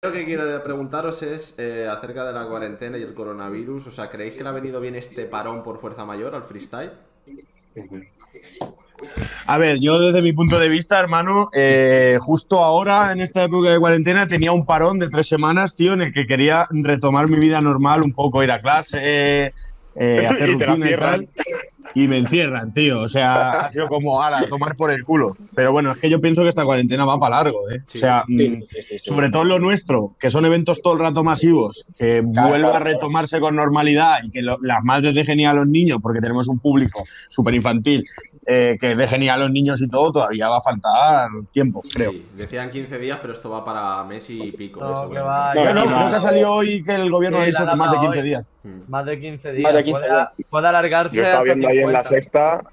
Lo que quiero preguntaros es eh, acerca de la cuarentena y el coronavirus. O sea, ¿creéis que le ha venido bien este parón por fuerza mayor al freestyle? A ver, yo desde mi punto de vista, hermano, eh, justo ahora, en esta época de cuarentena, tenía un parón de tres semanas, tío, en el que quería retomar mi vida normal, un poco ir a clase, eh, hacer Y rutina y tal. Y me encierran, tío. O sea, ha sido como, ala, tomar por el culo. Pero bueno, es que yo pienso que esta cuarentena va para largo, ¿eh? Sí. O sea, mm, Sí, sí, sí, sí. sobre todo lo nuestro, que son eventos todo el rato masivos, que Claro, vuelva a claro. retomarse con normalidad y que lo- las madres dejen ir a los niños, porque tenemos un público súper infantil, eh, que dejen ir a los niños y todo, todavía va a faltar tiempo, creo. Sí, decían 15 días, pero esto va para Messi y pico. No, que va, No, No, creo que ha salido hoy que el gobierno Sí, ha dicho que más de data 15 hoy. días. Mm. Más de 15 días. Más de 15 puede, días. puede alargarse. Yo estaba en la 50. sexta,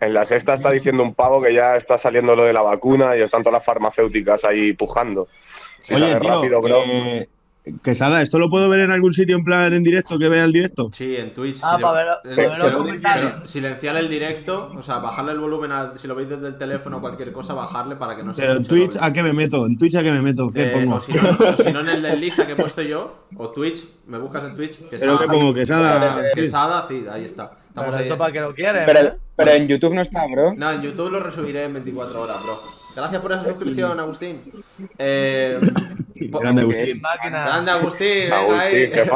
en la sexta está diciendo un pavo que ya está saliendo lo de la vacuna y están todas las farmacéuticas ahí pujando. Si Oye, sale tío, rápido, bro. eh, Quesada, ¿esto lo puedo ver en algún sitio en plan en directo, que vea el directo? Sí, en Twitch. Ah, si para le- ver- eh, para pero- pero silenciar el directo, o sea, bajarle el volumen, a- si lo veis desde el teléfono o cualquier cosa, bajarle para que no se Pero en escuche Twitch. ¿a qué me meto? ¿En Twitch a qué me meto? ¿Qué Eh, pongo? o, si no, o si no en el desliza que he puesto yo, o Twitch, me buscas en Twitch, Pero Quesada, que pongo Quesada. Quesada, Cid, ahí está. Estamos Pero ahí. eso para que lo quieren. Pero, pero en YouTube no está, bro. No, en YouTube lo resubiré en 24 horas, bro. Gracias por esa suscripción, Agustín. Eh, Grande Agustín. Máquina. Grande Agustín, venga ahí. Agustín,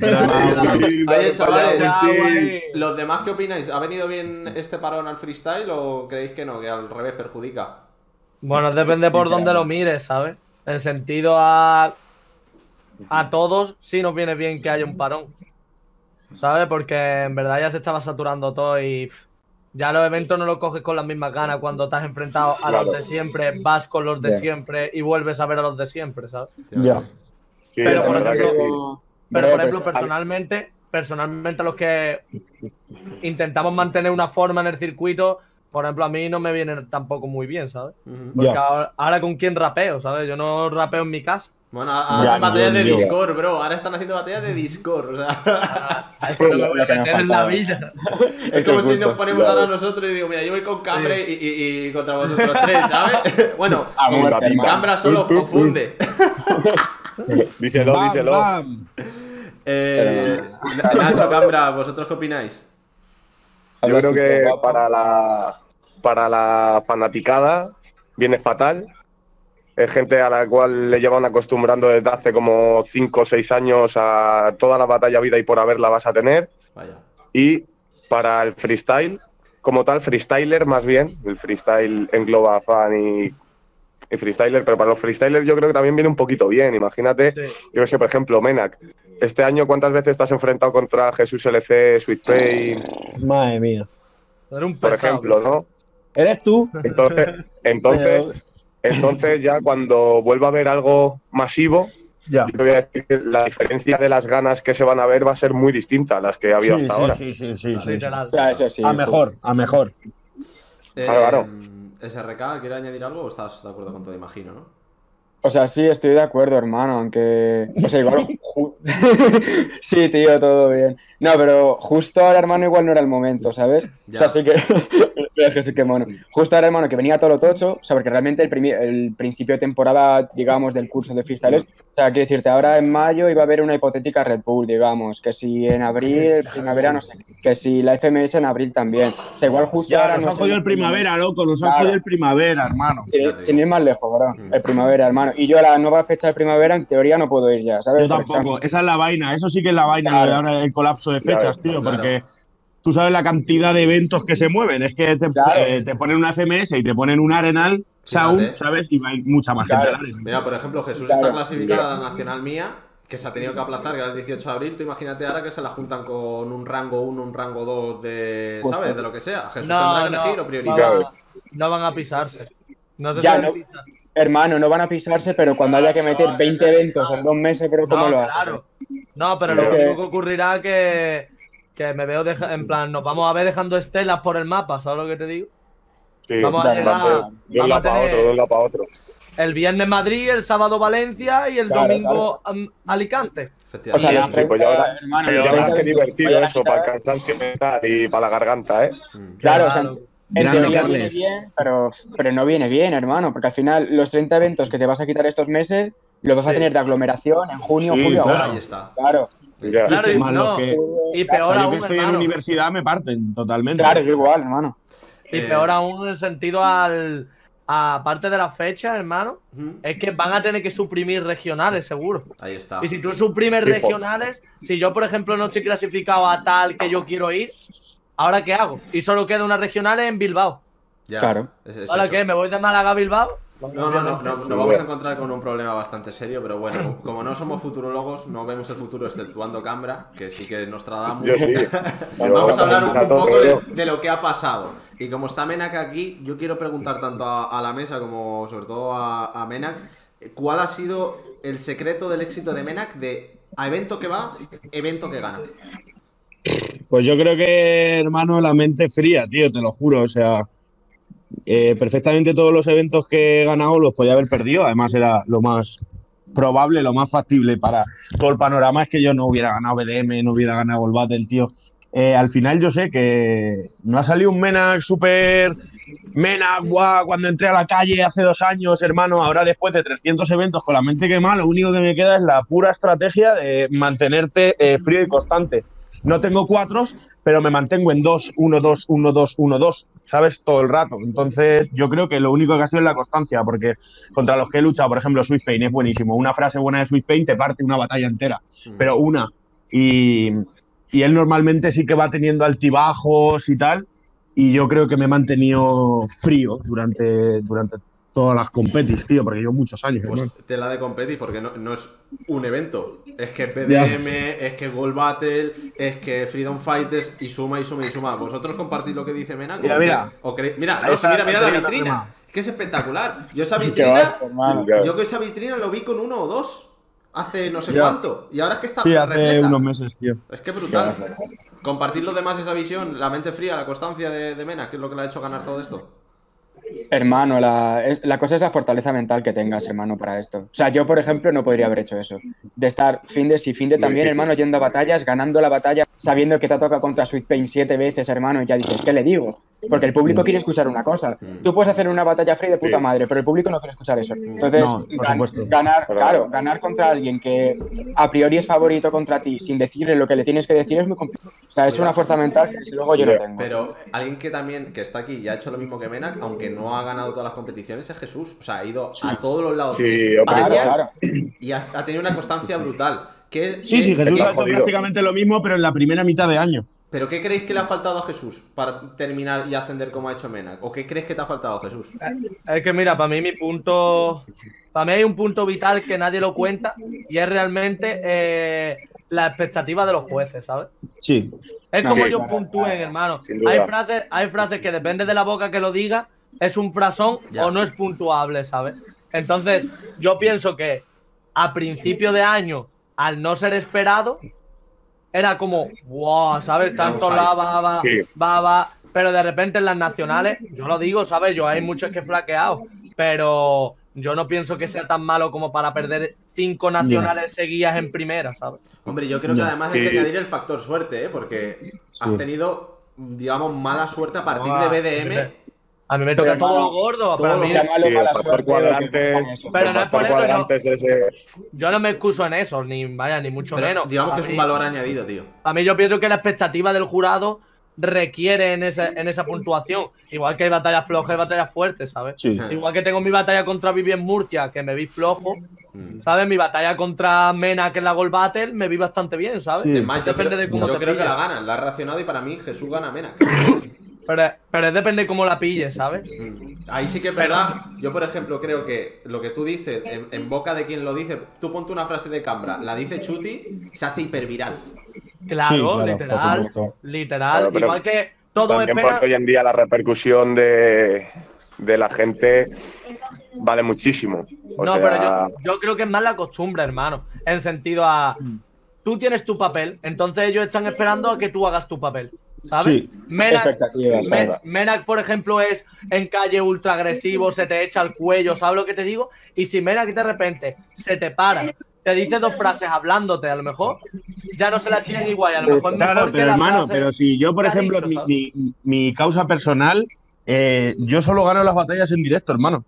crack. Oye, chavales. ¿los demás qué opináis? ¿Ha venido bien este parón al freestyle o creéis que no, que al revés perjudica? Bueno, depende por dónde lo mires, ¿sabes? En sentido a. A todos, sí nos viene bien que haya un parón. ¿Sabes? Porque en verdad ya se estaba saturando todo y. pff, Ya los eventos no los coges con las mismas ganas cuando has enfrentado a Claro. los de siempre, vas con los de siempre y vuelves a ver a los de siempre, ¿sabes? Ya. Sí, Pero, la por verdad que ejemplo, sí. Pero por ejemplo, pues, personalmente, personalmente los que intentamos mantener una forma en el circuito, por ejemplo, a mí no me viene tampoco muy bien, ¿sabes? Porque ahora, ahora con quién rapeo, ¿sabes? Yo no rapeo en mi casa. Bueno, hacen batallas de Discord, bro. Ahora están haciendo batallas de Discord, o sea. A eso no me voy a Lo en la vida. Es como si nos ponemos ahora nosotros y digo, mira, yo voy con Cambre y, y- y contra vosotros tres, ¿sabes? bueno, A con muerte, hermano. Cambra solo o funde. Díselo, Bam, díselo. bam. Eh, Nacho, Cambra, ¿vosotros qué opináis? Yo creo que para la, para la fanaticada viene fatal. Es gente a la cual le llevan acostumbrando desde hace como 5 o 6 años a toda la batalla vida y por haberla vas a tener. Vaya. Y para el freestyle, como tal, freestyler más bien, el freestyle engloba fan y, y freestyler, pero para los freestylers yo creo que también viene un poquito bien. Imagínate, Sí. yo que sé, por ejemplo, Menac. Este año, ¿cuántas veces has enfrentado contra Jesús LC, Sweet Pain, Madre mía. Era un por ejemplo, ¿no? ¿Eres tú? Entonces, entonces, entonces ya cuando vuelva a haber algo masivo, Ya. yo te voy a decir que la diferencia de las ganas que se van a ver va a ser muy distinta a las que ha habido hasta ahora. sí, sí, sí, sí, sí. Sí. A mejor, a mejor. Eh, Claro, claro. SRK, ¿quiere añadir algo o estás de acuerdo con todo, imagino, no? O sea, sí, estoy de acuerdo, hermano, aunque... O sea, igual... ju- sí, tío, todo bien. No, pero justo ahora, hermano, igual no era el momento, ¿sabes? Ya. O sea, sí que... Es que sí que mono. Justo ahora, hermano, que venía todo lo tocho, o sea, porque realmente el, el principio de temporada, digamos, del curso de freestyles, o sea, quiero decirte, ahora en mayo iba a haber una hipotética Red Bull, digamos, que si en abril, primavera, no sé, qué, que si la FMS en abril también. O sea, igual justo Ya, ahora... nos no han jodido el primavera, loco. Nos han Claro. jodido el primavera, hermano. Sin, sin ir más lejos, bro. Mm. El primavera, hermano. Y yo a la nueva fecha de primavera, en teoría, no puedo ir ya, ¿sabes? Yo tampoco. Esa es la vaina. Eso sí que es la vaina Claro. de ahora el colapso de Claro, fechas, tío. claro. Porque tú sabes la cantidad de eventos que se mueven. Es que te, Claro. eh, te ponen una FMS y te ponen un Arenal Sound, Fíjate. ¿sabes? Y va a ir mucha más Claro. gente al Arenal. Mira, por ejemplo, Jesús Claro. está clasificada a la nacional mía, que se ha tenido que aplazar, que era el 18 de abril. Tú imagínate ahora que se la juntan con un rango 1, un rango 2 de. ¿sabes? De lo que sea. Jesús No, tendrá que no, elegir o priorizar. van, no van a pisarse. No se Ya. Hermano, no van a pisarse, pero cuando haya que meter 20 eventos en dos meses, pero ¿cómo No, lo haces? claro. No, pero lo que- único que ocurrirá que, que me veo deja- en plan, nos vamos a ver dejando estelas por el mapa, ¿sabes lo que te digo? Sí, Vamos a llegar- de un lado a para otro, de un lado para otro. El viernes Madrid, el sábado Valencia y el Claro, domingo am, Alicante. O sea, Sí, 30, pues ya verás- hermano, Ya verás 30 qué divertido eso para el cansancio mental y para la garganta, ¿eh? Mm. Claro, o sea, Claro. En Grande, teoría viene bien, pero, pero no viene bien, hermano, porque al final los 30 eventos que te vas a quitar estos meses los vas a tener de aglomeración en junio, Sí, julio, claro. agosto. Ahí está. Claro, Ya. Claro, y, Más los no, que- y O peor sea, yo aún, que estoy en hermano. universidad me parten totalmente. claro, yo igual, hermano. Y Eh, peor aún en el sentido al. Aparte de las fechas, hermano, ujú, es que van a tener que suprimir regionales, seguro. Ahí está. Y si tú suprimes Fijo. regionales, si yo, por ejemplo, no estoy clasificado a tal que yo quiero ir, ¿ahora qué hago? Y solo queda una regional en Bilbao. Ya, Claro. es- es ¿Ahora eso. qué? ¿Me voy de Málaga a Bilbao? No, no, no, no, nos vamos a encontrar con un problema bastante serio, pero bueno, como no somos futurólogos, no vemos el futuro exceptuando Cambra, que sí que nos tradamos. Yo sí. Vamos a hablar un, poco de, de lo que ha pasado. Y como está Menac aquí, yo quiero preguntar tanto a, a la mesa como sobre todo a, a Menac, ¿cuál ha sido el secreto del éxito de Menac de a evento que va, evento que gana? Pues yo creo que, hermano, la mente fría, tío, te lo juro. O sea, eh, perfectamente todos los eventos que he ganado los podía haber perdido. Además, era lo más probable, lo más factible para todo el panorama es que yo no hubiera ganado BDM, no hubiera ganado Gold Battle, tío. Eh, al final yo sé que no ha salido un Menac súper... Menac, guau, cuando entré a la calle hace dos años, hermano, ahora después de 300 eventos con la mente quemada, lo único que me queda es la pura estrategia de mantenerte eh, frío y constante. No tengo cuatros, pero me mantengo en 2, 1, 2, 1, 2, 1, 2, ¿sabes? Todo el rato. Entonces, yo creo que lo único que ha sido es la constancia, porque contra los que he luchado, por ejemplo, Swiss Pain es buenísimo. Una frase buena de Swiss Pain te parte una batalla entera, pero una. Y, y él normalmente sí que va teniendo altibajos y tal. Y yo creo que me he mantenido frío durante, durante todas las competis, tío, porque llevo muchos años. Pues tela de competir, porque no, no es un evento. Es que PDM, es que Gold Battle, es que Freedom Fighters y suma y suma y suma. ¿Vosotros compartís lo que dice Menac? Mira, ¿O mira. Mira, Ahí no, está mira, mira la vitrina. Es que es espectacular. Yo esa vitrina, yo que esa vitrina lo vi con uno o dos. Hace no sé cuánto. Y ahora es que está Sí, hace repleta. unos meses, tío. Es que brutal. Compartir los demás esa visión, la mente fría, la constancia de, de Menac, que es lo que le ha hecho ganar todo esto. Hermano, la, es- la cosa es la fortaleza mental que tengas, hermano, para esto. O sea, yo, por ejemplo, no podría haber hecho eso. De estar fin de y fin de también, hermano, yendo a batallas, ganando la batalla, sabiendo que te toca contra Sweet Pain siete veces, hermano, y ya dices, ¿qué le digo? Porque el público quiere escuchar una cosa. Tú puedes hacer una batalla free de puta Sí. madre, pero el público no quiere escuchar eso. Entonces, No, por gan- supuesto. ganar, claro, ganar contra alguien que a priori es favorito contra ti, sin decirle lo que le tienes que decir, es muy complicado. O sea, es una fuerza mental que luego yo no tengo. Pero alguien que también, que está aquí y ha hecho lo mismo que Menac, aunque no ha ganado todas las competiciones, es Jesús. O sea, ha ido a todos los lados Sí, de hombre. España Claro, claro. y ha, ha tenido una constancia brutal. ¿Qué- Sí, qué- sí, Jesús ha hecho prácticamente lo mismo, pero en la primera mitad de año. ¿Pero qué creéis que le ha faltado a Jesús para terminar y ascender como ha hecho Menac? ¿O qué crees que te ha faltado, Jesús? Es que mira, para mí mi punto. Para mí hay un punto vital que nadie lo cuenta y es realmente eh, la expectativa de los jueces, ¿sabes? Sí. Es como sí, ellos claro, puntúen, claro. hermano. Hay frases, hay frases que depende de la boca que lo diga, es un frasón Ya. o no es puntuable, ¿sabes? Entonces, yo pienso que a principio de año, al no ser esperado, era como, wow, ¿sabes? Tanto la va, va, Sí. va, va. Pero de repente en las nacionales, yo lo digo, ¿sabes? Yo hay muchos que he flaqueado, pero yo no pienso que sea tan malo como para perder cinco nacionales seguidas en primera, ¿sabes? Hombre, yo creo que además hay que añadir el factor suerte, ¿eh? Porque has Sí. tenido, digamos, mala suerte a partir Ah, de BDM. A mí me toca todo lo gordo. todo Para mí, Llámalo Sí, el mala factor suerte, cuadrantes, lo que eso. Pero el no es por eso, no. ese. yo no me excuso en eso, ni vaya, ni mucho Pero menos. digamos que es un valor añadido, tío. A mí yo pienso que la expectativa del jurado requiere en, ese, en esa puntuación. Igual que hay batallas flojas y batallas fuertes, ¿sabes? Sí. Igual que tengo mi batalla contra Vivi en Murcia, que me vi flojo, Mm. ¿sabes? Mi batalla contra Mena, que es la Gold Battle, me vi bastante bien, ¿sabes? Sí. Es más, yo Depende creo, de cómo yo te creo que la ganan, la ha reaccionado y para mí Jesús gana a Menac. Pero, pero es depende de cómo la pilles, ¿sabes? Mm. Ahí sí que es verdad. Yo, por ejemplo, creo que lo que tú dices, en, en boca de quien lo dice, tú ponte una frase de Cambra, la dice Chuti, se hace hiperviral. Claro, Sí, claro, literal. Literal. Claro, pero Igual que todo espera. porque hoy en día la repercusión de, de la gente vale muchísimo. O no, sea, pero yo, yo creo que es más la costumbre, hermano. En sentido a. Tú tienes tu papel, entonces ellos están esperando a que tú hagas tu papel. ¿Sabes? Sí. Menac, por ejemplo, es en calle ultra agresivo, se te echa al cuello, ¿sabes lo que te digo? Y si Menac de repente se te para, te dice dos frases hablándote, a lo mejor ya no se la chillen igual, a lo mejor Claro, que pero hermano, pero si yo, por ejemplo, dicho, mi, ¿sabes? mi- mi causa personal, eh, yo solo gano las batallas en directo, hermano.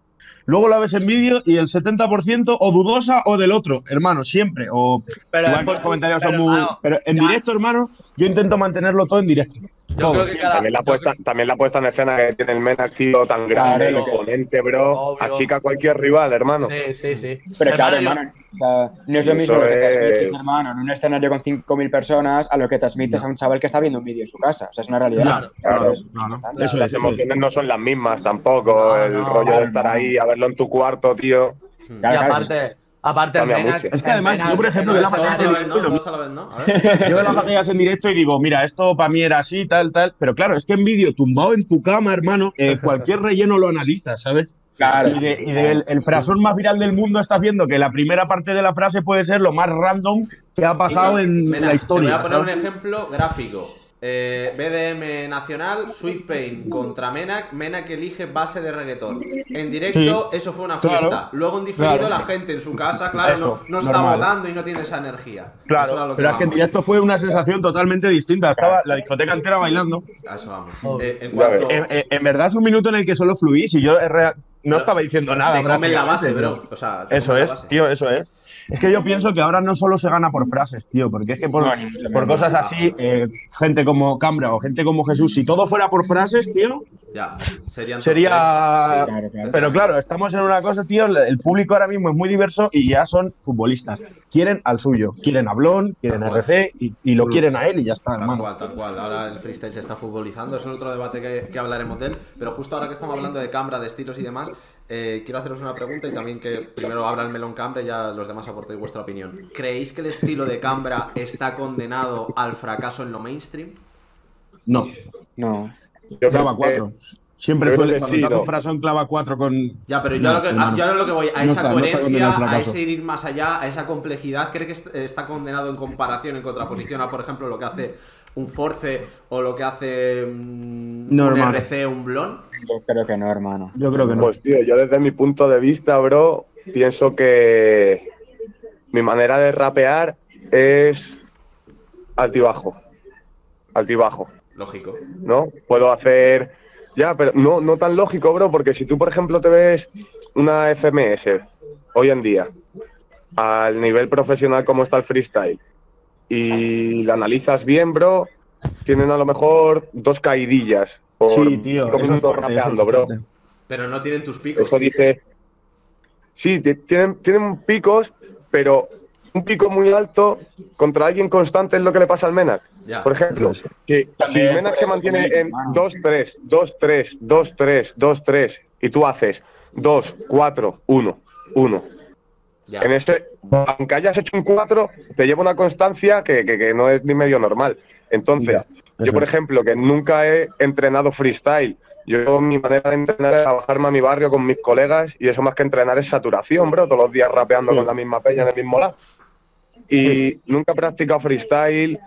Luego la ves en vídeo y el 70% o dudosa o del otro, hermano, siempre. O Pero igual que los comentarios son muy. hermano, pero en ya- directo, hermano, yo intento mantenerlo todo en directo. Yo Todo, creo que sí. cada- También la, puesta, también la puesta en escena que tiene el Menac, tío, tan grande, lo que- imponente, bro. Obvio. Achica a cualquier rival, hermano. Sí, sí, sí. Pero claro, hermano, o sea, no es lo mismo lo que es- transmites, hermano, en un escenario con 5.000 personas a lo que transmites a un chaval que está viendo un vídeo en su casa. O sea, es una realidad. Claro, claro, es claro. importante. Eso Las emociones no son las mismas tampoco. No, el no, rollo de estar no. ahí, a verlo en tu cuarto, tío. Y aparte, aparte en mucho. Es que además, en yo, por ejemplo, en veo la Menac- Todos a la sí, vez, ¿no? sí, lo- Todos a la vez, ¿no? A ver. Yo veo las batallas en directo y digo, mira, esto para mí era así, tal, tal. Pero claro, es que en vídeo, tumbado en tu cama, hermano, eh, cualquier relleno lo analiza, ¿sabes? Claro. Y, de- y del el frasón más viral del mundo está haciendo que la primera parte de la frase puede ser lo más random que ha pasado en Mena, la historia. Te voy a poner ¿sabes? un ejemplo gráfico. Eh, BDM Nacional, Sweet Pain contra Menac. Menac elige base de reggaetón. En directo, eso fue una Claro. fiesta. Luego en diferido, Claro. la gente en su casa, claro, Eso, no, no está votando y no tiene esa energía. Eso Claro, pero es que en directo fue una sensación totalmente distinta. Estaba la discoteca entera bailando. A eso vamos. Eh, en Ya cuanto. En, en- en verdad es un minuto en el que solo fluís y yo real- no estaba diciendo nada. Te comen la base, bro. O sea, te Eso es, base. tío, eso es. Es que yo pienso que ahora no solo se gana por frases, tío, porque es que por, No, cosas así, eh, gente como Cambra o gente como Jesús, si todo fuera por frases, tío, Ya, serían sería. Claro, claro. Pero claro, estamos en una cosa, tío, el público ahora mismo es muy diverso y ya son futbolistas. Quieren al suyo, quieren a Blon, quieren a. RC y, y lo quieren a él y ya está, Tal hermano. cual, tal cual. Ahora el freestyle se está futbolizando. Eso es otro debate que, que hablaremos de él. Pero justo ahora que estamos hablando de Cambra, de estilos y demás, eh, quiero haceros una pregunta y también que primero abra el melón Cambra y ya los demás aportéis vuestra opinión. ¿Creéis que el estilo de Cambra está condenado al fracaso en lo mainstream? No, No. Yo clava creo que- cuatro. Siempre yo creo suele, cuando hace no. un frasón clava cuatro con. Ya, pero yo, No, a lo que, yo a lo que voy, a No esa está- coherencia, a ese ir más allá, a esa complejidad, ¿cree que est- está condenado en comparación, en contraposición a, por ejemplo, lo que hace un Force o lo que hace mm, No, un. RC, un Blon? Yo creo que no, hermano. Yo creo que no. Pues tío, yo desde mi punto de vista, bro, pienso que mi manera de rapear es altibajo. Altibajo, Lógico. ¿no? Puedo hacer. Ya, pero no, no tan lógico, bro, porque si tú, por ejemplo, te ves una FMS hoy en día, al nivel profesional como está el freestyle, y la analizas bien, bro, tienen a lo mejor dos caidillas. Por Sí, tío. cinco minutos fuerte, eso es rapeando, bro. Pero no tienen tus picos. Eso dice. Sí, ti- tienen, tienen picos, pero un pico muy alto contra alguien constante es lo que le pasa al Menac. Ya. Por ejemplo, si También, Menac se mantiene en hermano. 2-3, 2-3, 2-3, 2-3, y tú haces 2, 4, 1, 1. Ya. En este, aunque hayas hecho un 4, te lleva una constancia que, que- que no es ni medio normal. Entonces, yo, por ejemplo, que nunca he entrenado freestyle. Yo, mi manera de entrenar es bajarme a mi barrio con mis colegas y eso más que entrenar es saturación, bro. Todos los días rapeando Sí. con la misma peña en el mismo lado. Y nunca he practicado freestyle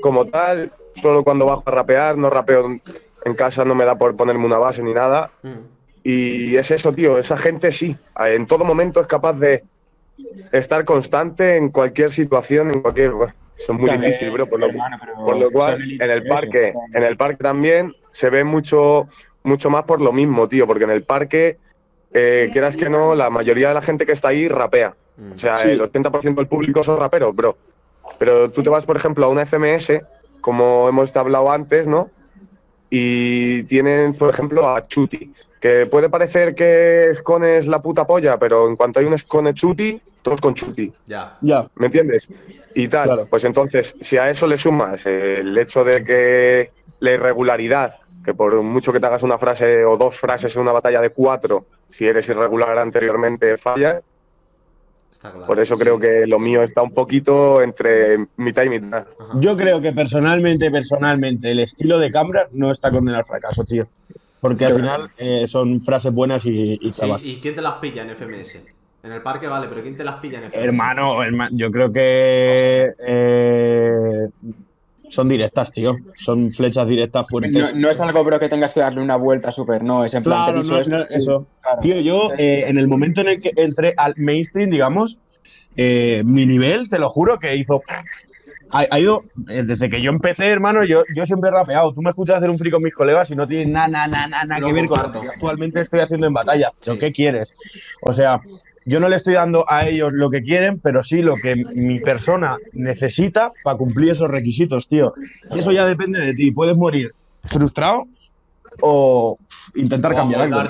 como tal. Solo cuando bajo a rapear, no rapeo en- en casa, no me da por ponerme una base ni nada. Mm. Y es eso, tío. Esa gente sí, en todo momento es capaz de estar constante en cualquier situación, en cualquier. Eso es muy También, difícil, bro. Por lo, hermano, pero por lo cual, en el eso. parque, en el parque también se ve mucho, mucho más por lo mismo, tío. Porque en el parque, eh, quieras que no, la mayoría de la gente que está ahí rapea. O sea, Sí. el 80% del público son raperos, bro. Pero tú te vas, por ejemplo, a una FMS, como hemos hablado antes, ¿no? Y tienen, por ejemplo, a Chuti. Que puede parecer que Scone es la puta polla, pero en cuanto hay un Scone Chuti, todos con Chuti. Ya. Ya. ¿Me entiendes? Y tal. Claro. Pues entonces, si a eso le sumas el hecho de que la irregularidad, que por mucho que te hagas una frase o dos frases en una batalla de cuatro, si eres irregular anteriormente, falla. Está claro. Por eso Sí. creo que lo mío está un poquito entre mitad y mitad. Ajá. Yo creo que personalmente, personalmente, el estilo de Cambra no está condenado al fracaso, tío. Porque al final eh, son frases buenas y, y Sí, chavas. ¿Y quién te las pilla en FMS? En el parque vale, pero ¿quién te las pilla en FMS? Hermano, herma- yo creo que eh, son directas, tío. Son flechas directas No, fuertes. no es algo, bro, que tengas que darle una vuelta súper, no. Es en plan, Claro, no, no, eso. claro. Tío, yo eh, en el momento en el que entré al mainstream, digamos, eh, mi nivel, te lo juro, que hizo ha, ha ido, eh, desde que yo empecé, hermano, yo, yo siempre he rapeado. Tú me escuchas hacer un free con mis colegas y no tiene nada, nada, nada, que ver con lo que actualmente estoy haciendo en batalla. ¿Pero Sí. qué quieres? O sea, yo no le estoy dando a ellos lo que quieren, pero sí lo que mi persona necesita para cumplir esos requisitos, tío. Y eso ya depende de ti. Puedes morir frustrado o intentar O cambiar algo.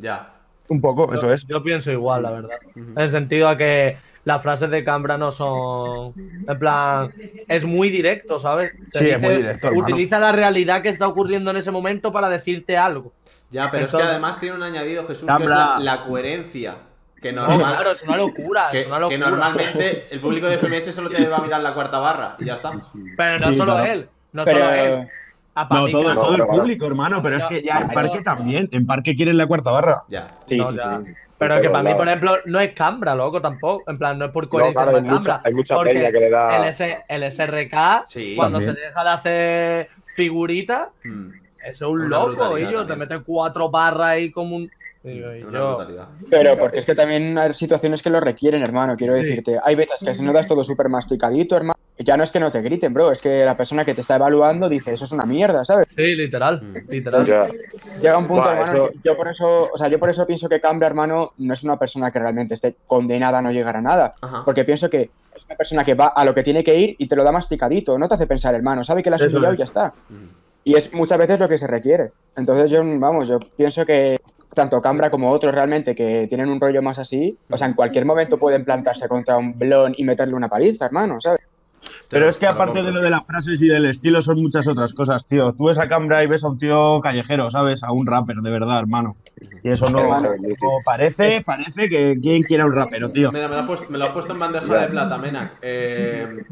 ya. Un poco, eso es. Yo pienso igual, la verdad. En el sentido a que las frases de Cambra no son. En plan, es muy directo, ¿sabes? Te Sí, es muy directo, hermano. Utiliza la realidad que está ocurriendo en ese momento para decirte algo. Ya, pero es que además tiene un añadido, Jesús, que es la, la coherencia. Que, No, normal, claro, es una locura. que, es una que locura. normalmente el público de FMS solo te va a mirar la cuarta barra y ya está. Pero no Sí, solo claro. él. No Pero- solo él. No, todo, todo el público, hermano, pero es que ya en parque también. En parque quieren la cuarta barra. Ya. Sí, No, sí, ya. sí. Pero que para mí, por ejemplo, no es Cambra, loco, tampoco. En plan, no es por No, coherencia claro, hay con Cambra. mucha, hay mucha porque peña que le da. el, S- el SRK, Sí. cuando También. se deja de hacer figuritas, Mm, eso es un Una loco, y yo te mete cuatro barras ahí como un. Y yo-. Pero porque es que también hay situaciones que lo requieren, hermano. Quiero decirte, hay veces que si no das todo súper masticadito, hermano, ya no es que no te griten, bro, es que la persona que te está evaluando dice, eso es una mierda, ¿sabes? Sí, literal, Mm. literal. Ya. Llega un punto, Buah, hermano, eso- que yo por eso, o sea, yo por eso pienso que Cambra, hermano, no es una persona que realmente esté condenada a no llegar a nada. Ajá. Porque pienso que es una persona que va a lo que tiene que ir y te lo da masticadito, no te hace pensar, hermano, sabe que la has humillado y ya está. Mm. Y es muchas veces lo que se requiere. Entonces yo, vamos, yo pienso que tanto Cambra como otros realmente que tienen un rollo más así, o sea, en cualquier momento pueden plantarse contra un blon y meterle una paliza, hermano, ¿sabes? Pero es que aparte de lo de las frases y del estilo, son muchas otras cosas, tío. Tú ves a Cambra y ves a un tío callejero, ¿sabes? A un rapper, de verdad, hermano. Y eso no, Hermano, no parece, parece que quien quiera un rapero, tío. Mira, me lo, ha puesto, me lo ha puesto en bandeja de plata, Menak. Eh,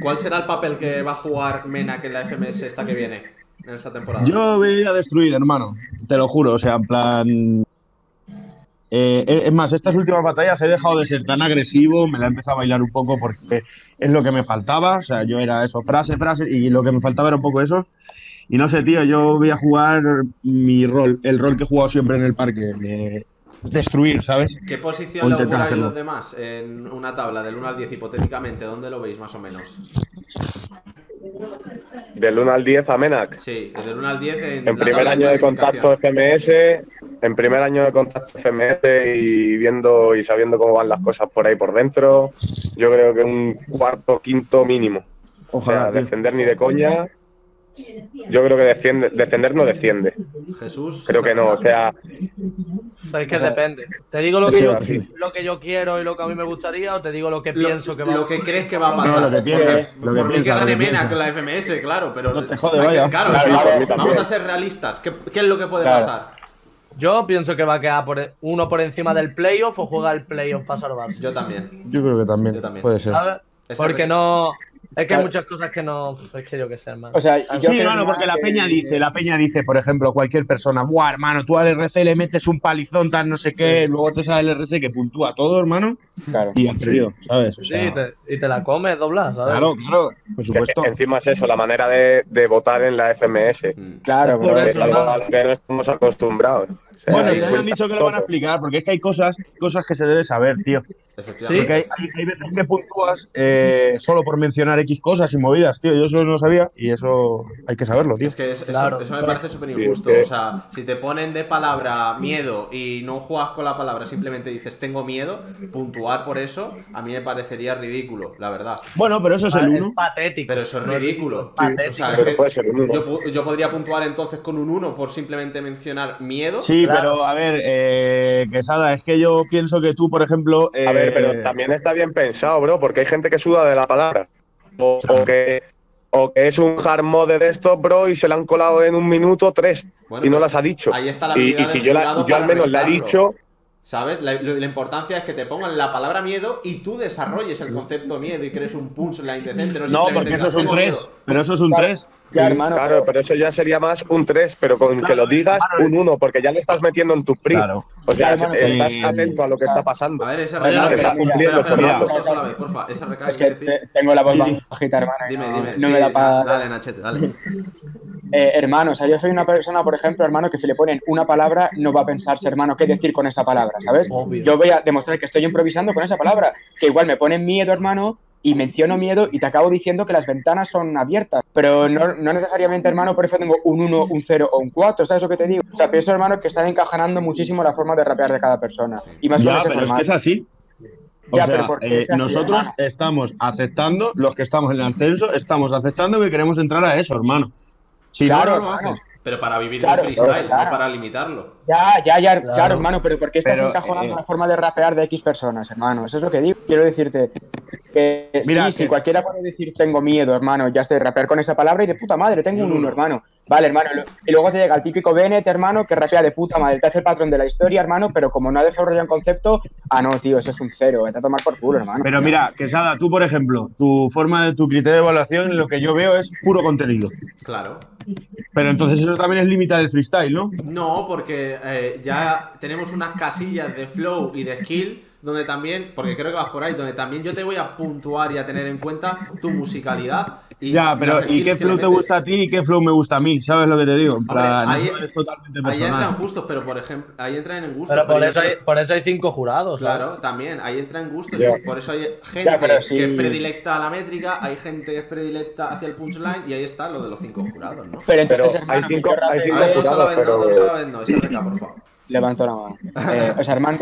¿Cuál será el papel que va a jugar Menak en la FMS esta que viene? En esta temporada. Yo voy a ir a destruir, hermano. Te lo juro, o sea, en plan. Eh, es más, estas últimas batallas he dejado de ser tan agresivo, me la he empezado a bailar un poco porque es lo que me faltaba. O sea, yo era eso, frase, frase, y lo que me faltaba era un poco eso. Y no sé, tío, yo voy a jugar mi rol, el rol que he jugado siempre en el parque, de destruir, ¿sabes? ¿Qué posición le auguráis los demás en una tabla del 1 al 10 hipotéticamente? ¿Dónde lo veis más o menos? Del 1 al 10 a Menac. Sí, del 1 al 10 en, En la primer año de clasificación. contacto FMS, en primer año de contacto FMS y viendo y sabiendo cómo van las cosas por ahí por dentro, yo creo que un cuarto, quinto mínimo. O sea, Ojalá. defender ni de coña. Yo creo que defiende, defender no defiende. Jesús. Creo que no. O sea, O sea, es que O sea, depende. ¿Te digo lo que, yo, así. lo que yo quiero y lo que a mí me gustaría o te digo lo que Lo, pienso que va lo que crees que va a pasar. No, lo que piensas, Porque lo que por mí que gane lo que la FMS, claro, pero. No te jode, vaya. Claro, Claro, vamos, claro, a vamos a ser realistas. ¿Qué, qué es lo que puede Claro. pasar? Yo pienso que va a quedar por uno por encima del playoff o juega el playoff para salvarse. Yo también. Yo creo que también, Yo también. puede ser. Porque no. Es que hay muchas cosas que no. Es que yo qué sé, hermano. O sea, yo Sí, hermano, porque la que- peña dice, la peña dice, por ejemplo, cualquier persona, buah, hermano, tú al RC le metes un palizón, tal, no sé qué, luego te sale el RC que puntúa todo, hermano, Claro. y has perdido, ¿sabes? O sí, sea, y te, y te la comes doblas, ¿sabes? claro, claro, por que supuesto. encima es eso, la manera de, de votar en la FMS. Claro, Por bro. Es algo nada. a lo que no estamos acostumbrados. Bueno, sí, ya me han dicho que lo van a explicar, porque es que hay cosas, cosas que se debe saber, tío. Efectivamente. Porque hay, hay- hay veces que puntúas eh, solo por mencionar X cosas y movidas, tío. Yo eso no sabía y eso hay que saberlo, tío. Es que es- eso, Claro. eso me parece súper Sí, injusto. es que- O sea, si te ponen de palabra miedo y no juegas con la palabra, simplemente dices tengo miedo, puntuar por eso, a mí me parecería ridículo, la verdad. Bueno, pero eso es el Ah, Es uno. patético. Pero eso es ridículo. patético. O sea, es que yo, podría puntuar entonces con un 1 por simplemente mencionar miedo. Sí, Claro. Pero a ver, eh, Quesada, es que yo pienso que tú, por ejemplo. A ver, eh, pero también está bien pensado, bro, porque hay gente que suda de la palabra. O, o que, o que es un hard mode de estos, bro, y se la han colado en un minuto tres Bueno, y no las ha dicho. ahí está la y, y si yo, la- yo al menos la he dicho, ¿Sabes? La, importancia es que te pongan la palabra miedo y tú desarrolles el concepto miedo y crees un punch en la indecente. No, No, porque eso es un "Tengo 3. miedo". Pero eso es un Claro. 3. Ya, hermano. claro, pero eso ya sería más un 3, pero con que lo digas un 1, porque ya le estás metiendo en tu PRI. Claro. O sea, Claro, estás atento a lo que está pasando. A ver, cumpliendo, porfa. Ese recado Es que te- tengo la voz bajita, hermano. Dime, no, dime. No sí, me da para. Dale, Nachete, dale. Eh, hermano, o sea, yo soy una persona, por ejemplo, hermano, que si le ponen una palabra, no va a pensarse, hermano, qué decir con esa palabra, ¿sabes? Obvio. Yo voy a demostrar que estoy improvisando con esa palabra. Que igual me ponen miedo, hermano, y menciono miedo y te acabo diciendo que las ventanas son abiertas. Pero no, no necesariamente, hermano, por eso tengo un 1, un 0 o un 4, ¿sabes lo que te digo? O sea, pienso, hermano, que están encajanando muchísimo la forma de rapear de cada persona. Y más Ya, pero es que formato. es así. O Ya, sea, pero ¿por qué eh, es así, nosotros hermano? estamos aceptando, los que estamos en el ascenso, estamos aceptando que queremos entrar a eso, hermano. Si Claro, no, no lo hermano. haces. Pero para vivir Claro, del freestyle, claro. no para limitarlo. Ya, ya, ya, Claro. claro, hermano, pero ¿por qué estás Pero, encajonando eh, la forma de rapear de X personas, hermano? Eso es lo que digo. Quiero decirte que Mira, sí, si cualquiera puede decir tengo miedo, hermano, ya estoy rapear con esa palabra y de puta madre, tengo un un uno, uno. hermano. Vale, hermano, y luego te llega el típico Bennett, hermano, que rapea de puta madre, te hace el patrón de la historia, hermano, pero como no ha desarrollado un concepto, ah, no, tío, eso es un cero, vete a tomar por culo, hermano. Pero mira, Quesada, tú, por ejemplo, tu forma de tu criterio de evaluación, lo que yo veo es puro contenido. Claro. Pero entonces eso también es limitar el freestyle, ¿no? No, porque eh, ya tenemos unas casillas de flow y de skill donde también, porque creo que vas por ahí, donde también yo te voy a puntuar y a tener en cuenta tu musicalidad. Y ya, pero ¿y qué flow te gusta a ti y qué flow me gusta a mí? ¿Sabes lo que te digo? En Hombre, plan, ahí- es totalmente Ahí entran gustos, pero por ejemplo, ahí entran en gustos. Pero por eso, hay, por eso hay cinco jurados. ¿sabes? Claro, también, ahí entra en gustos. Por eso hay gente Ya, pero sí. que es predilecta a la métrica, hay gente que es predilecta hacia el punchline y ahí está lo de los cinco jurados, ¿no? Pero entonces, Pero hermano, hay cinco- hay cinco A ver, bien- dos a la vez, no, pero- dos a la vez, no, Levanto la mano. Eh, o sea, hermano,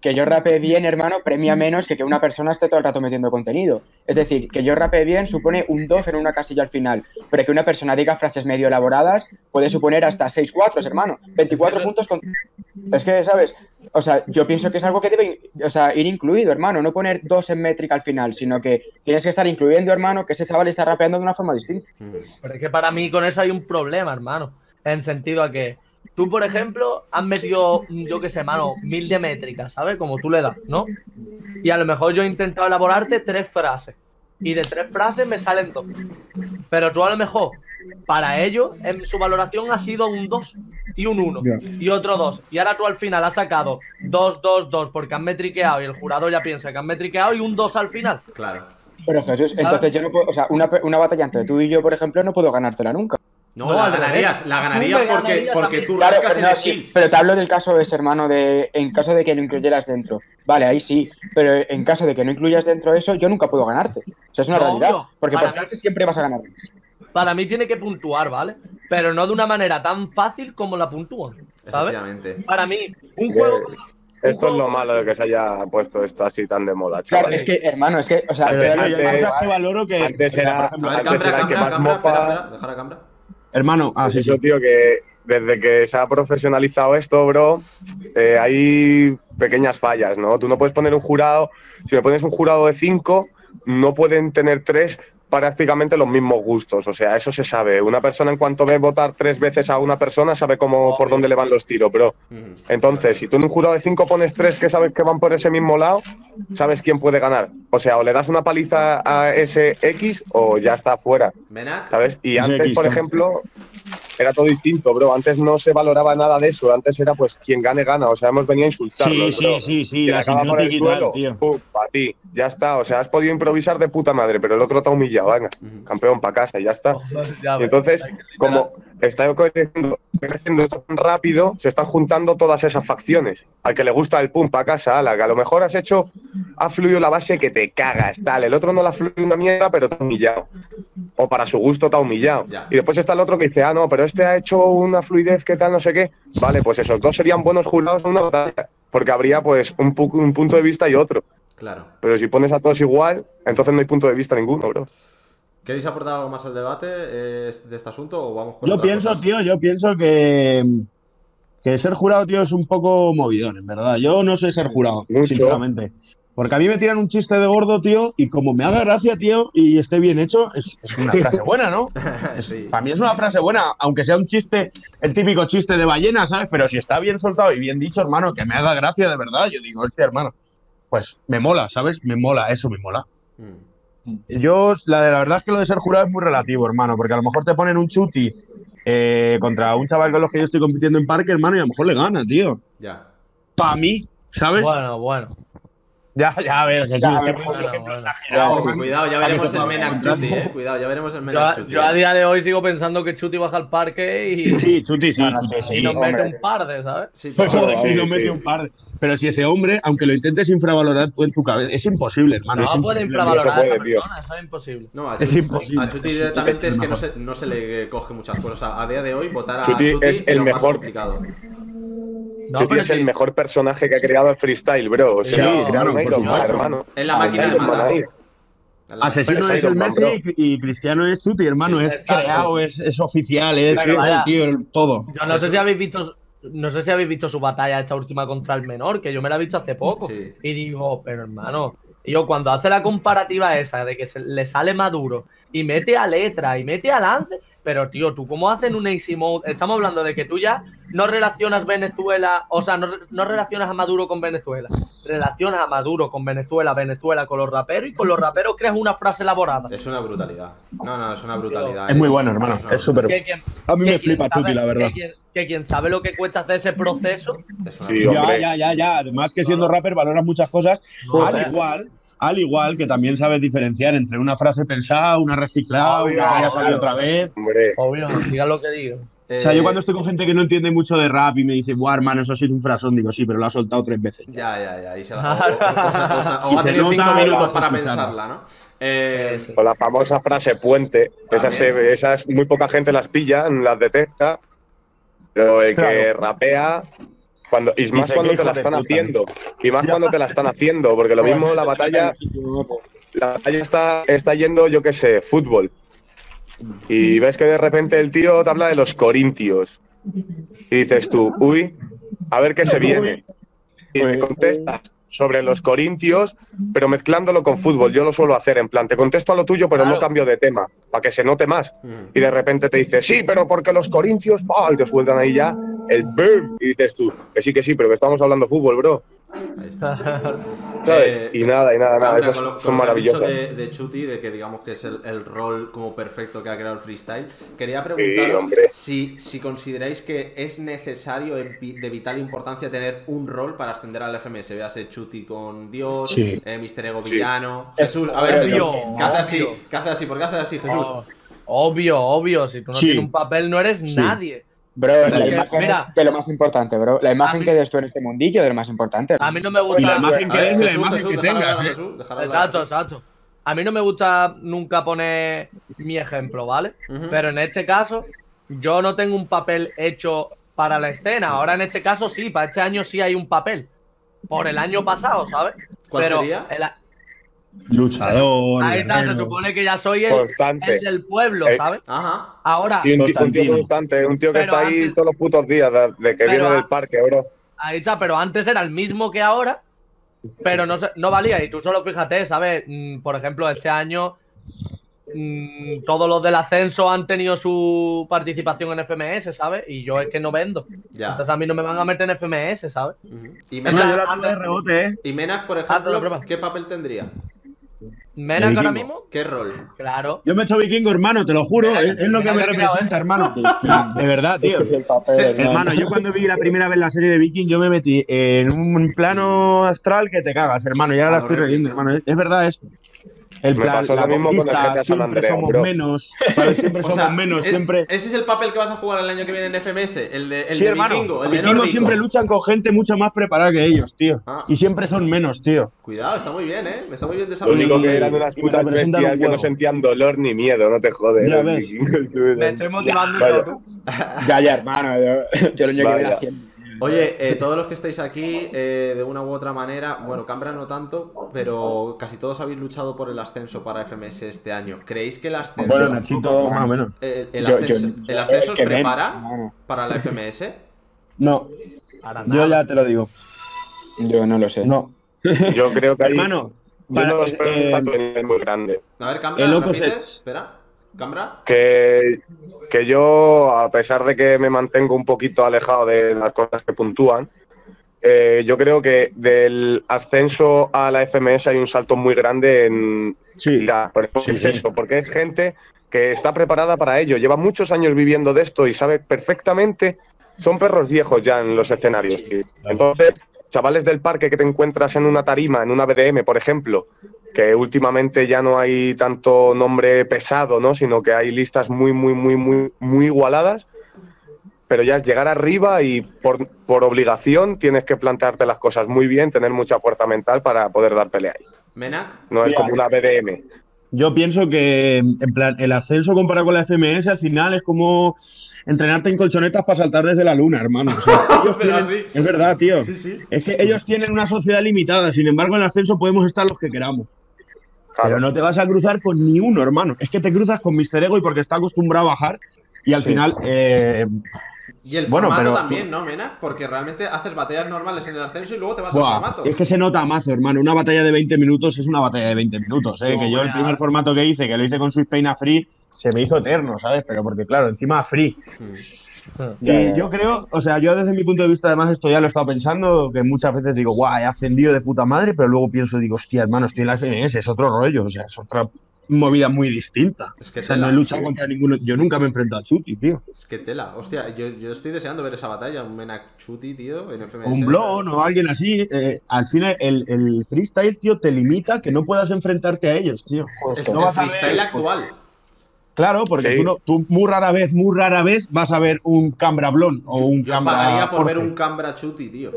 que, yo rapee bien, hermano, premia menos que que una persona esté todo el rato metiendo contenido. Es decir, que yo rapee bien supone un 2 en una casilla al final, pero que una persona diga frases medio elaboradas puede suponer hasta 6 4 hermano. 24 Eso- puntos con... Es que, ¿sabes? O sea, yo pienso que es algo que debe o sea, ir incluido, hermano. No poner 2 en métrica al final, sino que tienes que estar incluyendo, hermano, que ese chaval está rapeando de una forma distinta. Pero es que para mí con eso hay un problema, hermano. En sentido a que tú, por ejemplo, has metido, yo qué sé, mano, mil de métricas, ¿sabes? Como tú le das, ¿no? Y a lo mejor yo he intentado elaborarte tres frases. Y de tres frases me salen dos. Pero tú a lo mejor, para ello, en su valoración ha sido un 2 y un 1 y otro 2. Y ahora tú al final has sacado 2, 2, 2 porque han metriqueado y el jurado ya piensa que han metriqueado y un 2 al final. Claro. Pero Jesús, entonces yo no puedo, o sea, una, una batalla entre tú y yo, por ejemplo, no puedo ganártela nunca. No, No, la ganarías, la ganarías porque, ganarías porque tú Claro, rascas pero, en no, sí, skills. pero te hablo del caso de ese hermano de en caso de que lo incluyeras dentro. Vale, ahí sí, pero en caso de que no incluyas dentro eso, yo nunca puedo ganarte. O sea, es una No, realidad. obvio. Porque Para por frase siempre vas a ganar. Para mí tiene que puntuar, ¿vale? Pero no de una manera tan fácil como la puntúan, ¿sabes? Efectivamente. Para mí, un Eh, juego... Esto es lo malo de que se haya puesto esto así tan de moda, Claro, chaval. es que, hermano, es que, o sea, antes- cosas que valoro que. antes era- A ver, Antes Cambra, era el que Cambra, más Cambra, espera, mopa- espera, dejar a Cambra. Hermano, ah, sí, Eso, sí. tío, que desde que se ha profesionalizado esto, bro, eh, hay pequeñas fallas, ¿no? Tú no puedes poner un jurado, si me pones un jurado de cinco, no pueden tener tres prácticamente los mismos gustos, o sea, eso se sabe. Una persona en cuanto ve votar tres veces a una persona sabe cómo por dónde le van los tiros, bro. Entonces, si tú en un jurado de cinco pones tres que sabes que van por ese mismo lado, sabes quién puede ganar. O sea, o le das una paliza a ese X o ya está fuera. ¿Sabes? Y antes, por ejemplo, era todo distinto, bro. Antes no se valoraba nada de eso. Antes era, pues, quien gane, gana. O sea, hemos venido a insultarlos, Sí, bro. sí, sí, sí, Quien la acaba por el suelo, tío. pum, pa' ti. Ya está. O sea, has podido improvisar de puta madre, pero el otro te ha humillado. Venga, campeón pa' casa y ya está. Y entonces, como está creciendo, creciendo tan rápido, se están juntando todas esas facciones. Al que le gusta el pum pa' casa, ala, que a lo mejor has hecho, ha fluido la base que te cagas, tal. El otro no la fluye una mierda, pero te ha humillado. O para su gusto te ha humillado. Ya. Y después está el otro que dice, ah, no, pero este ha hecho una fluidez que tal, no sé qué. Vale, pues esos dos serían buenos jurados en una batalla. Porque habría, pues, un, pu- un punto de vista y otro. claro. Pero si pones a todos igual, entonces no hay punto de vista ninguno, bro. ¿Queréis aportar algo más al debate eh, de este asunto o vamos con Yo pienso, cosas? tío, yo pienso que, que ser jurado, tío, es un poco movidón, en verdad. Yo no sé ser jurado, Mucho. sinceramente. Porque a mí me tiran un chiste de gordo, tío, y como me haga gracia, tío, y esté bien hecho, es, es una frase buena, ¿no? Sí. Para mí es una frase buena, aunque sea un chiste, el típico chiste de ballena, ¿sabes? Pero si está bien soltado y bien dicho, hermano, que me haga gracia de verdad, yo digo, hostia, hermano, pues me mola, ¿sabes? Me mola, eso me mola. Mm. Yo, la, de, la verdad es que lo de ser jurado es muy relativo, hermano, porque a lo mejor te ponen un chuti eh, contra un chaval con los que yo estoy compitiendo en parque, hermano, y a lo mejor le gana, tío. Ya. Para mí, ¿sabes? Bueno, bueno. Ya, ya, a ver, Jesús, Ya, poniendo bueno, bueno. cuidado, ya veremos el encontrar. Chuti, eh. Cuidado, ya veremos el a- Chuti. yo a eh. día de hoy sigo pensando que Chuti baja al parque y, Sí, chuti, sí, y nos mete un par de, ¿sabes? Sí, nos mete un par. de- pero si ese hombre, aunque lo intentes infravalorar tú en tu cabeza, es imposible, hermano. es No puede imposible. infravalorar a esa puede, persona, eso es imposible. No, a Es Chuti- imposible. A Chuti Es- directamente es es que no se, no se le coge muchas cosas. A día de hoy, votar a Chuti Chuti, es el lo más mejor. complicado. No, Chuti es el mejor personaje que ha creado el freestyle, bro. O sea, Sí, crearon claro, a por Iron Man, hermano. Es la máquina de matar. Asesino es el Messi bro. y, y Cristiano es Chuti, hermano. Sí, es exacto. creado, es, es oficial, es Pero vaya. tío, el- todo. Yo no sé si habéis visto. No sé si habéis visto su batalla esta última contra el menor, que yo me la he visto hace poco. Sí. Y digo, pero hermano, yo cuando hace la comparativa esa de que se le sale Maduro y mete a letra y mete a lance, pero tío, tú cómo hacen un easy mode, estamos hablando de que tú ya no relacionas Venezuela, o sea, no, re- no relacionas a Maduro con Venezuela, relacionas a Maduro con Venezuela, Venezuela con los raperos y con los raperos creas una frase elaborada. Es una brutalidad. No, no, es una brutalidad. Es muy bueno, hermano. Es súper A mí me flipa sabe- Chuti, la verdad. Que quien, que quien sabe lo que cuesta hacer ese proceso, Es Sí. Ya, ya, ya, ya. Además que siendo rapper valoras muchas cosas. Joder. Al igual, al igual que también sabes diferenciar entre una frase pensada, una reciclada, Obvio, una que haya salido claro. otra vez. Hombre, obvio, diga lo que diga. Eh, O sea, yo cuando estoy con gente que no entiende mucho de rap y me dice, buah, hermano, eso ha sido un frasón, digo, sí, pero lo ha soltado tres veces. Ya, ya, ya. Y se la, o, o- o sea, o sea, o ha tenido cinco minutos para pensarla, ¿no? Eh, Sí, sí. con la famosa frase puente, esas, se- esas muy poca gente las pilla, las detecta, pero el que rapea, cuando, y más cuando "Qué te la están puta". haciendo, y más cuando te la están haciendo, porque lo mismo la batalla, la batalla está, está yendo, yo qué sé, fútbol. Y ves que de repente el tío te habla de los corintios. Y dices tú, uy, a ver qué se viene. Y le contestas sobre los corintios, pero mezclándolo con fútbol. Yo lo suelo hacer en plan, te contesto a lo tuyo, pero no cambio de tema, para que se note más. mm, Y de repente te dice, sí, pero porque los corintios, pa", y te sueltan ahí ya el boom. Y dices tú, que sí, que sí, pero que estamos hablando fútbol, bro. Ahí está. Eh, y nada, y nada, nada, esas con lo- con son lo que has dicho maravillosas. De, de Chuti, de que digamos que es el, el rol como perfecto que ha creado el freestyle. Quería preguntaros si, si consideráis que es necesario, de vital importancia, tener un rol para ascender al FMS. Véase Chuti con Dios, Sí. eh, Mister Ego Sí. Villano. Jesús, a ver, Obvio, Jesús, ¿qué hace así? ¿Por qué hace así, Jesús? Oh, obvio, obvio. Si tú no Sí. tienes un papel, no eres nadie. Bro, la Mira, imagen mira. es de lo más importante, bro. La imagen mí- que des tú en este mundillo es de lo más importante. A mí no me Y la gusta. imagen que des la imagen Jesús, que hablar tengas, ¿eh? Jesús, Exacto, exacto. A mí no me gusta nunca poner mi ejemplo, ¿vale? Pero en este caso, yo no tengo un papel hecho para la escena. Ahora en este caso sí, para este año sí hay un papel. Por el año pasado, ¿sabes? ¿Cuál Pero sería? el- Luchador. ahí está, se supone que ya soy el, Constante. el del pueblo, Eh, ¿sabes? Ajá. Ahora, Sí, un, tío- un tío constante, un tío que Pero está ahí antes- todos los putos días, de, de que viene a- del parque, bro. ahí está, pero antes era el mismo que ahora, pero no, no valía. Y tú solo fíjate, ¿sabes? Mm, Por ejemplo, este año mm, todos los del ascenso han tenido su participación en FMS, ¿sabes? Y yo es que no vendo. Ya. Entonces a mí no me van a meter en FMS, ¿sabes? Y rebote, ¿eh? y por Ah, ejemplo. ¿qué papel tendría? Menak El ahora mismo, ¿Qué rol? claro. Yo me he hecho vikingo, hermano, te lo juro. Es, es lo que me creado representa, hermano. De verdad, Es tío. que es el papel, Sí, hermano. Hermano, yo cuando vi la primera vez la serie de Viking, yo me metí en un plano astral que te cagas, hermano. Y ahora la estoy Horrible. leyendo, hermano. Es, verdad, es. El Me plan, pasó lo la mismo con el conquista, GTA San siempre somos bro. menos, ¿sabes? Siempre O somos sea, menos, siempre. Ese es el papel que vas a jugar el año que viene en FMS, el de, el sí, de hermano. vikingo, el de nórdico. siempre luchan con gente mucho más preparada que ellos, tío. Ah. Y siempre son menos, tío. Cuidado, está muy bien, ¿eh? Está muy bien Lo desarrollado. único que eran unas putas bestias un que no sentían dolor ni miedo, no te jodes. Ya ves. Me estoy motivando. Ya, ya, hermano. Yo, yo lo único que voy haciendo. Oye, eh, todos los que estáis aquí, eh, de una u otra manera, bueno, Cambra no tanto, pero casi todos habéis luchado por el ascenso para FMS este año. ¿Creéis que el ascenso, Bueno, Nachito, más o menos. eh, el Yo- ascenso, yo- el ascenso os ven, prepara para la FMS? No, yo ya te lo digo. Yo no lo sé. No. Yo creo que Hermano, yo para- no lo espero eh, muy grande. A ver, Cambra, El se- Espera, Que, que yo, a pesar de que me mantengo un poquito alejado de las cosas que puntúan, eh, yo creo que del ascenso a la FMS hay un salto muy grande en sí. Mira, por ejemplo, Sí, es sí. eso, porque es gente que está preparada para ello, lleva muchos años viviendo de esto y sabe perfectamente, son perros viejos ya en los escenarios. Entonces, chavales del parque que te encuentras en una tarima, en una BDM, por ejemplo, que últimamente ya no hay tanto nombre pesado, ¿no? Sino que hay listas muy, muy, muy, muy, muy igualadas. pero ya es llegar arriba y por, por obligación tienes que plantearte las cosas muy bien, tener mucha fuerza mental para poder dar pelea ahí. Menac, No es como una BDM. Yo pienso que, en plan, el ascenso comparado con la FMS al final es como entrenarte en colchonetas para saltar desde la luna, hermano. O sea, ellos Pero tienen- así. Es verdad, tío. sí, sí. Es que ellos tienen una sociedad limitada, sin embargo, en el ascenso podemos estar los que queramos. Claro. Pero no te vas a cruzar con ni uno, hermano. Es que te cruzas con Mr. Ego y porque está acostumbrado a bajar. Y al Sí. final, eh, Y el Bueno, formato pero- también, ¿no, Menac? Porque realmente haces batallas normales en el ascenso y luego te vas al buah, formato. es que se nota mazo, hermano. Una batalla de 20 minutos es una batalla de 20 minutos. ¿eh? Que yo el primer formato que hice, que lo hice con Swiss Pain a Free, se me hizo eterno, ¿sabes? Pero porque, claro, encima a Free. Mm. Ya, y ya, yo creo, o sea, yo desde mi punto de vista, además, esto ya lo he estado pensando, que muchas veces digo, guau, he ascendido de puta madre, pero luego pienso, digo, hostia, hermano, estoy en la FMS, es otro rollo, o sea, es otra movida muy distinta. Es que o sea, tela. no he luchado contra ninguno, yo nunca me he enfrentado a Chuti, tío. Es que tela. Hostia, yo, yo estoy deseando ver esa batalla. Un Menac Chuti, tío, en FMS. Un blon o alguien así, eh, al final el, el freestyle, tío, te limita que no puedas enfrentarte a ellos, tío. El, No el vas a ver- freestyle actual. Claro, porque Sí. tú, no- tú muy rara vez, muy rara vez vas a ver un Cambra Blon o un Yo Cambra pagaría por ver un Cambra Chuti, tío.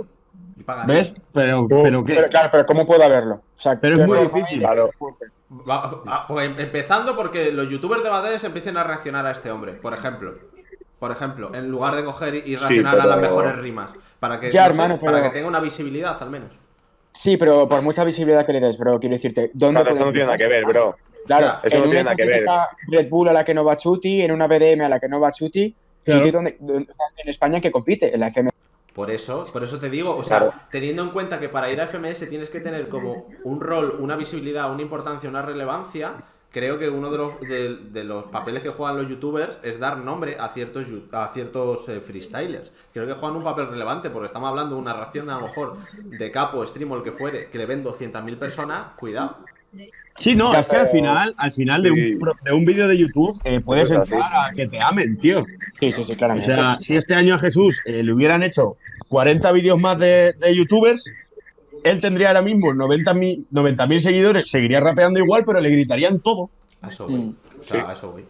Y pagaría. ¿Ves? Pero, pero ¿qué? Pero, claro, pero ¿cómo puedo verlo? O sea, Pero es ¿qué muy difícil. Claro. Va- pues em- empezando porque los youtubers de batallas empiecen a reaccionar a este hombre, por ejemplo. Por ejemplo, en lugar de coger y reaccionar a pero- las mejores rimas. Para que, Ya, no sé, hermano, para que tenga una visibilidad, al menos. Sí, pero por mucha visibilidad que le des, bro, quiero decirte, ¿dónde Claro, eso no tiene nada que ver, bro. Claro, eso no en tiene una nada que ver. Red Bull a la que no va Chuti, en una BDM a la que no va Chuti, Claro. Chuti donde, donde- en España que compite, en la FM. Por eso, por eso te digo, o sea, Claro. teniendo en cuenta que para ir a FMS tienes que tener como un rol, una visibilidad, una importancia, una relevancia, creo que uno de los, de, de los papeles que juegan los youtubers es dar nombre a ciertos, a ciertos eh, freestylers. Creo que juegan un papel relevante porque estamos hablando de una reacción a lo mejor de capo, stream o el que fuere, que le ven 200.000 personas, cuidado. Sí, no, Ya, es que al final, al final de un, de un vídeo de YouTube eh, puedes así. entrar a que te amen, tío. Sí, sí, sí, O claramente. sea, si este año a Jesús eh, le hubieran hecho 40 vídeos más de, de youtubers, él tendría ahora mismo 90.000 90.000 seguidores, seguiría rapeando igual, pero le gritarían todo. A eso voy. Mm. O sea, Sí. a eso voy.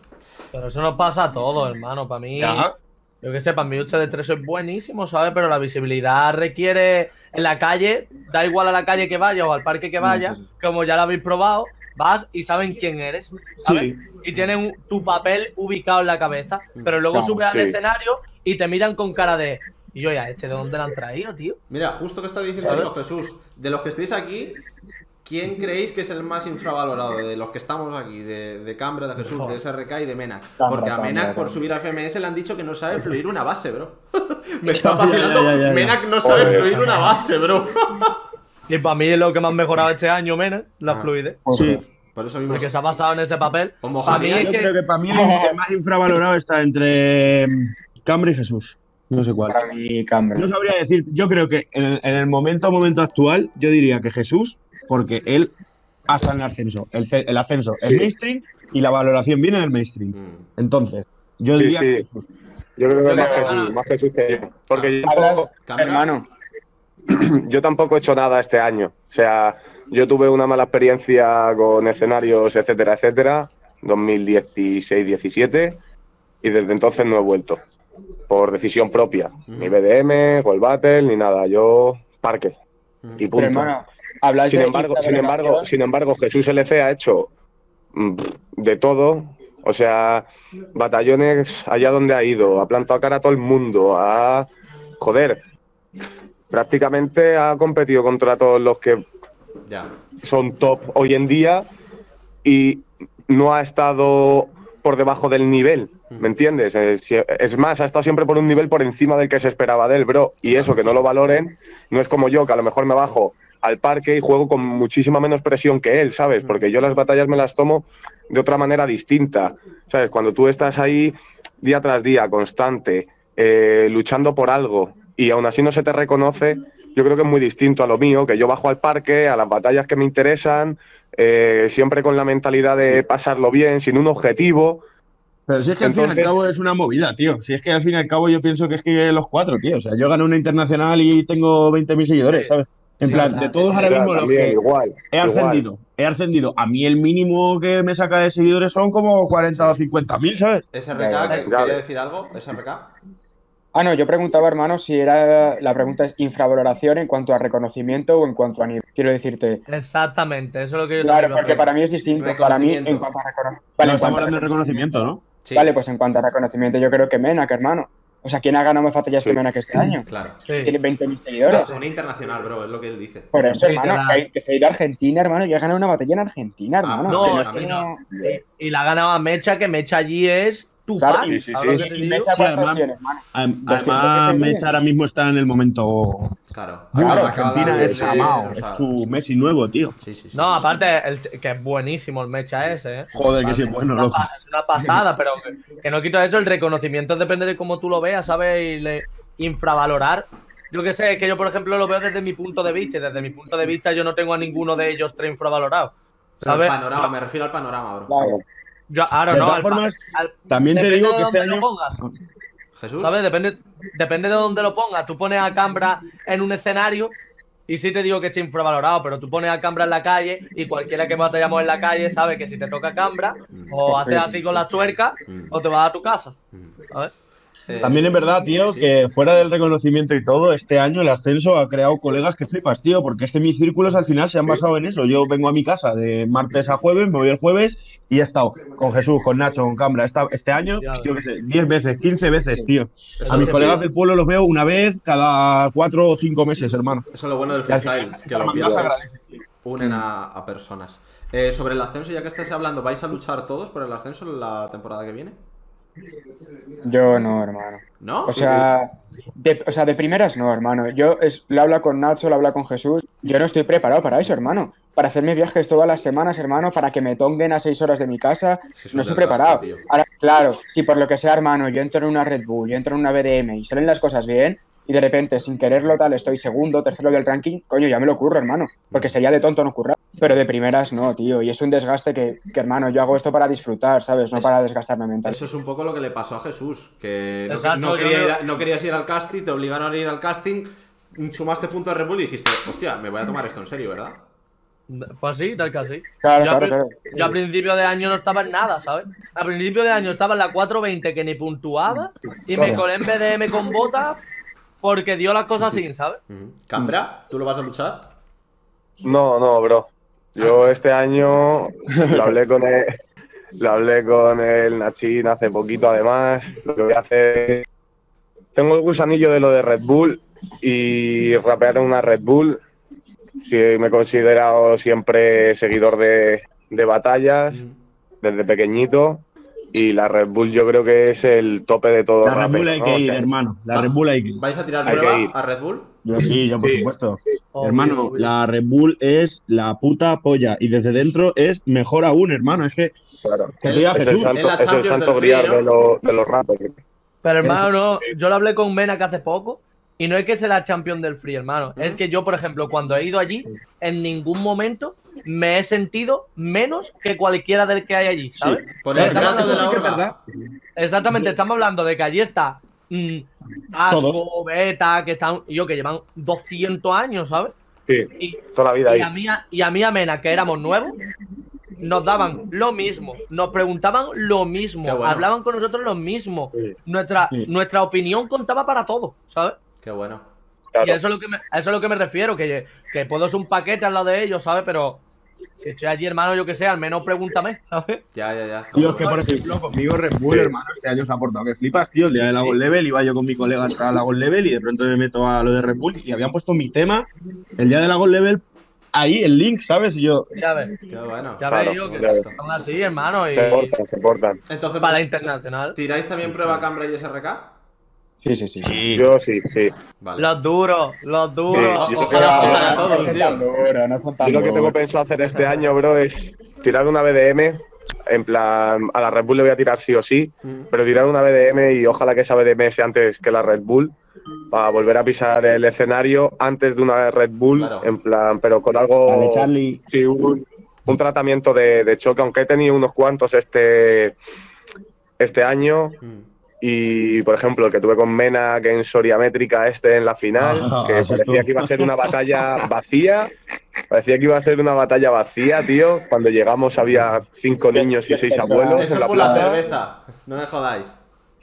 Pero eso nos pasa a todos, hermano. Para mí, Ya. Yo que sé, para mí ustedes tres sois buenísimos, ¿sabes? Pero la visibilidad requiere en la calle, da igual a la calle que vaya o al parque que vaya, sí, sí. como ya lo habéis probado, vas y saben quién eres, ¿sabes? Sí. Y tienen tu papel ubicado en la cabeza, pero luego Claro, subes al escenario y te miran con cara de. Y yo, ya, ¿este de dónde lo han traído, tío? Mira, justo que está diciendo ¿Sabes? eso, Jesús. De los que estéis aquí, ¿quién creéis que es el más infravalorado de los que estamos aquí? De, de Cambra, de Jesús, de SRK y de Menac. Porque a Menac, por subir a FMS, le han dicho que no sabe fluir una base, bro. Me está vacilando. Menac no sabe fluir una base, bro. Y para mí es lo que me han mejorado este año, menos, la Ah. fluidez. Sí. Por eso mismo. Porque se ha basado en ese papel. Os Para mí mojaríais. es Yo que. creo que para mí el, más infravalorado está entre mm, Cambra y Jesús. No sé cuál. Para mí, Cambra. No sabría decir, yo creo que en el, en el momento momento actual, yo diría que Jesús, porque él hasta en el ascenso. El, el ascenso es Sí. mainstream y la valoración viene del mainstream. Mm. Entonces, yo Sí, diría sí. que. Yo creo que más Jesús, más Jesús que yo. Porque yo tampoco, hermano. yo tampoco he hecho nada este año. O sea, yo tuve una mala experiencia con escenarios, etcétera, etcétera, 2016-17, y desde entonces no he vuelto. Por decisión propia. Ni BDM, Gold Battle, ni nada. Yo, parque. Y Pero, punto. hermano, sin de embargo, sin embargo, sin embargo, Jesús LC ha hecho mm, de todo. O sea, batallones allá donde ha ido, ha plantado cara a todo el mundo, ha joder, prácticamente ha competido contra todos los que Ya. son top hoy en día y no ha estado por debajo del nivel, ¿me entiendes? Eh, si- Es más, ha estado siempre por un nivel por encima del que se esperaba de él, bro. Y eso, que no lo valoren, no es como yo, que a lo mejor me bajo al parque y juego con muchísima menos presión que él, ¿sabes? Porque yo las batallas me las tomo de otra manera distinta, ¿sabes? Cuando tú estás ahí día tras día, constante, eh, luchando por algo y aún así no se te reconoce, yo creo que es muy distinto a lo mío, que yo bajo al parque, a las batallas que me interesan, eh, siempre con la mentalidad de pasarlo bien, sin un objetivo. Pero si es que al fin y al cabo es una movida, tío. Si es que al fin y al cabo yo pienso que es que los cuatro, tío. O sea, yo gané una internacional y tengo 20.000 seguidores, Sí. ¿sabes? En Sí, plan, verdad. de todos ahora mismo los que igual, he igual. ascendido, he ascendido. A mí el mínimo que me saca de seguidores son como 40 o 50.000, ¿sabes? SRK, Ya, ya, ¿que- ya. ¿quería decir algo? SRK. Ah, no, yo preguntaba, hermano, si era. La pregunta es infravaloración en cuanto a reconocimiento o en cuanto a nivel. Quiero decirte. Exactamente, eso es lo que yo Claro, porque para mí es distinto. Para mí, en cuanto a reconocimiento. Vale, en estamos hablando de reconocimiento, ¿no? Sí, Vale, pues en cuanto a reconocimiento, yo creo que Menak, hermano. O sea, ¿quién ha ganado más batallas que Sí. Menak este año? claro. Sí. Tiene 20.000 seguidores. Gastronomía internacional, bro, es lo que él dice. Por eso, Sí, hermano, que, hay- que se ha ido a Argentina, hermano, y ha ganado una batalla en Argentina, hermano. no, Que es a que Mecha. no. Y la ha ganado a Mecha, que Mecha allí es tu Claro, pan, sí, sí, ¿sabes sí. Mecha, Sí, ¿cuántos además- tiene, hermano? Adem- 200 Además, Mecha ahora mismo está en el momento. Claro. Acaba Argentina de- es de- amado, o sea, es su Messi nuevo, tío. Sí, sí, sí. No, sí. aparte, el- que es buenísimo el Mecha ese, ¿eh? Joder, que sí es bueno, loco. Es una pasada, pero que, que no quito eso, el reconocimiento depende de cómo tú lo veas, ¿sabes? Y le- infravalorar. Yo que sé, es que yo, por ejemplo, lo veo desde mi punto de vista, y desde mi punto de vista yo no tengo a ninguno de ellos tres infravalorados. El panorama, me refiero al panorama, bro. Claro. Yo, ahora De no, todas al- formas, al- también te digo de que este año. pongas. Jesús. ¿Sabes? Depende, depende de dónde lo pongas. Tú pones a Cambra en un escenario y sí te digo que está infravalorado, pero tú pones a Cambra en la calle y cualquiera que batallamos en la calle sabe que si te toca Cambra, o haces así con las tuercas, Mm. o te vas a tu casa. Mm. ¿sabes? Eh, También es verdad, tío, sí. que fuera del reconocimiento y todo, este año el ascenso ha creado colegas que flipas, tío, porque es que mis círculos al final se han basado en eso. Yo vengo a mi casa de martes a jueves, me voy el jueves y he estado con Jesús, con Nacho, con Cambra. Este año, yo qué sé, 10 veces, 15 veces, tío. A mis colegas del pueblo los veo una vez cada 4 o 5 meses, hermano. Eso es lo bueno del freestyle, que los agradece, unen a, a personas. Eh, sobre el ascenso, ya que estáis hablando, ¿vais a luchar todos por el ascenso en la temporada que viene? Yo no, hermano. ¿No? O sea, de, o sea, de primeras no, hermano. Yo es, lo habla con Nacho, lo habla con Jesús. Yo no estoy preparado para eso, hermano. Para hacerme viajes todas las semanas, hermano, para que me tonguen a seis horas de mi casa. No estoy preparado. tío. Ahora, claro, si por lo que sea, hermano, yo entro en una Red Bull, yo entro en una BDM y salen las cosas bien, y de repente, sin quererlo tal, estoy segundo, tercero del ranking, coño, ya me lo curro, hermano. Porque sería de tonto no currar. Pero de primeras no, tío. Y es un desgaste que, que, hermano, yo hago esto para disfrutar, ¿sabes? No Es- para desgastarme mental. Eso es un poco lo que le pasó a Jesús, que no, Exacto, no quería ir a- no querías ir al casting, te obligaron a ir al casting, sumaste puntos de Red Bull y dijiste, hostia, me voy a tomar esto en serio, ¿verdad? Pues sí, tal que así. Claro, yo, a claro, claro. yo a principio de año no estaba en nada, ¿sabes? A principio de año estaba en la 420 que ni puntuaba y me colé en BDM con botas porque dio las cosas sin, ¿sabes? Cambra, ¿tú lo vas a luchar? No, no, bro. Yo este año lo hablé con el, lo hablé con el Nachín hace poquito, además. Lo que voy a hacer. Tengo el gusanillo de lo de Red Bull y rapear en una Red Bull. Sí, me he considerado siempre seguidor de, de batallas desde pequeñito. Y la Red Bull yo creo que es el tope de todo La Red Bull hay ¿no? que O ir, sea, hermano. La Ah. Red Bull hay que ir. ¿Vais a tirar prueba a Red Bull? Yo sí, yo por Sí. supuesto. Hermano, obvio. la Red Bull es la puta polla. Y desde dentro es mejor aún, hermano. Es que, claro. que diga Es el Jesús. santo, Es el santo grial ¿no? de, lo- de los rappers. Pero hermano, no, yo lo hablé con Mena que hace poco y no es que sea la champion del free, hermano. Es que yo, por ejemplo, cuando he ido allí, en ningún momento me he sentido menos que cualquiera del que hay allí, ¿sabes? Por el sí la que es horda. verdad. Exactamente, estamos hablando de que allí está mm, Asco, Todos. Beta, que están, yo que llevan 200 años, ¿sabes? Sí, Y, toda la vida y ahí. a mí, a- y a mí a Mena, que éramos nuevos, nos daban lo mismo, nos preguntaban lo mismo, bueno. hablaban con nosotros lo mismo. Sí. Nuestra, Sí. nuestra opinión contaba para todo, ¿sabes? Qué bueno. Claro. Y a eso es lo que me, a eso es lo que me refiero, que, que puedo ser un paquete al lado de ellos, ¿sabes? Pero si estoy allí, hermano, yo que sé, al menos pregúntame, ¿sabes? Ya, ya, ya. Tío, es que por ejemplo, conmigo Red Bull, Sí. hermano, este año se ha portado que flipas, tío. El día de la Gold Level iba yo con mi colega a entrar a la Gold Level y de pronto me meto a lo de Red Bull y habían puesto mi tema el día de la Gold Level ahí, el link, ¿sabes? Y yo, Ya ves, Qué bueno. ya Claro, ves yo que son así, hermano, y Se portan, se portan. Entonces, para la internacional. ¿tiráis también prueba Cambra y SRK? Sí, sí, sí. Yo sí, sí. Vale. Los duros, los duros. Ojalá, todos, no son tío. tan duros, no son tan Yo lo que tengo pensado hacer este año, bro, es tirar una BDM. En plan, a la Red Bull le voy a tirar sí o sí, Mm. pero tirar una BDM y ojalá que esa BDM sea antes que la Red Bull, para volver a pisar el escenario antes de una Red Bull, Claro. en plan, pero con algo. vale, Charlie. Sí, un, un tratamiento de, de choque, aunque he tenido unos cuantos este, este año. Mm. Y, por ejemplo, el que tuve con Mena, que en Soria Métrica este en la final, Ah, que eso parecía que iba a ser una batalla vacía. Parecía que iba a ser una batalla vacía, tío. Cuando llegamos había cinco niños y seis abuelos Eso en es la por la cerveza. No me jodáis.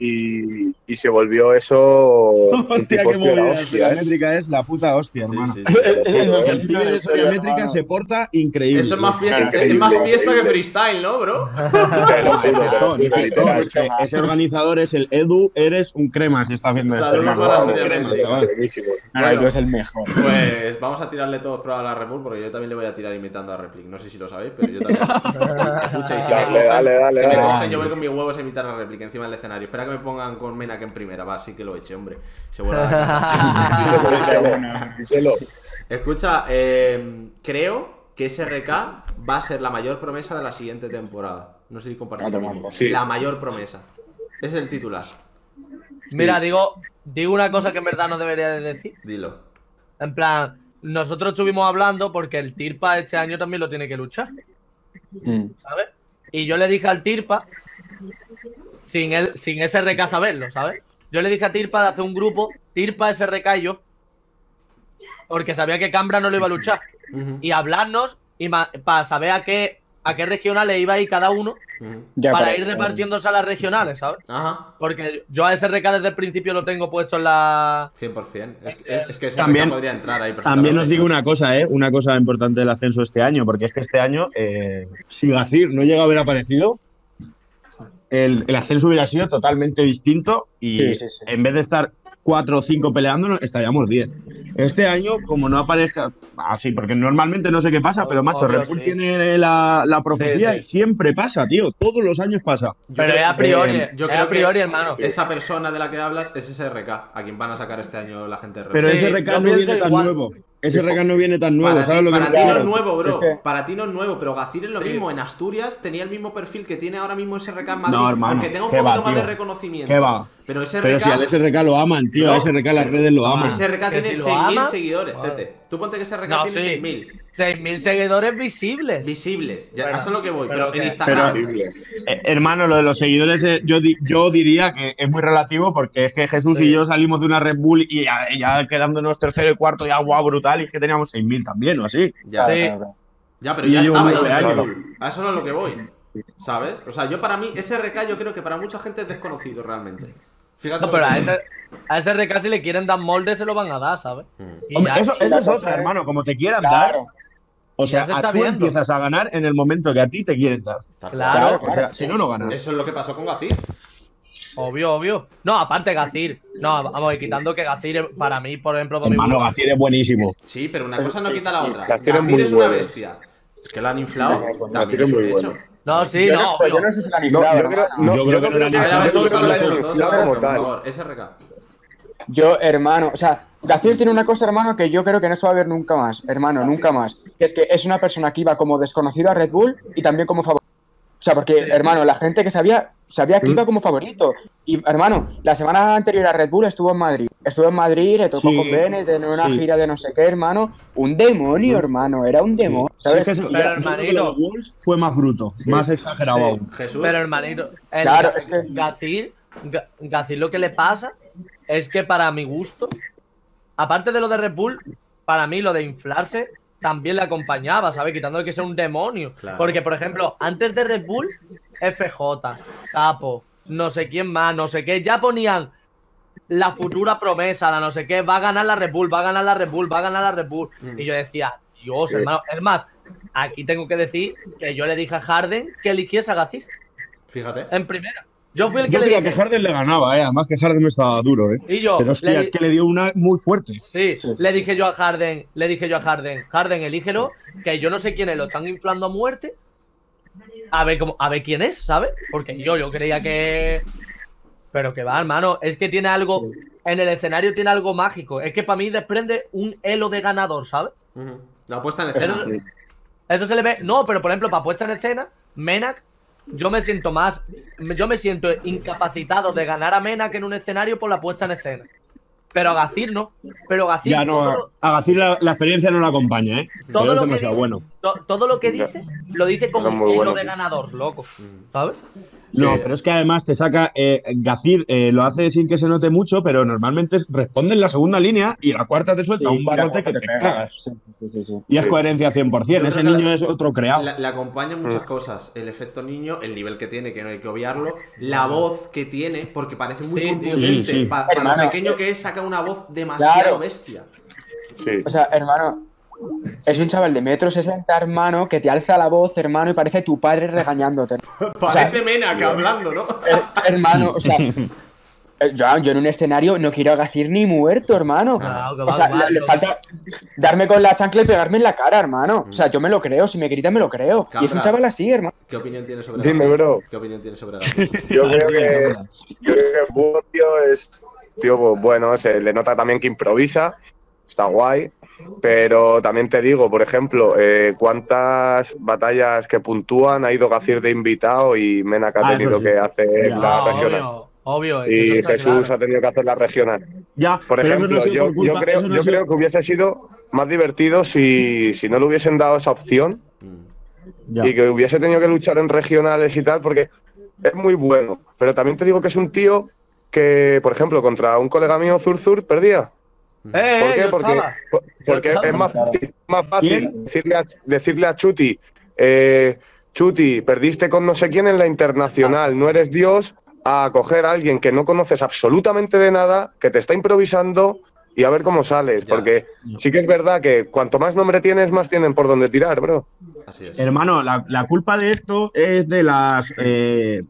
Y, y se volvió eso Hostia, qué la movida. hostia, ¿eh? métrica es la puta hostia, Sí, hermano. sí, sí. El de Soria métrica se porta increíble. Eso es más fiesta, Increíble, es más fiesta que freestyle, ¿no, bro? Ese organizador es el Edu, eres un crema si estás viendo esto. Saludos hermano. para Un Soria crema, Métrica. chaval. Buenísimo. No, Bueno. Edu es el mejor. Pues vamos a tirarle todos pro a la Red Bull porque yo también le voy a tirar imitando a Replic. No sé si lo sabéis, pero yo también. Escucha, y si me cogen, yo voy con mis huevos a imitar a Replic encima del escenario. Espera que me pongan con Menak en primera, va, sí que lo eche, hombre. Se vuelve a. Escucha, eh, creo que SRK va a ser la mayor promesa de la siguiente temporada. No sé si No mando. Sí. La mayor promesa. Ese es el titular. Mira, digo, digo una cosa que en verdad no debería de decir. Dilo. En plan, nosotros estuvimos hablando porque el Tirpa este año también lo tiene que luchar, Mm. ¿sabes? Y yo le dije al Tirpa, sin él, sin SRK saberlo, ¿sabes? Yo le dije a Tirpa de hacer un grupo, Tirpa, SRK y yo, porque sabía que Cambra no lo iba a luchar. Y hablarnos y para saber a qué, a qué regionales iba a ir cada uno. Ya, para ir repartiéndose a las regionales, ¿sabes? Ajá. Porque yo a SRK desde el principio lo tengo puesto en la... 100%. Es, que- es que SRK También- podría entrar ahí También os digo una cosa, ¿eh? Una cosa importante del ascenso este año, porque es que este año, eh, si Gacir no llega a haber aparecido, el, el ascenso hubiera sido totalmente distinto y Sí, sí, sí. en vez de estar 4 o 5 peleándonos, estaríamos 10. Este año, como no aparezca así, porque normalmente no sé qué pasa, pero macho, Red Bull sí. tiene la, la profecía Sí, sí. y siempre pasa, tío. Todos los años pasa. Yo Pero es a priori, eh, yo es creo a priori, que hermano. Esa persona de la que hablas es SRK, a quien van a sacar este año la gente de Red Pero Bull. Sí, ese RK yo no viene tan igual. nuevo. Ese RK no viene tan nuevo, Para, ¿sabes lo que para ti no es nuevo, bro. Es que- Para ti no es nuevo, pero Gacir es lo Sí. mismo. En Asturias tenía el mismo perfil que tiene ahora mismo SRK en Madrid. No, hermano, aunque tenga un ¿qué poquito va, más de reconocimiento. ¿Qué va? Pero SRK, Pero si al SRK lo aman, tío. No, a SRK las redes lo aman. SRK tiene si lo 6.000 ama- seguidores, Vale. Tete. Tú ponte que SRK No, tiene sí. 6.000 6.000 seguidores visibles. visibles. Ya, Pero- eso es lo que voy. pero Pero, en Instagram. Eh, hermano, lo de los seguidores, eh, yo, di- yo diría que es muy relativo porque es que Jesús Sí. y yo salimos de una Red Bull y ya, ya quedándonos tercero y cuarto, ya guau, brutal, y es que teníamos 6.000 también, o así. Ya, Sí. Ya, pero Y ya años. Bull. A eso no es lo que voy. ¿Sabes? O sea, yo para mí, SRK yo creo que para mucha gente es desconocido realmente. Fíjate. No, pero a, ese, a SRK si le quieren dar molde se lo van a dar, ¿sabes? Mm. Y Hombre, ya- eso, y es otra, hermano, como te quieran dar. O sea, se tú viendo. empiezas a ganar en el momento que a ti te quieren dar. Claro. O sea, si no, no ganas. Eso es lo que pasó con Gacir. Obvio, obvio. No, aparte Gacir. No, vamos a ir quitando que Gacir, para mí, por ejemplo, para mi Hermano, Gacir es buenísimo. Sí, pero una cosa no quita la otra. Gacir es muy es una bestia. Que lo han inflado. Gacir es es un muy hecho. bueno. No, sí, Yo no. pues yo pero- no sé si la han No, yo creo, hermano. no, Yo creo que no lo han A ver, a ver, yo creo que la no la. SRK. Yo, hermano, o sea, Gacir tiene una cosa, hermano, que yo creo que no se va a ver nunca más, hermano, nunca más. Que es que es una persona que iba como desconocido a Red Bull y también como favorito. O sea, porque, hermano, la gente que sabía, sabía que iba como favorito. Y, hermano, la semana anterior a Red Bull estuvo en Madrid. Estuvo en Madrid, le tocó Sí, con Bennett en una sí. gira de no sé qué, hermano. Un demonio, hermano, era un demonio, Sí, ¿sabes? es que eso- Pero, hermanito. Wolves fue más bruto, más exagerado Sí. aún. Jesús. Pero hermanito, el Claro, es que- Gacir, Ga- Gacir lo que le pasa es que para mi gusto, aparte de lo de Red Bull, para mí lo de inflarse también le acompañaba, ¿sabes? Quitando que sea un demonio. Claro. Porque, por ejemplo, antes de Red Bull, FJ, Capo, no sé quién más, no sé qué, ya ponían la futura promesa, la no sé qué, va a ganar la Red Bull, va a ganar la Red Bull, va a ganar la Red Bull. Mm. Y yo decía, Dios, hermano. Es más, aquí tengo que decir que yo le dije a Harden que eligiese a Gacir Fíjate. en primera. Yo fui el que Yo le creía dije. que Harden le ganaba, eh. Además que Harden estaba duro, eh. Y yo, Pero hostia, le es que le dio una muy fuerte. sí, Sí, sí, le sí. dije yo a Harden, le dije yo a Harden, Harden, elígelo, que yo no sé quiénes lo están inflando a muerte. A ver cómo, a ver quién es, ¿sabes? Porque yo, yo creía que. Pero que va, hermano. Es que tiene algo. En el escenario tiene algo mágico. Es que para mí desprende un elo de ganador, ¿sabes? La puesta en Eso, escena. eso se le ve. No, pero por ejemplo, para puesta en escena, Menak, yo me siento más. Yo me siento incapacitado de ganar a Menak en un escenario por la puesta en escena. Pero a Gacir no. Pero Gacir. Ya no, todo, a Gacir la, la experiencia no la acompaña, eh. Todo Pero es lo que demasiado dice- bueno. to- todo lo que dice, lo dice Era un bueno, de ganador, loco. ¿Sabes? No, Sí. pero es que además te saca. Eh, Gacir eh, lo hace sin que se note mucho, pero normalmente es- responde en la segunda línea y la cuarta te suelta Sí, un barrote que te pega. cagas. Sí, sí, sí, sí. Y es coherencia 100%. Yo Ese niño la- es otro creado. Le, acompañan muchas Mm. cosas. El efecto niño, el nivel que tiene, que no hay que obviarlo. La voz que tiene, porque parece muy Sí, contundente. sí, sí. Pa- para Hermano, lo pequeño eh, que es, saca una voz demasiado claro. bestia. Sí. O sea, hermano, es un chaval de metro 60, hermano, que te alza la voz, hermano, y parece tu padre regañándote. Parece Mena que hablando, ¿no? Her- hermano, o sea, eh, yo, yo en un escenario no quiero agacir ni muerto, hermano. Claro, que O sea, mal, le, falta darme con la chancla y pegarme en la cara, hermano. O sea, yo me lo creo, si me gritan me lo creo. Y es un chaval así, hermano. ¿Qué opinión tienes sobre Dime, bro. ¿Qué opinión tienes sobre? Yo creo que, yo creo que Búho, tío, es. Tío, pues, bueno, se le nota también que improvisa. Está guay. Pero también te digo, por ejemplo, eh, cuántas batallas que puntúan ha ido Gacir de invitado y Mena que ha Ah, tenido sí. que hacer Ya. la regional. obvio, obvio. Y Jesús claro. ha tenido que hacer la regional. Ya, Por no ejemplo, yo, por culpa- yo creo, no yo creo que hubiese sido más divertido si, si no le hubiesen dado esa opción. Ya. y que hubiese tenido que luchar en regionales y tal, porque es muy bueno. Pero también te digo que es un tío que, por ejemplo, contra un colega mío, Zurzur, perdía. Eh, ¿Por eh, qué? Porque, estaba. es más, más fácil decirle a, decirle a Chuti, eh, Chuti, perdiste con no sé quién en la internacional, no eres Dios, a coger a alguien que no conoces absolutamente de nada, que te está improvisando y a ver cómo sales. Ya. Porque sí que es verdad que cuanto más nombre tienes, más tienen por dónde tirar, bro. Así es. Hermano, la, la culpa de esto es de las. eh,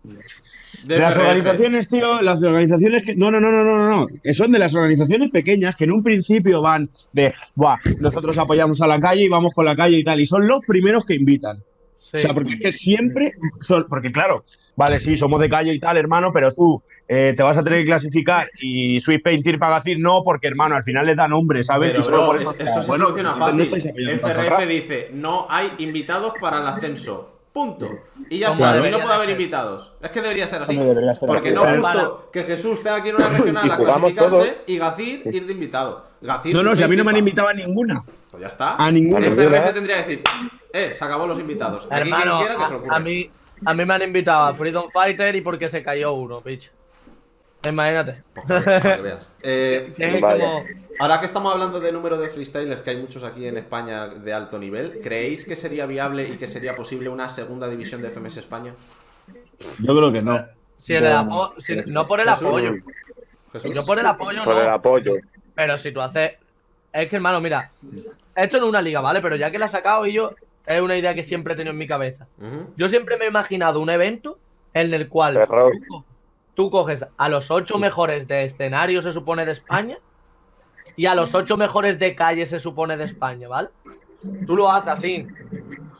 De las FRF. organizaciones, tío, las organizaciones que. No, no, no, no, no, no, no. Que son de las organizaciones pequeñas que en un principio van de. Buah, nosotros apoyamos a la calle y vamos con la calle y tal. Y son los primeros que invitan. Sí. O sea, porque es que siempre son. Porque claro, vale, sí, somos de calle y tal, hermano, pero tú eh, te vas a tener que clasificar y Sweet Painter para decir no, porque hermano, al final le da nombre, ¿sabes? Pero, y solo bro, por es- eso. se bueno, soluciona no fácil. al FRF dice, no hay invitados para el ascenso. Punto. Y ya está, y no puede haber invitados. Es que debería ser así. Debería ser Porque así. no es justo que Jesús tenga que ir a una regional a clasificarse todos. y Gacir ir de invitado. Gacir No, no, si a mí no me han invitado a ninguna. Pues ya está. A ninguna. FRF tendría que decir, eh, se acabó los invitados. Aquí quien Hermano, quiera que se lo a, ocurra. a mí, a mí me han invitado a Freedom Fighter y porque se cayó uno, bicho. Imagínate. Eh, como- Ahora que estamos hablando de número de freestylers, que hay muchos aquí en España de alto nivel, ¿creéis que sería viable y que sería posible una segunda división de FMS España? Yo creo que no. si el apo- si- no por el Jesús. apoyo. Jesús. Yo por el apoyo Por el no. apoyo. Pero si tú haces. Es que, hermano, mira. Esto no es una liga, ¿vale? Pero ya que la he sacado y yo. Es una idea que siempre he tenido en mi cabeza. Yo siempre me he imaginado un evento en el cual Error. Tú, coges a los ocho mejores de escenario, se supone, de España, y a los ocho mejores de calle, se supone, de España, ¿vale? Tú lo haces así.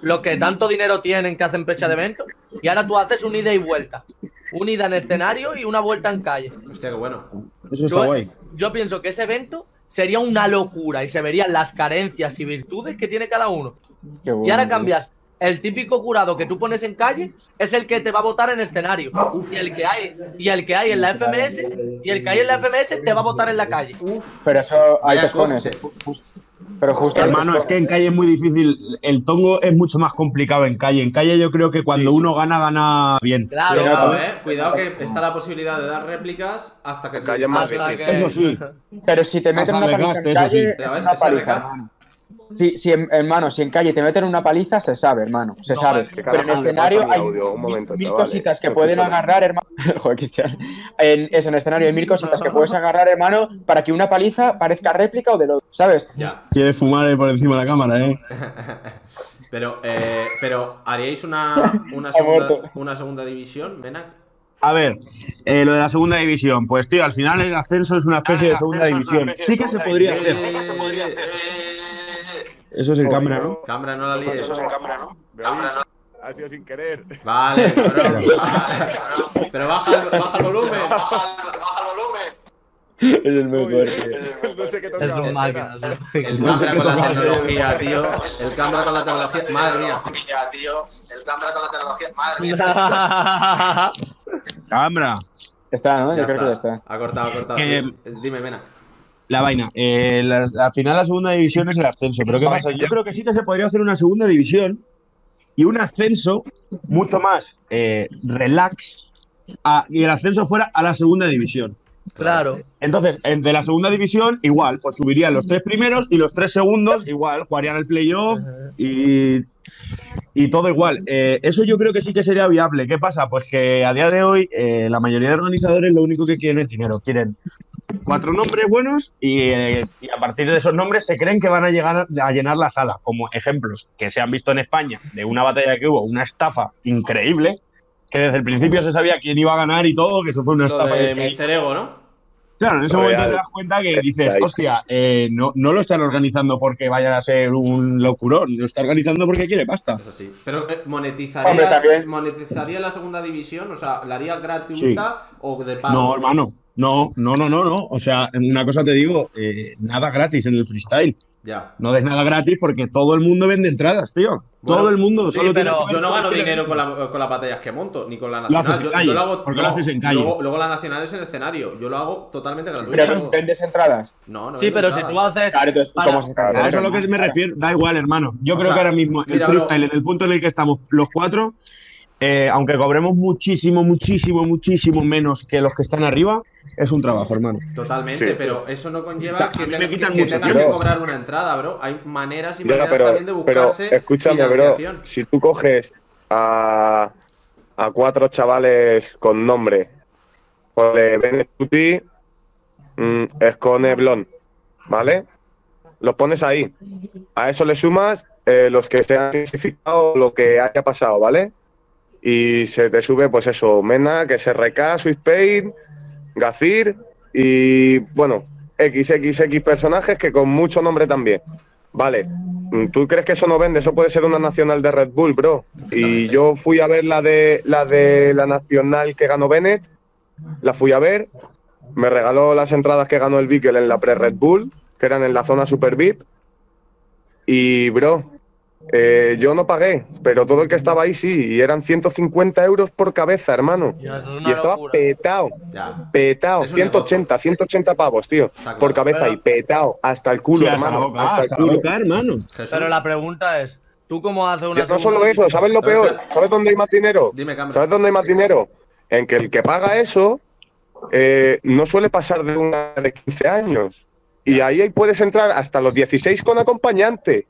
Los que tanto dinero tienen que hacen fecha de evento, y ahora tú haces un ida y vuelta. Un ida en escenario y una vuelta en calle. Hostia, qué bueno. Eso está Yo, guay. yo pienso que ese evento sería una locura y se verían las carencias y virtudes que tiene cada uno. Qué bueno, Y ahora tío. cambias. El típico jurado que tú pones en calle es el que te va a votar en escenario. Y el que hay, y el que hay en la FMS, y el que hay en la FMS te va a votar en la calle. Uf. Pero eso ahí te expones. just- Pero justo. Hermano, es que en calle es muy difícil. El tongo es mucho más complicado en calle. En calle yo creo que cuando Sí, sí. uno gana, gana bien. Claro, Cuidado, claro. eh. Cuidado que está la posibilidad de dar réplicas hasta que En calle es más que- Eso sí. Pero si te meten una paliza en gaste, eso sí. calle, es una paliza. Sí, sí, hermano, si en calle te meten una paliza, se sabe, hermano, se No, sabe. que Pero en escenario hay audio, un momento, mil chavales. cositas que pueden agarrar, hermano. Joder, Cristian. En, eso, en escenario hay mil cositas que puedes agarrar, hermano, para que una paliza parezca réplica o del otro, ¿sabes? Ya. Quiere fumar por encima de la cámara, ¿eh? Pero, eh, pero ¿haríais una, una, segunda, muerto. una segunda división, Menac? A ver, eh, lo de la segunda división. Pues, tío, al final el ascenso es una especie de segunda división. Sí que se podría hacer. Eso es el cámara, ¿no? Cámara, no la líes. Ha sido sin querer. Vale, cabrón. Vale. Pero baja el, baja el volumen. Es el mejor. no sé qué Es toca. un máquina. es un El máquina. cámara con la tecnología, tío. El cámara con la tecnología. Madre mía. Cámara. Está, ¿no? Ya Yo creo que ya está. Ha cortado, ha cortado. Sí. Dime, Mena. La vaina. Eh, la- al final la segunda división es el ascenso. Pero ¿qué pasa? Yo creo que sí que se podría hacer una segunda división y un ascenso mucho más eh, relax, a- y el ascenso fuera a la segunda división. Claro. Entonces, en- de la segunda división, igual, pues subirían los tres primeros y los tres segundos, igual, jugarían el playoff y, y todo igual. Eh, eso yo creo que sí que sería viable. ¿Qué pasa? Pues que a día de hoy eh, la mayoría de organizadores lo único que quieren es dinero. Quieren cuatro nombres buenos y, eh, y a partir de esos nombres se creen que van a llegar a, llenar la sala. Como ejemplos que se han visto en España de una batalla que hubo, una estafa increíble, que desde el principio se sabía quién iba a ganar y todo, que eso fue una Lo estafa. de Mr. Ego, ¿no? Claro, en ese Real. momento te das cuenta que dices, hostia, eh, no, no lo están organizando porque vayan a ser un locurón, lo está organizando porque quiere pasta. Es así. Pero eh, monetizaría, Hombre, también- monetizaría la segunda división, o sea, ¿la haría gratuita o de pago? No, hermano, no, no, no, no, no. O sea, una cosa te digo, eh, nada gratis en el freestyle. Ya. No des nada gratis porque todo el mundo vende entradas, tío. Bueno, todo el mundo. sí, solo que Yo no gano dinero con, la- con las batallas que monto, ni con la Lo nacional. haces en calle, yo lo hago. porque lo haces en calle. Luego, luego la nacional es en escenario. Yo lo hago totalmente gratuito. Pero vendes entradas. No, no. Sí, pero si tú haces. Claro, entonces, para- ¿cómo se A eso es lo que me refiero. Da igual, hermano. Yo O creo sea, que ahora mismo el mira, freestyle, en el punto en el que estamos los cuatro, eh, aunque cobremos muchísimo, muchísimo, muchísimo menos que los que están arriba, es un trabajo, hermano. Totalmente, Sí. pero eso no A conlleva que, me tenga- que- quitan que mucho, tengas que cobrar una entrada, bro. Hay maneras y Ya, maneras pero, también de pero buscarse escúchame, bro. Si tú coges a, a cuatro chavales con nombre, ponle Benestuti, mm, Escone Blon, ¿vale? Los pones ahí. A eso le sumas eh, los que se han clasificado, lo que haya pasado, ¿vale? Y se te sube, pues eso, Mena, que es RK, Swispain, Gazir y, bueno, XXX personajes que con mucho nombre también. Vale, Mm, ¿tú crees que eso no vende? Eso puede ser una nacional de Red Bull, bro. Y yo fui a ver la de la de la nacional que ganó Bennett, la fui a ver, me regaló las entradas que ganó el Bickel en la pre-Red Bull, que eran en la zona Super VIP. Y, bro, eh, yo no pagué, pero todo el que estaba ahí sí, y eran 150 euros por cabeza, hermano. Tío, eso es una Y estaba locura. petado, Ya. un 180, 180 pavos, tío, claro. por cabeza Pero- y petado, hasta el culo, Sí, hasta la hermano, boca, hasta el hasta culo. boca, hermano. Jesús, Pero la pregunta es: ¿tú cómo haces una. Ya no solo eso, ¿sabes lo peor? ¿Sabes dónde hay más dinero? Dime. ¿Sabes dónde hay más dinero? En que el que paga eso eh, no suele pasar de una de 15 años. Y ahí puedes entrar hasta los 16 con acompañante,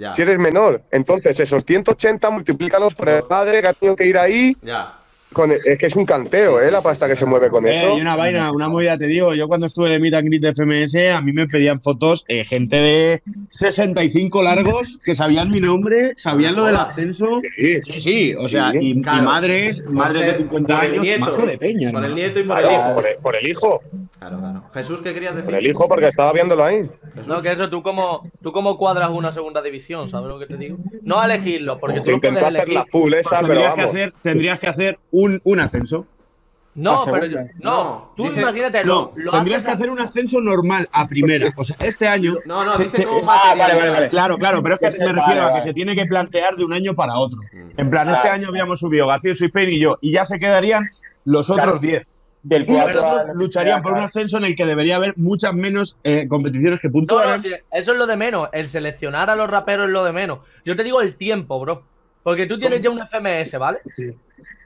Ya. si eres menor. Entonces, esos 180 multiplícalos por el padre que ha tenido que ir ahí. Ya. Con es que es un canteo, Sí, ¿eh? sí, la pasta sí, que sí. se mueve con Eh, eso. y una vaina, una movida, te digo, yo cuando estuve en el Meet and Greet de FMS, a mí me pedían fotos eh, gente de 65 largos que sabían mi nombre, sabían lo del ascenso. Sí. Sí, sí, o sea, Sí. y, madres, madres de ser- 50 por el años, nieto. mazo de peña. Por el nieto y por el hijo. por, el, por el hijo. Claro, claro. Jesús, ¿qué querías decir? Por el hijo, porque estaba viéndolo ahí. Jesús. No, que eso, ¿tú cómo, tú cómo cuadras una segunda división, ¿sabes lo que te digo? No a elegirlo, porque tú no puedes hacer elegir. la full esa, pero Tendrías que, hacer, tendrías que hacer un, un ascenso. No, A pero yo- no, No, tú dice- imagínate, No, lo, lo tendrías haces que a- hacer un ascenso normal a primera. O sea, este año. No, no, dice se- es- materializar. vale, vale, vale. Claro, claro, pero es que Ese- me refiero vale, a que se tiene que plantear de un año para otro. En plan, este año habíamos subido García, Swispain y yo, y ya se quedarían los otros Claro. 10. Del Y 4 los otros lucharían por un ascenso en el que debería haber muchas menos eh, competiciones que No, puntuaran. no, sí, eso es lo de menos. El seleccionar a los raperos es lo de menos. Yo te digo el tiempo, bro. Porque tú tienes ya un FMS, ¿vale?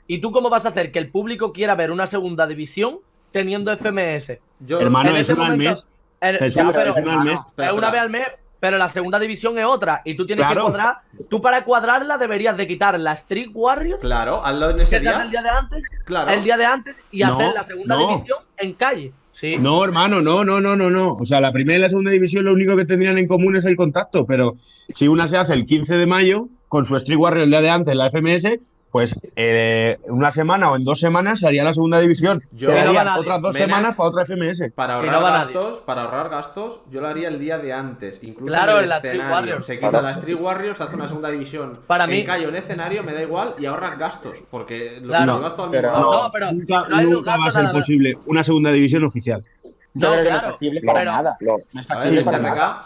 ¿Y tú cómo vas a hacer que el público quiera ver una segunda división teniendo FMS? Yo, Hermano, es una al momento- mes. El- Jesús, ya, pero- es una al mes. Espera, es una espera. vez al mes, pero la segunda división es otra. Y tú tienes Claro. que cuadrar. Tú para cuadrarla deberías de quitar la Street Warriors, Claro, hazlo en ese día. el día de antes, Claro. el día de antes, y No, hacer la segunda no. división en calle. Sí. No, hermano, no, no, no, no, no. O sea, la primera y la segunda división lo único que tendrían en común es el contacto, pero si una se hace el 15 de mayo con su Street Warrior el día de antes, la FMS, pues eh, una semana o en dos semanas se haría la segunda división. Yo- no otras dos Mena- semanas para otra FMS. Para ahorrar no gastos, para ahorrar gastos, yo lo haría el día de antes, incluso Claro, en en el la Street escenario. Warriors. Se quita la Street Warriors, hace una segunda división. Para en mí- callo, en escenario, me da igual y ahorras gastos, porque lo, Claro. lo gasto al mismo Pero-. No, pero nunca nunca va a ser posible una segunda división oficial. Yo No, creo que no es claro, factible para pero- nada. No. Es A ver, factible para nada.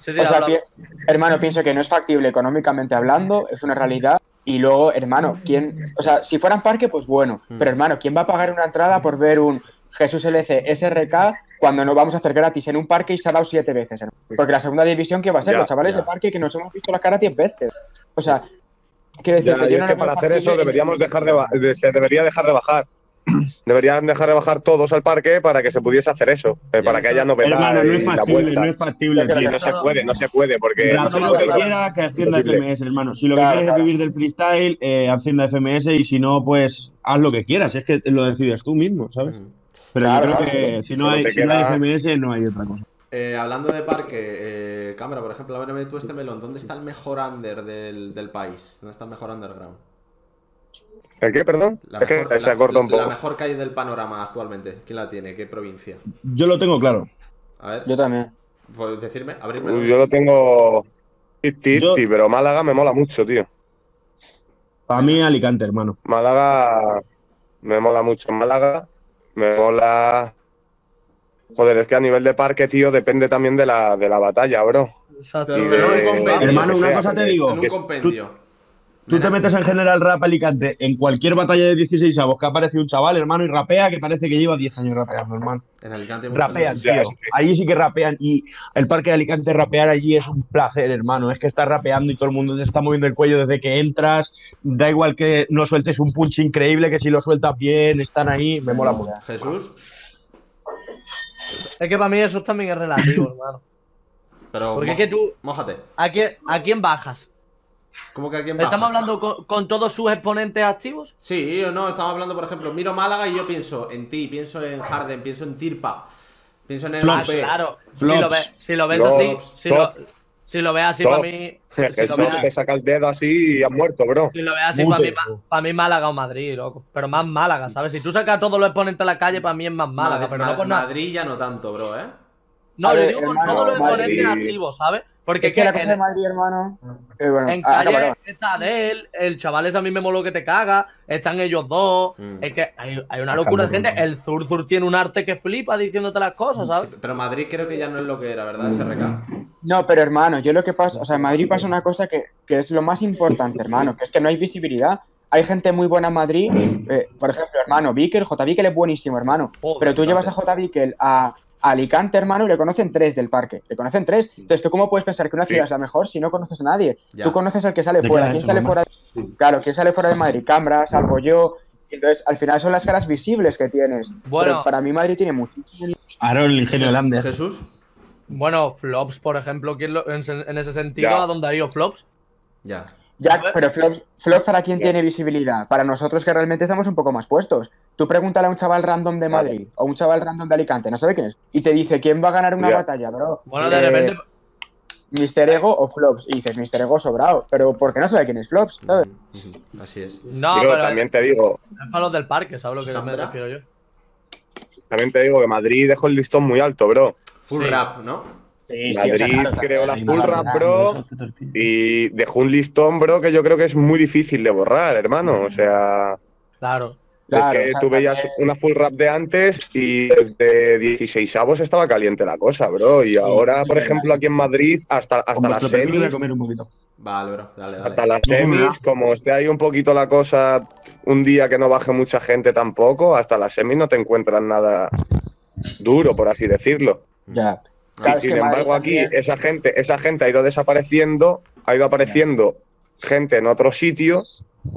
Sí, sí, O sea, habla- pi- hermano, pienso que no es factible económicamente hablando, es una realidad. Y luego, hermano, ¿quién? O sea, si fuera en parque, pues bueno. Pero, hermano, ¿quién va a pagar una entrada por ver un Jesús LC SRK cuando no vamos a hacer gratis en un parque y se ha dado siete veces? hermano? Porque la segunda división, ¿qué va a ser? Ya, Los chavales ya. de parque que nos hemos visto la cara diez veces. O sea, quiero decir que yo es no que lo veo para hacer eso deberíamos dejar de- se debería dejar de bajar. deberían dejar de bajar todos al parque para que se pudiese hacer eso, eh, para que haya novedad Hermano, no es factible, no es factible, tío. no se puede, no se puede, porque lo que quiera, que Hacienda. FMS, hermano. Si lo que Claro, quieres claro. es vivir del freestyle, eh, Hacienda FMS, y si no, pues haz lo que quieras. Es que lo decides tú mismo, ¿sabes? Pero Claro, yo creo claro. que si no, hay, te si no hay queda- FMS, no hay otra cosa. Eh, hablando de parque, eh, cámara, por ejemplo, ábreme tú este melón. ¿Dónde está el mejor under del, del país? ¿Dónde está el mejor underground? ¿El qué, perdón? La es que mejor, se corta un la poco. mejor calle del panorama actualmente. ¿Quién la tiene? ¿Qué provincia? Yo lo tengo claro. A ver, Yo también. ¿puedes decirme? Abrirme. Uy, Yo lo tengo 50-50, Yo- pero Málaga me mola mucho, tío. Para mí, Alicante, hermano. Málaga me mola mucho. Málaga me mola. Joder, es que a nivel de parque, tío, depende también de la, de la batalla, bro. Exacto. Pero de- en un compendio. Hermano, que una sea, cosa te digo. En un compendio. Tú te metes en general rap Alicante en cualquier batalla de 16 avos que aparece un chaval, hermano, y rapea que parece que lleva 10 años rapeando, hermano. En Alicante Rapean, tío. Allí sí que rapean. Y el parque de Alicante, rapear allí es un placer, hermano. Es que estás rapeando y todo el mundo te está moviendo el cuello desde que entras. Da igual que no sueltes un punch increíble, que si lo sueltas bien, están ahí. Me mola mucho. Jesús, Es que para mí eso también es relativo, hermano. pero Porque es que tú, mójate. ¿a quién, a quién bajas? ¿Cómo que ¿Estamos hablando con, con todos sus exponentes activos? Sí, o no, estamos hablando, por ejemplo, miro Málaga y yo pienso en ti, pienso en Harden, pienso en Tirpa, pienso en el Flops. Ah, AP. claro. Si lo, ves, si lo ves Flops, así, si lo, si lo ves así Top. para mí, si, lo ves, te saca el dedo así y has muerto, bro. si lo ves así para mí, Mute. para mí Málaga o Madrid, loco. Pero más Málaga, ¿sabes? Si tú sacas a todos los exponentes a la calle, para mí es más Málaga, Madrid, pero Ma- no por nada. Madrid ya no tanto, bro, ¿eh? No, ver, digo con todos los exponentes activos, ¿sabes? Porque Es que la cosa en- de Madrid, hermano. eh, bueno, En ah, calle está de él, el chaval ese a mí me moló que te caga, están ellos dos, Mm. es que hay, hay una locura de gente, el Zur Zur tiene un arte que flipa diciéndote las cosas, ¿sabes? Sí, pero Madrid creo que ya no es lo que era, ¿verdad? SRK. No, pero hermano, yo lo que pasa, o sea, en Madrid pasa una cosa que, que es lo más importante, hermano, que es que no hay visibilidad. Hay gente muy buena en Madrid, eh, por ejemplo, hermano, Víquel, J. Víquel es buenísimo, hermano. Joder, pero tú llevas a J. Víquel a, a Alicante, hermano, y le conocen tres del parque. Le conocen tres. Entonces, ¿tú cómo puedes pensar que una Sí. ciudad es la mejor si no conoces a nadie? Ya. Tú conoces al que sale ¿De fuera. ¿Quién sale fuera? Claro, ¿quién sale fuera de Madrid? Cambra, salvo yo. Entonces, al final son las caras visibles que tienes. Bueno. Pero para mí Madrid tiene muchísimo. Aaron, el ingenio del Ander. Jesús. Bueno, Flops, por ejemplo, ¿quién lo- en, se- en ese sentido, Ya. ¿a dónde ha ido Flops? Ya. Ya, pero Flops, Flops para quién Ya. tiene visibilidad? Para nosotros que realmente estamos un poco más puestos. Tú pregúntale a un chaval random de. Madrid o un chaval random de Alicante, no sabe quién es, y te dice quién va a ganar una batalla, bro. Bueno, Eh, de repente, Mr. Ego o Flops. Y dices, Mr. Ego sobrado. Pero ¿por qué no sabe quién es Flops? ¿Sabes? Ujú, ujú. Así es. no, Pero pero también te digo, es para los del parque, ¿sabes lo que me Zambra. refiero yo? también te digo que Madrid dejó el listón muy alto, bro. Full Sí. rap, ¿no? Sí, Madrid creó la full rap, bro. Y dejó un listón, bro, que yo creo que es muy difícil de borrar, hermano. O sea, Claro. Claro, es o que sea, tú veías una full rap de antes y desde 16 avos estaba caliente la cosa, bro. Y ahora, por ejemplo, aquí en Madrid, hasta, hasta las voy a semis, comer un poquito. Vale, bro, dale, dale. hasta las No, semis, como esté ahí un poquito la cosa, un día que no baje mucha gente tampoco, hasta las semis no te encuentras nada duro, por así decirlo. Ya. Y Claro, es sin embargo, aquí también- esa gente, esa gente ha ido desapareciendo, ha ido apareciendo gente en otro sitio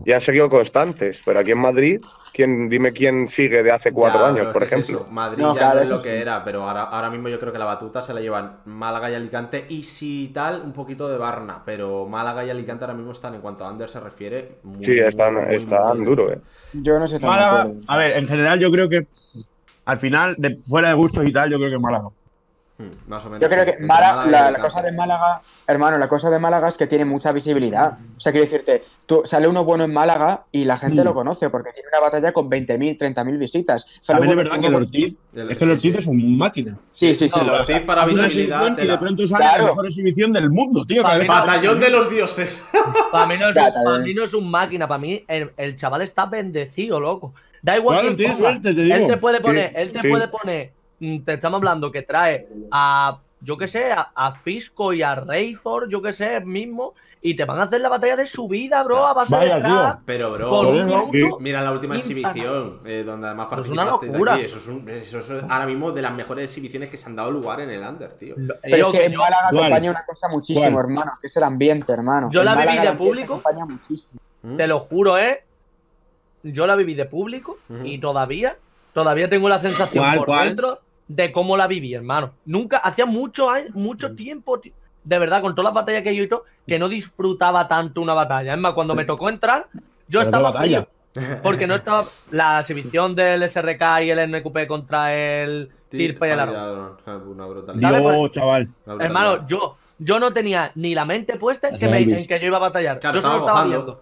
y han seguido constantes. Pero aquí en Madrid, ¿quién, dime quién sigue de hace cuatro Ya, años, por es ejemplo. Madrid No, ya claro, no es lo que sí. era, pero ahora, ahora mismo yo creo que la batuta se la llevan Málaga y Alicante y si tal, un poquito de Barna, pero Málaga y Alicante ahora mismo están, en cuanto a Under se refiere, muy, Sí, están, muy, muy, están muy duro, eh. Yo no sé tan Málaga, a ver, en general yo creo que al final, de, fuera de gustos y tal, yo creo que Málaga. Más o menos. Yo creo sí, que Málaga- la, cosa de Málaga, hermano, la cosa de Málaga es que tiene mucha visibilidad. O sea, quiero decirte, tú sale uno bueno en Málaga y la gente Mm. lo conoce porque tiene una batalla con 20.000, 30.000 visitas. Sale También es verdad que el Ortiz, El- es que el Ortiz sí. es un máquina. Sí, sí, sí. No, para visibilidad. y de pronto sale Claro. la mejor exhibición del mundo, tío. Batallón de los dioses. Para mí, no es, Ya, también. para mí no es un máquina, para mí el, el chaval está bendecido, loco. Da igual Claro, suerte, te digo. Él te puede Sí, poner, él te sí. puede poner, mm, te estamos hablando que trae a, yo qué sé, a, a Fisco y a Razor, yo qué sé, mismo, y te van a hacer la batalla de su vida, bro, a base Vaya, de trap, Pero, bro, mira la última exhibición, eh, donde además Pero es una participaste locura. aquí. Eso es, un- eso es ahora mismo de las mejores exhibies que se han dado lugar en el Under, tío. Pero yo- es que en yo- Málaga acompaña una cosa muchísimo, ¿Cuál? hermano, que es el ambiente, hermano. Yo En la viví de público. acompaña muchísimo. ¿Mm? Te lo juro, ¿eh? yo la viví de público y todavía, todavía tengo la sensación ¿Cuál, por cuál? dentro de cómo la viví, hermano. Nunca, hacía mucho años, mucho tiempo, ti- de verdad, con todas las batallas que yo y todo, que no disfrutaba tanto una batalla. Es más, cuando me tocó entrar, yo Pero estaba batalla. frío, porque no estaba la exhibición del SRK y el NQP contra el Tirpa y el. ¿Sabes? Dios, chaval. Una brutalidad. Hermano, yo, yo no tenía ni la mente puesta en que, me- en que yo iba a batallar. Claro, yo solo estaba viendo.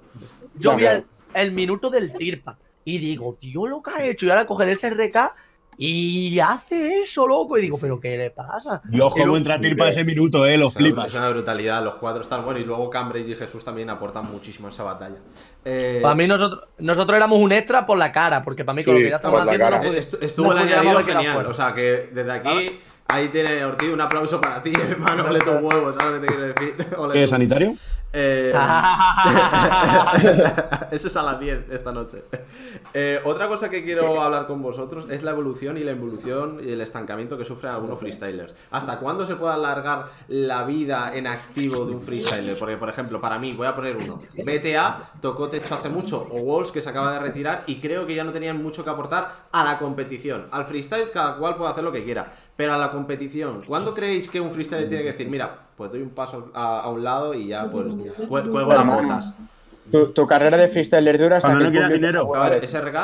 Yo vi el, el minuto del Tirpa y digo, tío, lo que ha hecho. Y ahora coger ese RK y hace eso, loco. Y digo, ¿pero qué le pasa? Dios, cómo entra Tirpa ese minuto, eh, lo flipas. Es una brutalidad, los cuatro están buenos y luego Cambridge y Jesús también aportan muchísimo en esa batalla. Eh, Para mí, nosotros, nosotros éramos un extra por la cara, porque para mí, con Sí, lo que ya la haciendo, no estuvo no el añadido genial, o sea que desde aquí, ahí tiene Ortiz un aplauso para ti, hermano, ole tus huevos, ¿sabes lo que te quiero decir? Ole ¿Qué, tú. sanitario? Eh, Eso es a las 10 esta noche. Eh, otra cosa que quiero hablar con vosotros es la evolución y la involución y el estancamiento que sufren algunos freestylers. ¿Hasta cuándo se puede alargar la vida en activo de un freestyler? Porque, por ejemplo, para mí, voy a poner uno. BTA tocó techo hace mucho, o Walls que se acaba de retirar y creo que ya no tenían mucho que aportar a la competición. Al freestyle cada cual puede hacer lo que quiera, pero a la competición, ¿cuándo creéis que un freestyler tiene que decir, mira, pues doy un paso a, a un lado y ya pues cuel- cuelgo las botas? Tu, tu carrera de freestyler dura hasta Cuando que no dinero. A ver, SRK,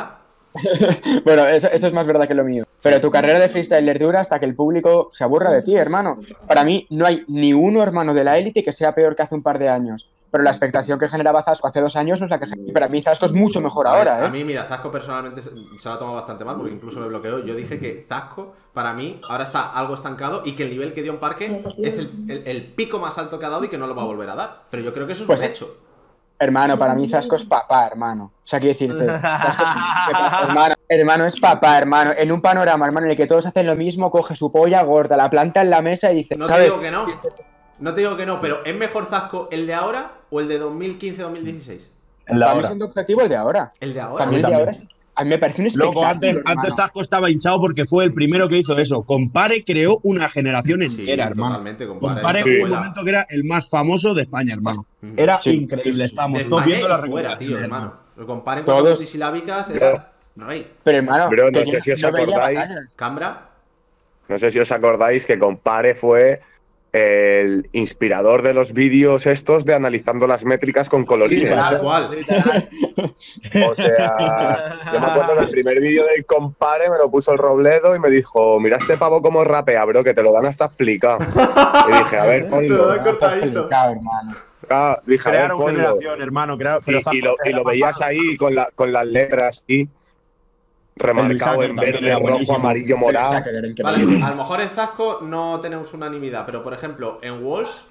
Bueno, eso, eso es más verdad que lo mío. Pero tu carrera de freestyler dura hasta que el público se aburra de ti, hermano. Para mí, no hay ni uno hermano de la élite que sea peor que hace un par de años. Pero la expectación que generaba Zasco hace dos años no es la que genera. Para mí, Zasco es mucho mejor A ver, ahora, A ¿eh? mí, mira, Zasco personalmente se, se lo ha tomado bastante mal porque incluso me bloqueó. Yo dije que Zasco, para mí, ahora está algo estancado y que el nivel que dio en parque es el, el- el pico más alto que ha dado y que no lo va a volver a dar. Pero yo creo que eso es Pues- un hecho. Hermano, para mí Zasco es papá, hermano. O sea, quiero decirte, Zasco es- hermano, hermano, es papá, hermano. En un panorama, hermano, en el que todos hacen lo mismo, coge su polla gorda, la planta en la mesa y dice, No te ¿sabes? digo que no. No te digo que no, pero ¿es mejor Zasco el de ahora o el de 2015-2016? En la Para mí siendo objetivo el de ahora. El de ahora. Para mí el de ahora es- a mí me parece un espectáculo, Loco, antes, antes Zasco estaba hinchado porque fue el primero que hizo eso. Compare creó una generación Sí, entera, hermano. totalmente, compare. Compare Sí. un momento que era el más famoso de España, hermano. Era Sí. increíble, estamos todos viendo y las fuera, tío, hermano. Lo comparen con multisilábicas, era rey. Pero hermano, Bro, no sé si os no acordáis. Cambra. No sé si os acordáis que Compare fue el inspirador de los vídeos estos de analizando las métricas con colorines. Tal cual. O sea, yo me acuerdo que el primer vídeo del Compare me lo puso el Robledo y me dijo, mira este pavo cómo rapea, bro, que te lo dan hasta explicado. Y dije, a ver, Te lo ponlo. dan cortadito. hermano. Ah, dije, a ver, Crearon ponlo. generación, hermano. crearon- pero Y, y lo, y lo veías ahí con, la, con las letras y remarcado en verde, rojo, buenísimo. amarillo, morado. Vale, a lo mejor en Zasco no tenemos unanimidad, pero por ejemplo, en Walls,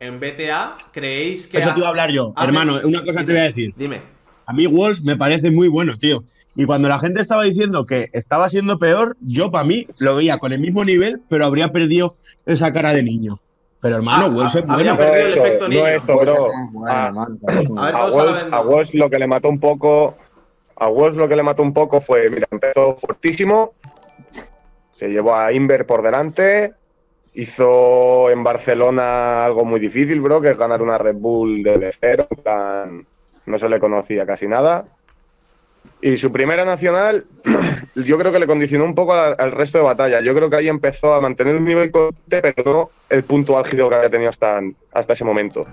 en BTA, ¿creéis que. Eso te iba a hablar yo. hace- Hermano, una cosa te voy a decir. Dime. A mí Walls me parece muy bueno, tío. Y cuando la gente estaba diciendo que estaba siendo peor, yo para mí lo veía con el mismo nivel, pero habría perdido esa cara de niño. Pero hermano, Ah, Walls ah, es habría bueno. perdido el esto, efecto no niño. esto, Pues bro. Ah, muy A ver, A Walsh, a ¿no? Walsh lo que le mató un poco. A Walsh lo que le mató un poco fue, mira, empezó fortísimo. Se llevó a Inver por delante. Hizo en Barcelona algo muy difícil, bro, que es ganar una Red Bull de cero. en No se le conocía casi nada. Y su primera nacional, yo creo que le condicionó un poco al, resto de batallas. Yo creo que ahí empezó a mantener un nivel constante, pero no el punto álgido que había tenido hasta, hasta ese momento.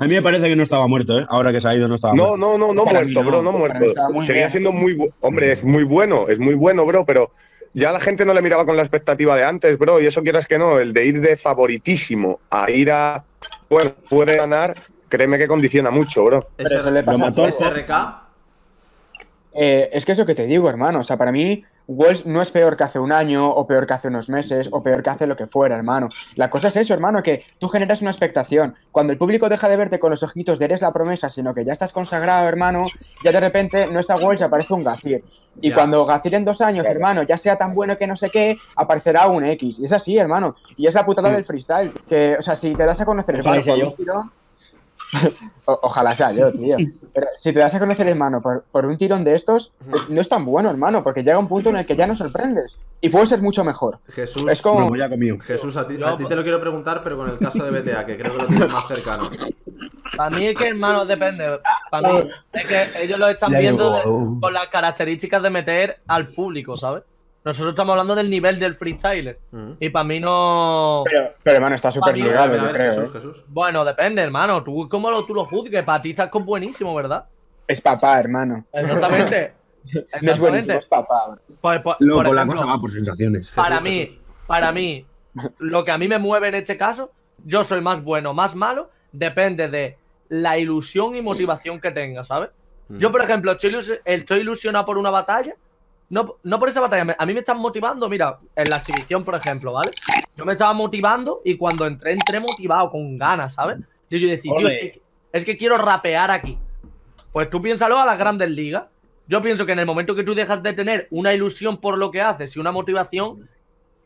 A mí me parece que no estaba muerto, ¿eh? Ahora que se ha ido, no estaba No, muerto. no, no, no Para muerto, no, bro, no muerto. Seguía bien. siendo muy hombre, es muy bueno, es muy bueno, bro, pero ya la gente no le miraba con la expectativa de antes, bro, y eso quieras que no, el de ir de favoritísimo a ir a bueno, puede ganar, créeme que condiciona mucho, bro. Pero Eh, es que eso que te digo, hermano. O sea, para mí, Walsh no es peor que hace un año, o peor que hace unos meses, o peor que hace lo que fuera, hermano. La cosa es eso, hermano, que tú generas una expectación. Cuando el público deja de verte con los ojitos de eres la promesa, sino que ya estás consagrado, hermano, ya de repente no está Walsh, aparece un Gazir. Y Ya. cuando Gazir en dos años, hermano, ya sea tan bueno que no sé qué, aparecerá un X. Y es así, hermano. Y es la putada del freestyle. Que, o sea, si te das a conocer, hermano, yo. un tirón, O- ojalá sea yo, tío. Pero si te das a conocer, hermano, por, por un tirón de estos, es- no es tan bueno, hermano, porque llega un punto en el que ya no sorprendes. Y puede ser mucho mejor. Jesús, Es como. Ya comido. Jesús, a ti, Yo- a ti te lo quiero preguntar, pero con el caso de BTA, que creo que lo tienes más cercano. Para mí es que, hermano, depende. Para mí es que ellos lo están Ya viendo de- con las características de meter al público, ¿sabes? Nosotros estamos hablando del nivel del freestyler. Mm. Y para mí no. Pero, pero, hermano, está súper ligado, yo creo. Jesús, ¿eh? Jesús. Bueno, depende, hermano. Tú, ¿cómo lo, tú lo juzgues? Para ti, Zasco es buenísimo, ¿verdad? Es papá, hermano. Exactamente. No es buenísimo, es papá. Por- por- Loco, por la cosa va por sensaciones. para mí, Jesús. para mí, lo que a mí me mueve en este caso, yo soy más bueno, más malo, depende de la ilusión y motivación que tenga, ¿sabes? Mm. Yo, por ejemplo, estoy, ilus- estoy ilusionado por una batalla. No, no por esa batalla, a mí me están motivando, mira, en la exhibición, por ejemplo, ¿vale? Yo me estaba motivando y cuando entré, entré motivado, con ganas, ¿sabes? Yo, yo decía, tío, es que, es que quiero rapear aquí. Pues tú piénsalo a las grandes ligas. Yo pienso que en el momento que tú dejas de tener una ilusión por lo que haces y una motivación,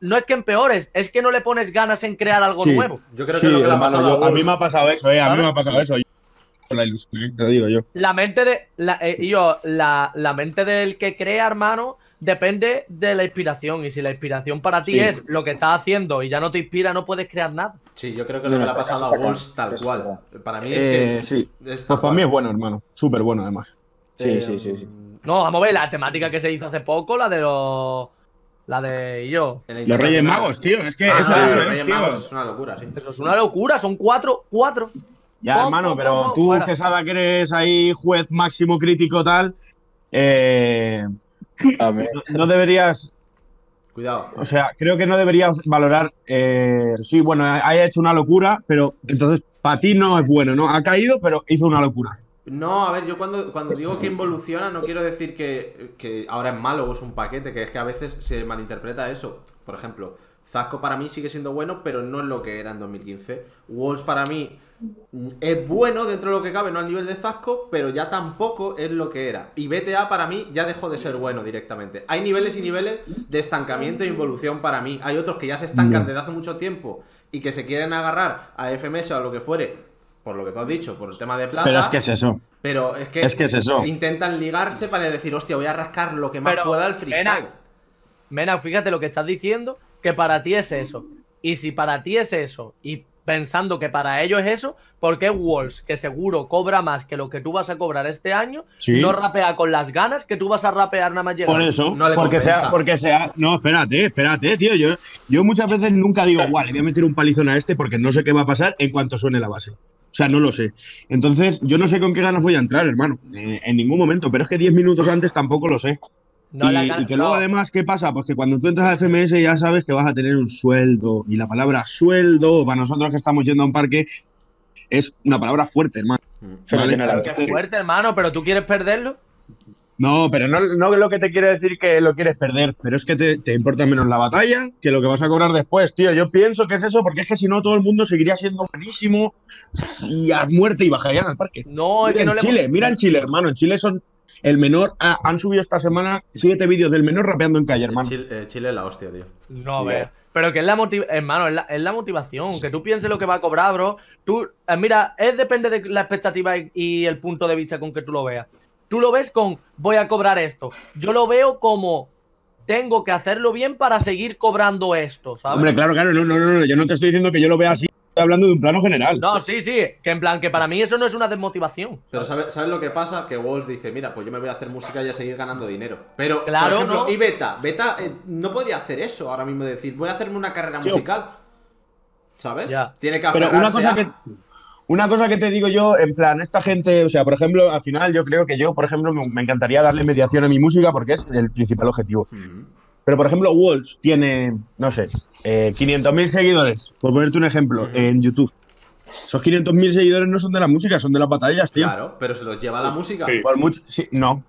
no es que empeores, es que no le pones ganas en crear algo Sí. nuevo. Yo creo Sí, que es lo que le ha hermano, pasado yo- a a mí me ha pasado eso, eh. A mí me ha pasado eso. La ilusión, te lo digo yo. La mente de. La, eh, yo, la, la mente del que crea, hermano, depende de la inspiración. Y si la inspiración para ti Sí. es lo que estás haciendo y ya no te inspira, no puedes crear nada. Sí, yo creo que es No, lo que le ha pasado a Wolves tal Es cual. verdad. Para mí es Eh, que. sí. es Pues para mí es bueno, hermano. Súper bueno, además. Sí, Eh, sí, sí, sí. No, vamos a ver la temática que se hizo hace poco, la de los. La de yo. Los Reyes. Magos, tío. Es que Ah, eso eso los es, Reyes tío. Magos es una locura, sí. Eso es una locura, son cuatro, cuatro. Ya, hermano, pero tú, fuera. Quesada, que eres ahí juez máximo crítico tal, eh, A ver. no, no deberías, Cuidado. o sea, creo que no deberías valorar, eh, sí, bueno, haya hecho una locura, pero entonces para ti no es bueno, ¿no? Ha caído, pero hizo una locura. No, a ver, yo cuando, cuando digo que involuciona no quiero decir que, que ahora es malo o es un paquete, que es que a veces se malinterpreta eso. Por ejemplo, Zasco para mí sigue siendo bueno, pero no es lo que era en 2015. Walls para mí es bueno dentro de lo que cabe, no al nivel de Zasco, pero ya tampoco es lo que era. Y BTA para mí ya dejó de ser bueno directamente. Hay niveles y niveles de estancamiento e involución para mí. Hay otros que ya se estancan desde hace mucho tiempo y que se quieren agarrar a FMS o a lo que fuere, por lo que tú has dicho, por el tema de plata. Pero es que es eso. Pero es que, Es que es eso. intentan ligarse para decir, hostia, voy a rascar lo que más Pero, pueda al freestyle. Mena, Mena, fíjate lo que estás diciendo, que para ti es eso. Y si para ti es eso, y pensando que para ellos es eso, ¿por qué Walls, que seguro cobra más que lo que tú vas a cobrar este año, Sí. no rapea con las ganas que tú vas a rapear nada más llegar? Por eso, No le porque compensa. sea, porque sea. No, espérate, espérate, tío. Yo, yo muchas veces nunca digo, guau, le voy a meter un palizón a este porque no sé qué va a pasar en cuanto suene la base. O sea, no lo sé. Entonces, yo no sé con qué ganas voy a entrar, hermano. Eh, en ningún momento. Pero es que 10 minutos antes tampoco lo sé. No y, la y gan- que luego, además, ¿qué pasa? Pues que cuando tú entras a FMS ya sabes que vas a tener un sueldo. Y la palabra sueldo, para nosotros que estamos yendo a un parque, es una palabra fuerte, hermano. Mm. Fenomenal. Entonces- Fuerte, hermano, pero tú quieres perderlo. No, pero no, no lo que te quiere decir que lo quieres perder, pero es que te, te importa menos la batalla que lo que vas a cobrar después, tío. Yo pienso que es eso, porque es que si no todo el mundo seguiría siendo buenísimo y a muerte y bajarían al parque. No, es Mira que no en le Chile, mira en Chile, hermano. En Chile son el menor. ah, han subido esta semana siete vídeos del menor rapeando en calle, hermano. Chile, eh, Chile es la hostia, tío. No, Sí, ve. eh. Pero que es la motivación, hermano, es la, es la motivación. Que tú pienses lo que va a cobrar, bro. Tú, eh, mira, es depende de la expectativa y, y el punto de vista con que tú lo veas. Tú lo ves con voy a cobrar esto. Yo lo veo como tengo que hacerlo bien para seguir cobrando esto, ¿sabes? Hombre, claro, claro, no, no, no, no, yo no te estoy diciendo que yo lo vea así, hablando de un plano general. No, sí, sí. Que en plan, que para mí eso no es una desmotivación. Pero ¿sabes, ¿sabes lo que pasa? Que Walls dice, mira, pues yo me voy a hacer música y a seguir ganando dinero. Pero, Claro, por ejemplo, ¿no? y Beta, Beta eh, no podría hacer eso ahora mismo, decir, voy a hacerme una carrera Tío. musical. ¿Sabes? Ya. Tiene que Pero una cosa a- que una cosa que te digo yo, en plan, esta gente, o sea, por ejemplo, al final yo creo que yo, por ejemplo, me, encantaría darle mediación a mi música porque es el principal objetivo. Pero, por ejemplo, Walls tiene, no sé, eh, 500.000 seguidores, por ponerte un ejemplo, en YouTube. Esos 500.000 seguidores no son de la música, son de las batallas, tío. Claro, pero se los lleva la música. Sí. Por mucho, sí, no.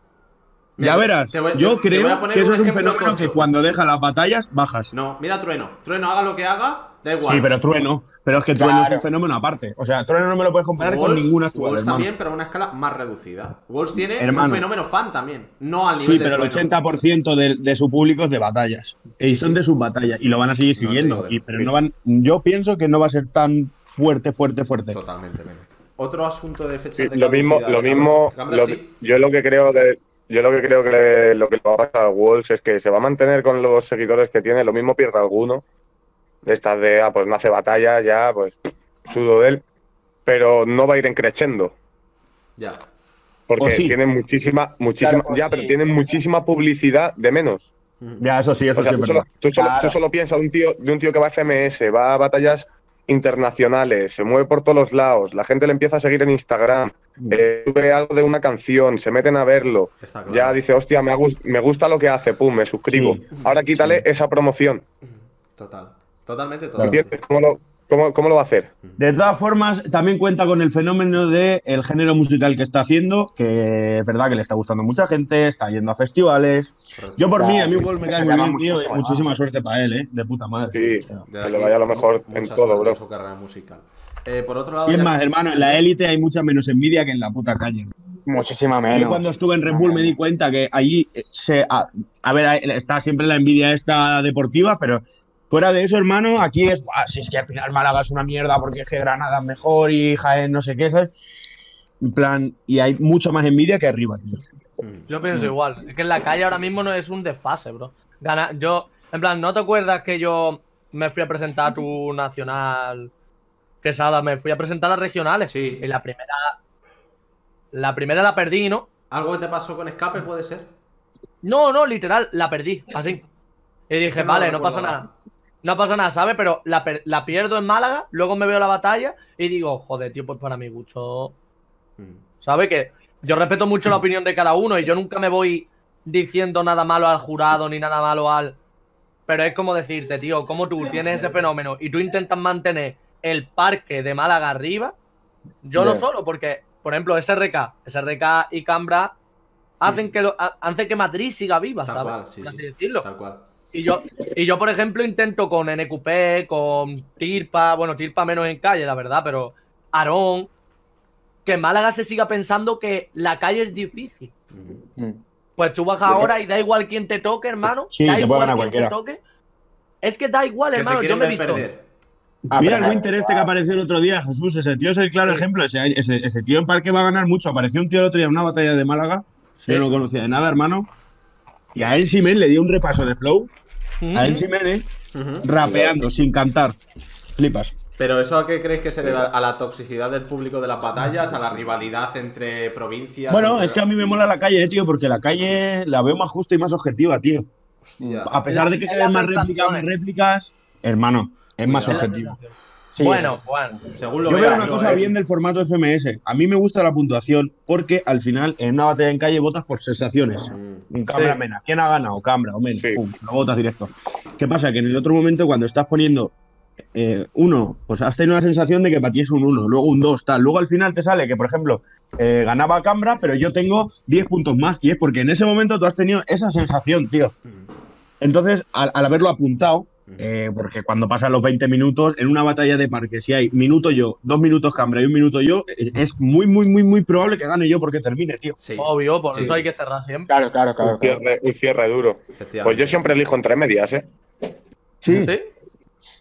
Mira, ya verás, te voy- te- yo te voy a creo poner que eso un es un fenómeno que cuando deja las batallas, bajas. No, mira Trueno. Trueno, haga lo que haga, da igual. Sí, pero Trueno. Pero es que Trueno es un fenómeno aparte. O sea, Trueno no me lo puedes comparar con ningún actual, hermano. también, pero a una escala más reducida. Walls tiene Hermano. un fenómeno fan también, no al nivel Sí, de pero el Trueno. 80% de, de su público es de batallas. Y Sí, son sí. de sus batallas. Y lo van a seguir siguiendo. y- pero no van. Yo pienso que no va a ser tan fuerte, fuerte, fuerte. Totalmente, Mene. otro asunto de fecha Sí, de lo mismo, lo mismo, Cambra, lo- sí. yo lo que creo de, yo lo que creo que le- lo que le va a pasar a Wolves es que se va a mantener con los seguidores que tiene, lo mismo pierde alguno, de estas de, ah, pues no hace batalla, ya, pues sudo de él, pero no va a ir encrechendo, Ya. porque sí. tienen muchísima, muchísima, Claro, ya, sí. pero tienen muchísima publicidad de menos. Ya, eso sí, eso O sea, sí tú, solo, tú solo- Claro. tú solo piensas de un tío, de un tío que va a FMS, va a batallas internacionales, se mueve por todos los lados, la gente le empieza a seguir en Instagram, eh, sube algo de una canción, se meten a verlo, claro. ya dice, hostia, me, me gusta lo que hace, pum, me suscribo. Sí. Ahora quítale esa promoción. Total. Totalmente, totalmente. ¿Entiendes cómo lo, cómo, cómo lo va a hacer? De todas formas, también cuenta con el fenómeno de el género musical que está haciendo, que es verdad que le está gustando a mucha gente, está yendo a festivales. Yo por mí, a mí Wolf me cae muy bien, tío, y muchísima suerte para él, ¿eh? De puta madre. Sí, De que le vaya lo mejor en todo, bro. en su carrera musical. Eh, por otro lado, Sí, es ya- más, hermano, en la élite hay mucha menos envidia que en la puta calle. Muchísima Yo menos. cuando estuve en Red Bull me di cuenta que allí se. A, a ver, está siempre la envidia esta deportiva, pero fuera de eso, hermano, aquí es. "Buah, si es que al final Málaga es una mierda porque es que Granada es mejor y Jaén no sé qué, ¿sabes? En plan, y hay mucha más envidia que arriba, tío. Mm. Yo pienso igual. Es que en la calle ahora mismo no es un desfase, bro. Gana, yo, en plan, ¿no te acuerdas que yo me fui a presentar a tu nacional? Quesada, me fui a presentar a las regionales. Sí. Y la primera. La primera la perdí, ¿no? ¿Algo que te pasó con escape puede ser? No, no, literal, la perdí, así. Y dije, que no vale, no pasa nada. No pasa nada, ¿sabes? Pero la, pierdo en Málaga, luego me veo la batalla y digo, joder, tío, pues para mi gusto. Mm. ¿Sabes? Que yo respeto mucho la opinión de cada uno y yo nunca me voy diciendo nada malo al jurado ni nada malo al. Pero es como decirte, tío, como tú tienes ese fenómeno y tú intentas mantener el parque de Málaga arriba, yo no solo, porque, por ejemplo, SRK, SRK y Cambra hacen que, lo- ha- hacen que Madrid siga viva, Tal ¿sabes? cual, sí, Por así sí. decirlo. Tal cual. Y yo, y yo, por ejemplo, intento con NQP, con Tirpa, bueno, Tirpa menos en calle, la verdad, pero Aarón, que en Málaga se siga pensando que la calle es difícil. Mm. Pues tú vas ahora y da igual quién te toque, hermano. Sí, da te puede ganar quién te cualquiera. toque. Es que da igual, Que hermano. Yo me he visto. perder. Ah, Mira el Winter este que apareció el otro día, Jesús. Ese tío es el claro ejemplo. Ese, ese, ese tío en parque va a ganar mucho. Apareció un tío el otro día en una batalla de Málaga. Sí. Yo no lo conocía de nada, hermano. Y a él Simen le dio un repaso de flow. Mm. A él Simen, ¿eh? Ujú. Rapeando, sin cantar. Flipas. Pero eso a qué crees que se debe a la toxicidad del público de las batallas, a la rivalidad entre provincias. Bueno, entre- es que a mí me mola la calle, eh, tío, porque la calle la veo más justa y más objetiva, tío. Hostia. A pesar de que se den más réplicas, más eh. réplicas, hermano, es más objetivo. Sí, bueno, bueno. Según lo Yo veo una cosa eh, bien del formato FMS. A mí me gusta la puntuación porque al final en una batalla en calle votas por sensaciones. mm, Un Cambra Sí. Mena. ¿Quién ha ganado? Cambra o Mena. Sí. Pum, lo votas directo. ¿Qué pasa? Que en el otro momento, cuando estás poniendo eh, uno, pues has tenido una sensación de que para ti es un uno, luego un dos, tal. Luego al final te sale que, por ejemplo, eh, ganaba Cambra, pero yo tengo 10 puntos más. Y es porque en ese momento tú has tenido esa sensación, tío. mm, Entonces, al, al haberlo apuntado, eh, porque cuando pasan los 20 minutos, en una batalla de parque, si hay minuto yo, dos minutos Cambra y un minuto yo, eh, es muy, muy, muy, muy probable que gane yo porque termine, tío. Sí, Obvio, por Sí, eso sí. hay que cerrar siempre. Claro, claro, claro. Un claro. cierre, un cierre duro. Pues yo siempre elijo entre medias, ¿eh? Sí, ¿Sí?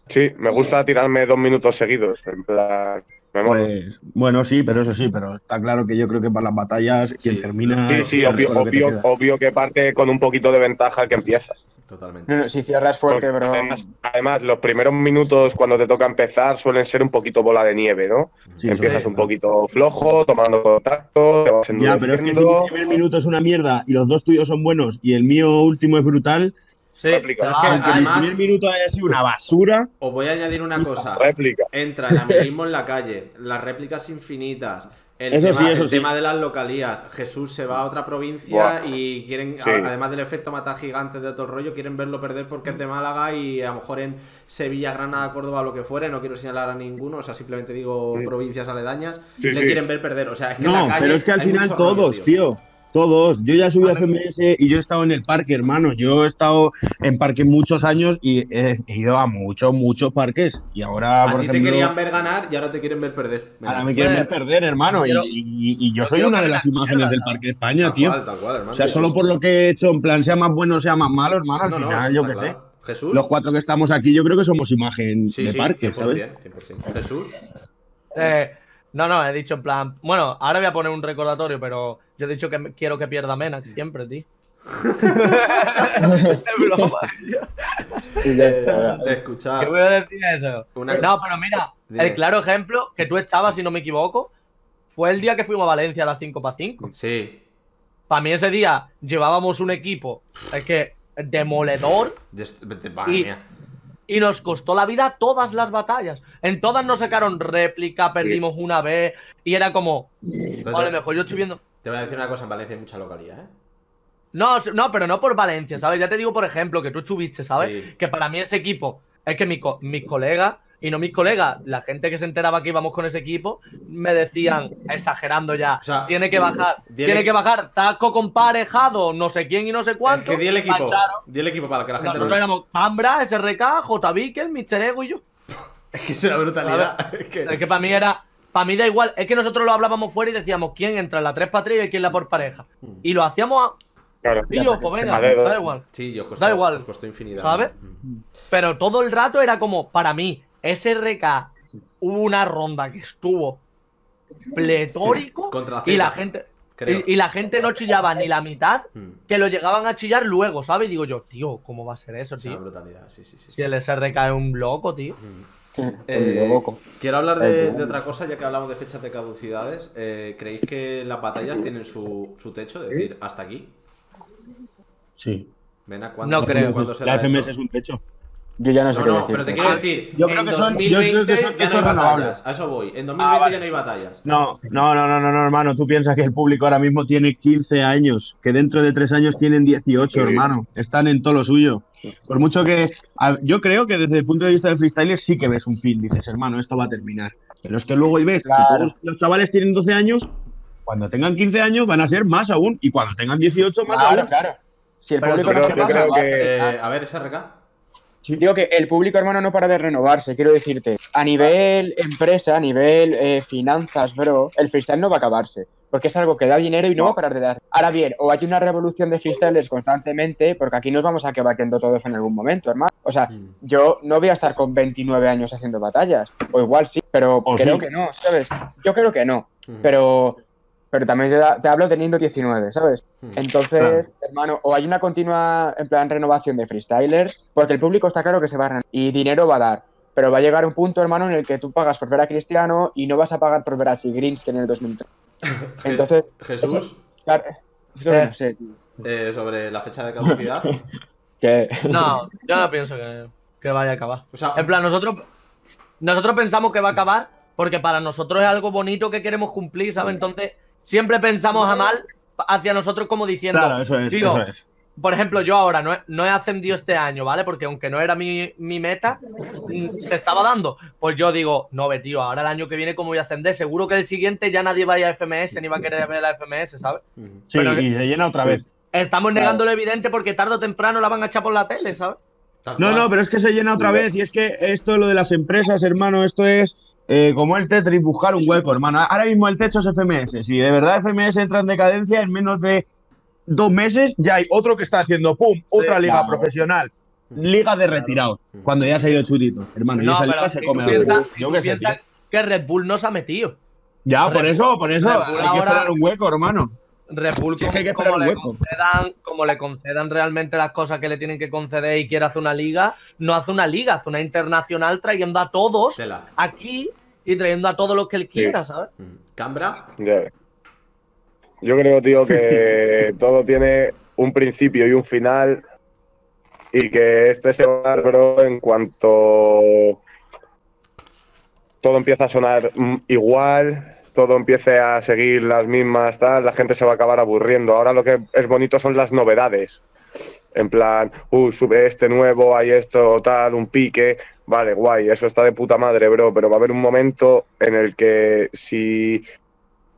Sí, me gusta tirarme dos minutos seguidos. En plan. Pues, bueno, sí, pero eso sí, pero está claro que yo creo que para las batallas quien termina. Sí, sí, obvio, lo que obvio, obvio que parte con un poquito de ventaja el que empieza. Totalmente. No, no, si cierras fuerte, Porque bro. Además, además, los primeros minutos cuando te toca empezar suelen ser un poquito bola de nieve, ¿no? Sí, Empiezas un poquito flojo, tomando contacto, te vas Ya, pero es que si mi primer minuto es una mierda y los dos tuyos son buenos y el mío último es brutal, Sí. Réplica. Pero es que Ah, aunque además, mi primer minuto haya sido una basura, os voy a añadir una cosa. réplica. Entra el amiguismo en la calle, las réplicas infinitas, el, Eso tema, sí, eso el sí. tema de las localías. Jesús se va a otra provincia Buah. y quieren, Sí. a- además del efecto mata gigante de todo el rollo, quieren verlo perder porque es de Málaga y a lo mejor en Sevilla, Granada, Córdoba, lo que fuere, no quiero señalar a ninguno, o sea, simplemente digo Sí. provincias aledañas, Sí, le sí. quieren ver perder. O sea, es que en la calle. pero es que al final rollo, todos, tío. Todos. Yo ya subí a FMS y yo he estado en el parque, hermano. Yo he estado en parque muchos años y he, ido a muchos, muchos parques. Y ahora, A por ti ejemplo, te querían ver ganar y ahora te quieren ver perder. Ahora me quieren ver perder, hermano. Y, Quiero- y- y yo soy una de las la imágenes del. Parque de España, Tal tío. cual, tal cual, hermano. O sea, solo por lo que he hecho, en plan, sea más bueno o sea más malo, hermano, al No, final, yo qué sé. Jesús. Los cuatro que estamos aquí, yo creo que somos imagen Sí, de sí, parque, 100%, ¿sabes? 100%. Jesús. Eh, No, no, he dicho en plan. Bueno, ahora voy a poner un recordatorio, pero yo he dicho que quiero que pierda Menac siempre, tío. es broma, tío. Y ya está. De escuchar. ¿Qué voy a decir eso? Una- No, pero mira, Dime. el claro ejemplo que tú estabas, si no me equivoco, fue el día que fuimos a Valencia a las 5 para 5. Sí. Para mí ese día llevábamos un equipo, es que demoledor, Y- mía. y nos costó la vida todas las batallas. En todas nos sacaron réplica, perdimos una vez, y era como, Pero a lo te, mejor yo estoy viendo. Te voy a decir una cosa, en Valencia hay mucha localidad, ¿eh? No, no, pero no por Valencia, ¿sabes? Ya te digo, por ejemplo, que tú estuviste, ¿sabes? Sí. Que para mí ese equipo, es que mi co- mis colegas, y no mis colegas, la gente que se enteraba que íbamos con ese equipo, me decían, exagerando ya, O sea, tiene que bajar, tiene que bajar Taco comparejado, no sé quién y no sé cuánto. Es que di el equipo. Mancharo. Di el equipo para que la gente Nosotros lo éramos Cambra, SRK, J. Vicker, Mr. Ego y yo. Es que es una brutalidad. Es que... Es que para mí era. Para mí da igual. Es que nosotros lo hablábamos fuera y decíamos quién entra en la tres patrillas y quién la por pareja. Mm. Y lo hacíamos a. Claro. Tío, pues venga, da igual. Sí, y os costó, Da igual. os costó infinidad. ¿Sabes? Mm. Pero todo el rato era como, para mí, SRK, hubo una ronda que estuvo pletórico Contra y la gente. Y, y la gente no chillaba ni la mitad Mm. que lo llegaban a chillar luego, ¿sabes? Y digo yo, tío, ¿cómo va a ser eso, Es una tío? brutalidad, sí, sí, sí. Si el SRK es un loco, tío. Eh, loco. quiero hablar de, otra cosa, ya que hablamos de fechas de caducidades. Eh, ¿Creéis que las batallas tienen su, su techo? Es decir, hasta aquí. Sí. Ven a cuándo, No creo. ¿cuándo será La FMS eso? es un techo. Yo ya no sé No, qué no, pero te quiero decir, yo creo en que son- yo 2020 creo que son ya no hay batallas. A eso voy. En 2020 Ah, vale. ya no hay batallas. No, no, no, no, no, no, hermano. Tú piensas que el público ahora mismo tiene 15 años, que dentro de 3 años tienen 18, Sí. hermano. Están en todo lo suyo. Por mucho que. a- yo creo que desde el punto de vista del freestyler sí que ves un fin. Dices, hermano, esto va a terminar. Pero es que luego y ves Claro. los chavales tienen 12 años. Cuando tengan 15 años van a ser más aún. Y cuando tengan 18, más Claro, aún. claro. Si el público yo no creo- se yo pasa, creo que- Eh, a ver, SRK. Digo que el público, hermano, no para de renovarse, quiero decirte. A nivel empresa, a nivel eh, finanzas, bro, el freestyle no va a acabarse. Porque es algo que da dinero y no va a parar de dar. Ahora bien, o hay una revolución de freestylers constantemente, porque aquí nos vamos a acabar viendo todos en algún momento, hermano. O sea, Mm. yo no voy a estar con 29 años haciendo batallas. O igual sí, pero O creo sí. que no, ¿sabes? Yo creo que no. Ujú. Pero, pero también te, da- te hablo teniendo 19, ¿sabes? Ujú. Entonces, hermano, o hay una continua, en plan, renovación de freestylers, porque el público está claro que se va a renovar y dinero va a dar. Pero va a llegar un punto, hermano, en el que tú pagas por ver a Cristiano y no vas a pagar por ver a Sigrinsky en el 2003. Entonces, Jesús, eso- claro, no sé, tío. eh, sobre la fecha de caducidad. Que, No, yo no pienso que, que vaya a acabar. O sea, En plan, nosotros, nosotros pensamos que va a acabar porque para nosotros es algo bonito que queremos cumplir, ¿sabes? Entonces, siempre pensamos a mal hacia nosotros como diciendo, Claro, eso es. tío, eso es. por ejemplo, yo ahora no he, no he ascendido este año, ¿vale? Porque aunque no era mi, mi meta, mm, se estaba dando. Pues yo digo, no, ve, tío, ahora el año que viene, ¿cómo voy a ascender? Seguro que el siguiente ya nadie va a ir a FMS ni va a querer ver la FMS, ¿sabes? Sí, pero- y se llena otra vez. Estamos negando lo evidente porque tarde o temprano la van a echar por la tele, ¿sabes? No, no, pero es que se llena otra vez. Y es que esto, lo de las empresas, hermano, esto es eh, como el Tetris, buscar un hueco, hermano. Ahora mismo el techo es FMS. Si de verdad FMS entra en decadencia, en menos de dos meses ya hay otro que está haciendo, ¡pum! Otra liga claro. profesional. Liga de retirados. Cuando ya se ha ido chutito, hermano. y No, esa pero liga se come tú a Yo qué sé, que Red Bull no se ha metido. Ya, por eso, por eso. Red Hay que ahora- esperar un hueco, hermano. Red Bull, Si es que hay que como, le concedan, como le concedan realmente las cosas que le tienen que conceder y quiere hacer una liga, no hace una liga, hace una internacional trayendo a todos Tela. aquí y trayendo a todos los que él quiera, ¿sabes? Ujú. Cambra. Yo creo, tío, que todo tiene un principio y un final y que este se va a dar, bro, en cuanto todo empieza a sonar mm, igual, todo empiece a seguir las mismas, tal, la gente se va a acabar aburriendo. Ahora lo que es bonito son las novedades. En plan, uh, sube este nuevo, hay esto, tal, un pique. Vale, guay, eso está de puta madre, bro, pero va a haber un momento en el que si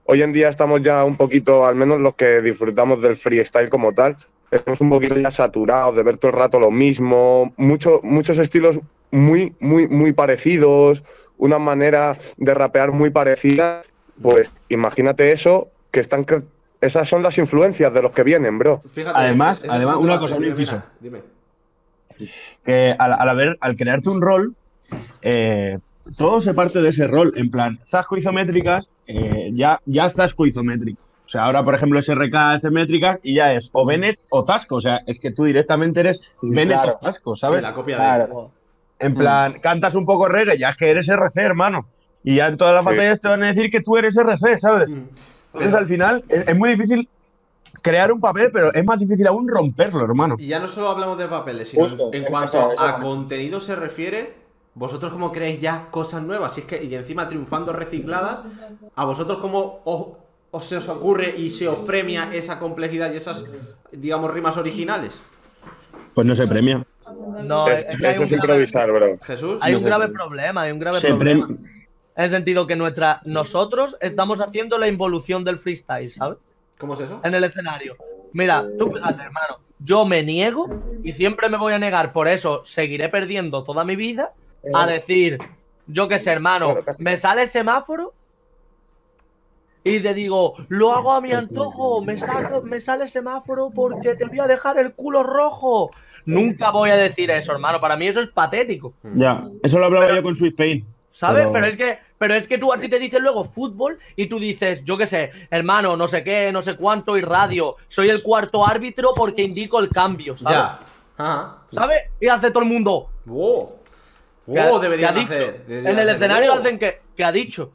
hoy en día estamos ya un poquito, al menos los que disfrutamos del freestyle como tal, estamos un poquito ya saturados de ver todo el rato lo mismo, mucho, muchos estilos muy, muy, muy parecidos, una manera de rapear muy parecida. Pues imagínate eso, que están cre- esas son las influencias de los que vienen, bro. Fíjate. Además- además, una cosa, un Dime, inciso. Dime. que al, al haber, al crearte un rol, eh, todo se parte de ese rol. En plan, Zasco isométricas, eh, ya, ya Zasco isométrico. O sea, ahora, por ejemplo, SRK hace métricas y ya es o Bennett o Zasco. O sea, es que tú directamente eres Bennett claro. o Zasco, Sí, ¿sabes? la copia de. Claro. En plan, cantas un poco reggae, ya es que eres RC, hermano. Y ya en todas las Sí. batallas te van a decir que tú eres RC, ¿sabes? Mm. Entonces, al final, es, es muy difícil crear un papel, pero es más difícil aún romperlo, hermano. Y ya no solo hablamos de papeles, sino Justo, en cuanto eso, eso a contenido se refiere, vosotros cómo creáis ya cosas nuevas, y es que, y encima triunfando recicladas, a vosotros cómo os, os se os ocurre y se os premia esa complejidad y esas, digamos, rimas originales. Pues no se premia. No, Es- es que eso un es grave, improvisar, bro. Jesús. hay No un grave problema, hay un grave Se problema. En el sentido que nuestra, nosotros estamos haciendo la involución del freestyle, ¿sabes? ¿Cómo es eso? En el escenario. Mira, tú fíjate, hermano, yo me niego y siempre me voy a negar, por eso seguiré perdiendo toda mi vida a decir, yo qué sé, hermano, me sale el semáforo y te digo, lo hago a mi antojo, me, saco, me sale el semáforo porque te voy a dejar el culo rojo. Nunca voy a decir eso, hermano, para mí eso es patético. Ya, eso lo hablaba yo con Swiss Pain. ¿Sabes? Pero- Pero... es que, pero es que tú a ti te dicen luego fútbol y tú dices, yo qué sé, hermano, no sé qué, no sé cuánto y radio. Soy el cuarto árbitro porque indico el cambio, ¿sabes? Ya. Ajá. ¿Sabes? Y hace todo el mundo. Wow. Wow, que deberían hacer. deberían En el hacer. escenario Wow. hacen que, que ha dicho.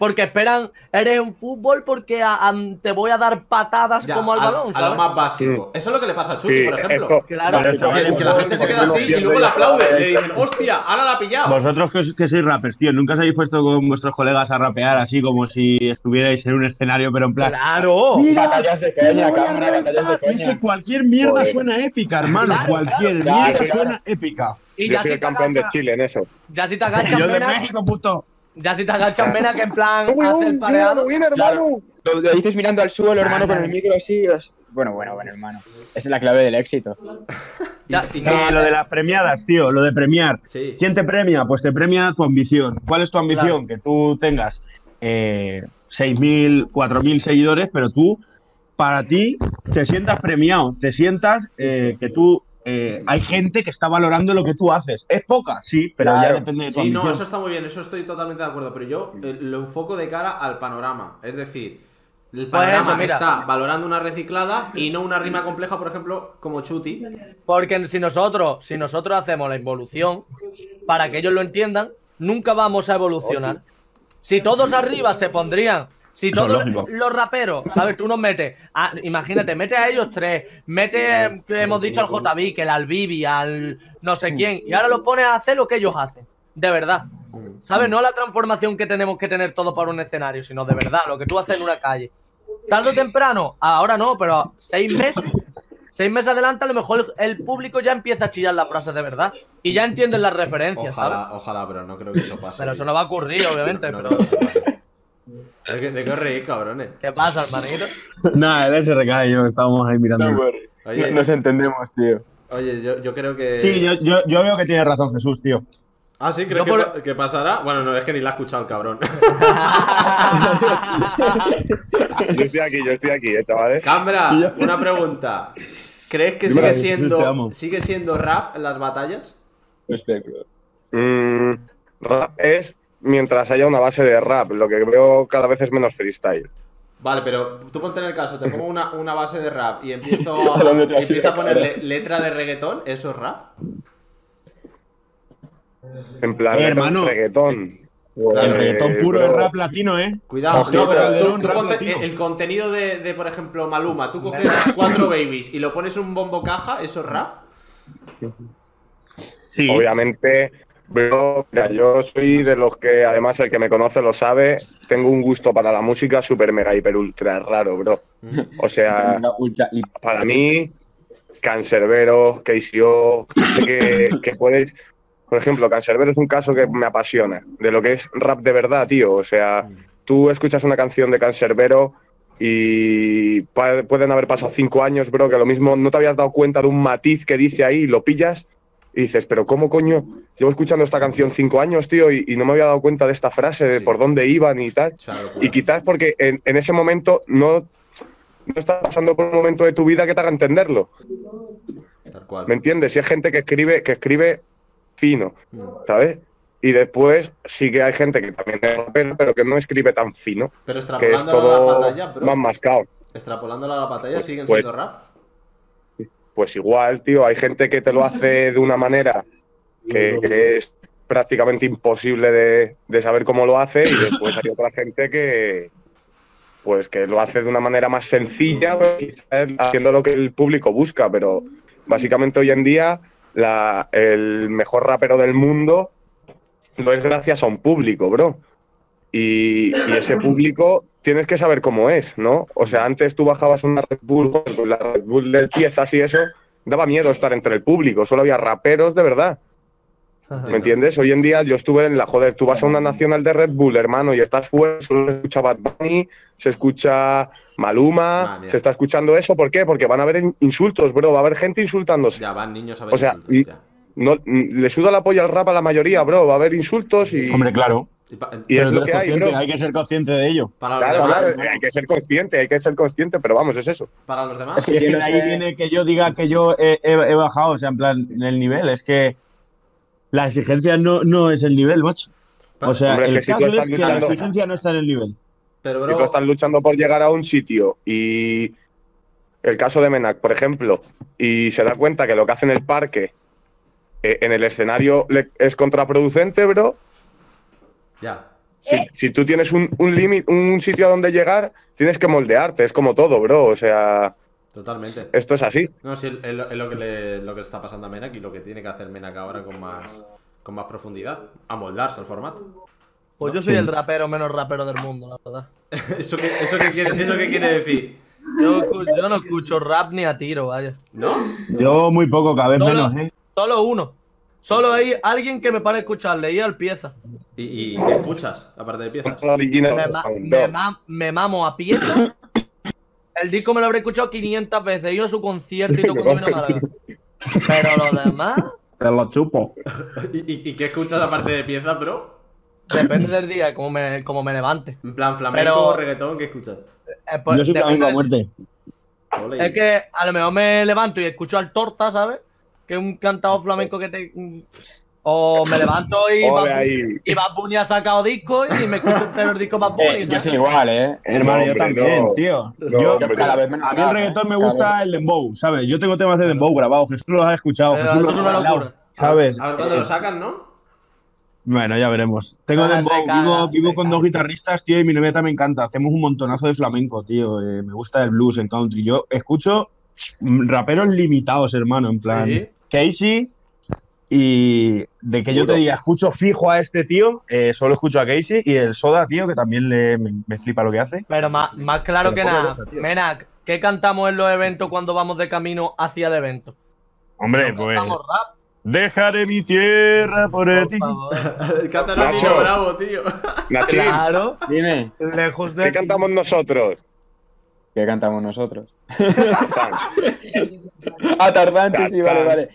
Porque esperan, eres un fútbol porque a- a- te voy a dar patadas Ya, como al a, balón, a lo más básico. Eso es lo que le pasa a Chuti, Sí, por ejemplo. esto- Claro. Vale, Que, chavales, que la gente se queda así y luego le aplaude. Le dicen, hostia, ahora la ha pillado. Vosotros que, que sois rappers, tío, nunca os habéis puesto con vuestros colegas a rapear así como si estuvierais en un escenario, pero en plan. ¡Claro! Mira, Batallas de te coña, voy a cámara, batallas de reventar. Es que cualquier mierda Joder. suena épica, hermano. Claro, cualquier claro, mierda claro. suena épica. Y Yo ya soy si el campeón de agachas, Chile en eso. ya si te agachas, Yo de México, puto. Ya si te agachas, Mena, que en plan hace el pareado. Claro. Lo, lo dices mirando al suelo, hermano, con el micro así. es- Bueno, bueno, bueno, hermano. Esa es la clave del éxito. Ya- Y- lo de las premiadas, tío, lo de premiar. Sí. ¿Quién te premia? Pues te premia tu ambición. ¿Cuál es tu ambición? Claro. Que tú tengas eh, 6.000, 4.000 seguidores, pero tú, para ti, te sientas premiado. Te sientas eh, que tú. Eh, hay gente que está valorando lo que tú haces. Es poca, sí, pero ya depende de tu Sí, no, eso está muy bien, eso estoy totalmente de acuerdo, pero yo eh, lo enfoco de cara al panorama. Es decir, el panorama Pues eso, mira. está valorando una reciclada y no una rima compleja, por ejemplo, como Chuti. Porque si nosotros, si nosotros hacemos la involución, para que ellos lo entiendan, nunca vamos a evolucionar. Si todos arriba se pondrían, si todos los raperos, ¿sabes? Tú nos metes, a- imagínate, mete a ellos tres, mete, eh, que hemos dicho al JB, que el al Bibi, al no sé quién, y ahora los pones a hacer lo que ellos hacen, de verdad. ¿Sabes? No la transformación que tenemos que tener todos para un escenario, sino de verdad, lo que tú haces en una calle. Tarde o temprano, ahora no, pero seis meses, seis meses adelante, a lo mejor el, público ya empieza a chillar las frases de verdad y ya entienden las referencias, ¿sabes? Ojalá, ojalá, pero no creo que eso pase. Pero eso no va a ocurrir, obviamente. No pero... Es que- ¿De qué os reís, cabrones? ¿Qué pasa, hermanito? Nada, el SRK y yo estábamos ahí mirando. Oye, Nos entendemos, tío. oye yo, yo creo que. Sí, yo, yo, yo veo que tiene razón Jesús, tío. Ah, sí, ¿crees que, por- pa- que pasará? Bueno, no, es que ni la ha escuchado el cabrón. Yo estoy aquí, yo estoy aquí, eh, chavales. Cambra, una pregunta. ¿Crees que sigue te siendo, sigue siendo rap en las batallas? Respecto. Mm, rap es mientras haya una base de rap. Lo que veo cada vez es menos freestyle. Vale, pero tú ponte en el caso, te pongo una, una base de rap y empiezo ¿A a, empiezo a ponerle cabrón? letra de reggaetón, ¿eso es rap? En plan, Eh, hermano. reggaetón. El Eh, reggaetón puro es rap latino, ¿eh? Cuidado, Ojito, no, pero tú, tú ponte el, contenido de, de, por ejemplo, Maluma, tú coges cuatro babies y lo pones un bombo caja, ¿eso es rap? Sí. Obviamente, bro, mira, yo soy de los que, además, el que me conoce lo sabe, tengo un gusto para la música súper mega hiper ultra raro, bro. O sea, para mí, Cancerbero, KCO, que, que puedes. Por ejemplo, Cancerbero es un caso que me apasiona, de lo que es rap de verdad, tío. O sea, tú escuchas una canción de Cancerbero y pueden haber pasado cinco años, bro, que lo mismo no te habías dado cuenta de un matiz que dice ahí lo pillas y dices, pero ¿cómo coño? Llevo escuchando esta canción cinco años, tío, y, y no me había dado cuenta de esta frase, de Sí. por dónde iban y tal. Y quizás porque en, en ese momento no, no estás pasando por un momento de tu vida que te haga entenderlo. Tal cual. ¿Me entiendes? Si hay gente que escribe, que escribe fino, ¿sabes? Y después sí que hay gente que también es rapera, pero que no escribe tan fino, Pero que es extrapolándolo a la todo batalla, bro. más mascado. Extrapolándolo a la batalla, siguen Pues- siendo rap. Pues igual, tío, hay gente que te lo hace de una manera que, que es prácticamente imposible de, de saber cómo lo hace y después hay otra gente que pues que lo hace de una manera más sencilla, quizás haciendo lo que el público busca, pero básicamente hoy en día la- el mejor rapero del mundo no es gracias a un público, bro. Y, y ese público tienes que saber cómo es, ¿no? O sea, antes tú bajabas una Red Bull, con la Red Bull del piezas y eso, daba miedo estar entre el público, solo había raperos de verdad. ¿Me entiendes? Hoy en día yo estuve en la joder, tú vas a una nacional de Red Bull, hermano, y estás fuera, solo se escucha Bad Bunny, se escucha Maluma, se está escuchando eso, ¿por qué? Porque van a haber in- insultos, bro, va a haber gente insultándose. Ya van niños a ver O sea, insultos, y- ya. No, le suda la polla al rap a la mayoría, bro, va a haber insultos y, Hombre, claro. Y pa- y Pero es lo que hay, consciente, bro. hay que ser consciente de ello. para los Claro, demás, claro, hay que ser consciente, hay que ser consciente, pero vamos, es eso. para los demás. Es que de ahí viene que yo diga que yo he, he- he bajado, o sea, en plan, en el nivel. Es que la exigencia no, no es el nivel, macho. O sea, Hombre, es el que si caso es que la exigencia no está en el nivel. Pero, Si bro, tú estás luchando por llegar a un sitio y el caso de Menac, por ejemplo, y se da cuenta que lo que hace en el parque eh, en el escenario le- es contraproducente, bro. ya. Si, si tú tienes un, un límite, un sitio a donde llegar, tienes que moldearte, es como todo, bro. O sea, Totalmente. esto es así. No, sí, es lo, es lo que le, lo que le está pasando a Menak y lo que tiene que hacer Menak ahora con más, con más profundidad. Amoldarse al formato. Pues yo soy el rapero menos rapero del mundo, la verdad. ¿Eso qué, eso qué quiere, ¿Eso qué quiere decir? Yo, no escucho rap ni a tiro, vaya. ¿No? Yo muy poco, cada vez Solo- menos, ¿eh? Solo uno. Solo hay alguien que me para escuchar, leía al pieza. ¿Y, y qué escuchas, aparte de piezas? Original, Me, ma- me ma- me mamo a pieza. El disco me lo habré escuchado 500 veces. He ido a su concierto y todo cuando vino a Málaga. Pero lo demás, Te lo chupo. ¿Y, y, y qué escuchas aparte de piezas, bro? depende del día, como me, como me levante. En plan, flamenco Pero- o reggaetón, ¿qué escuchas? Eh, pues, Yo soy flamenco a muerte. Es que a lo mejor me levanto y escucho al Torta, ¿sabes? Que es un cantador flamenco que te. O me levanto y Bad, y Bad Bunny ha sacado disco y me escucho entero el disco Bad Bunny, Eh, yo ¿sabes? soy igual, ¿eh? Hermano, yo hombre, también, no. tío. No, yo, hombre. cada vez menos a mí el reggaetón ¿eh? me gusta el dembow, ¿sabes? Yo tengo temas de dembow grabados. Jesús los has escuchado. Pero Jesús los ha bailado. ¿Sabes? A ver cuándo Eh, lo sacan, ¿no? Bueno, ya veremos. Tengo Ah, dembow, caga, vivo, vivo con dos guitarristas, tío, y mi novia también canta. Hacemos un montonazo de flamenco, tío. eh, me gusta el blues, el country. Yo escucho raperos limitados, hermano, en plan. Sí. Casey. Y de que yo te diga, escucho fijo a este tío, eh, solo escucho a Casey y el Soda, tío, que también le, me, me flipa lo que hace. Pero más, más claro Pero que nada. cosa. Menac, ¿qué cantamos en los eventos cuando vamos de camino hacia el evento? Hombre, pues. cantamos rap, Dejaré mi tierra por por ti. niño bravo, tío. Nachín, Claro, Dime, lejos de ¿qué aquí. cantamos nosotros? ¿qué cantamos nosotros? A Tarzán, sí, sí, vale, vale.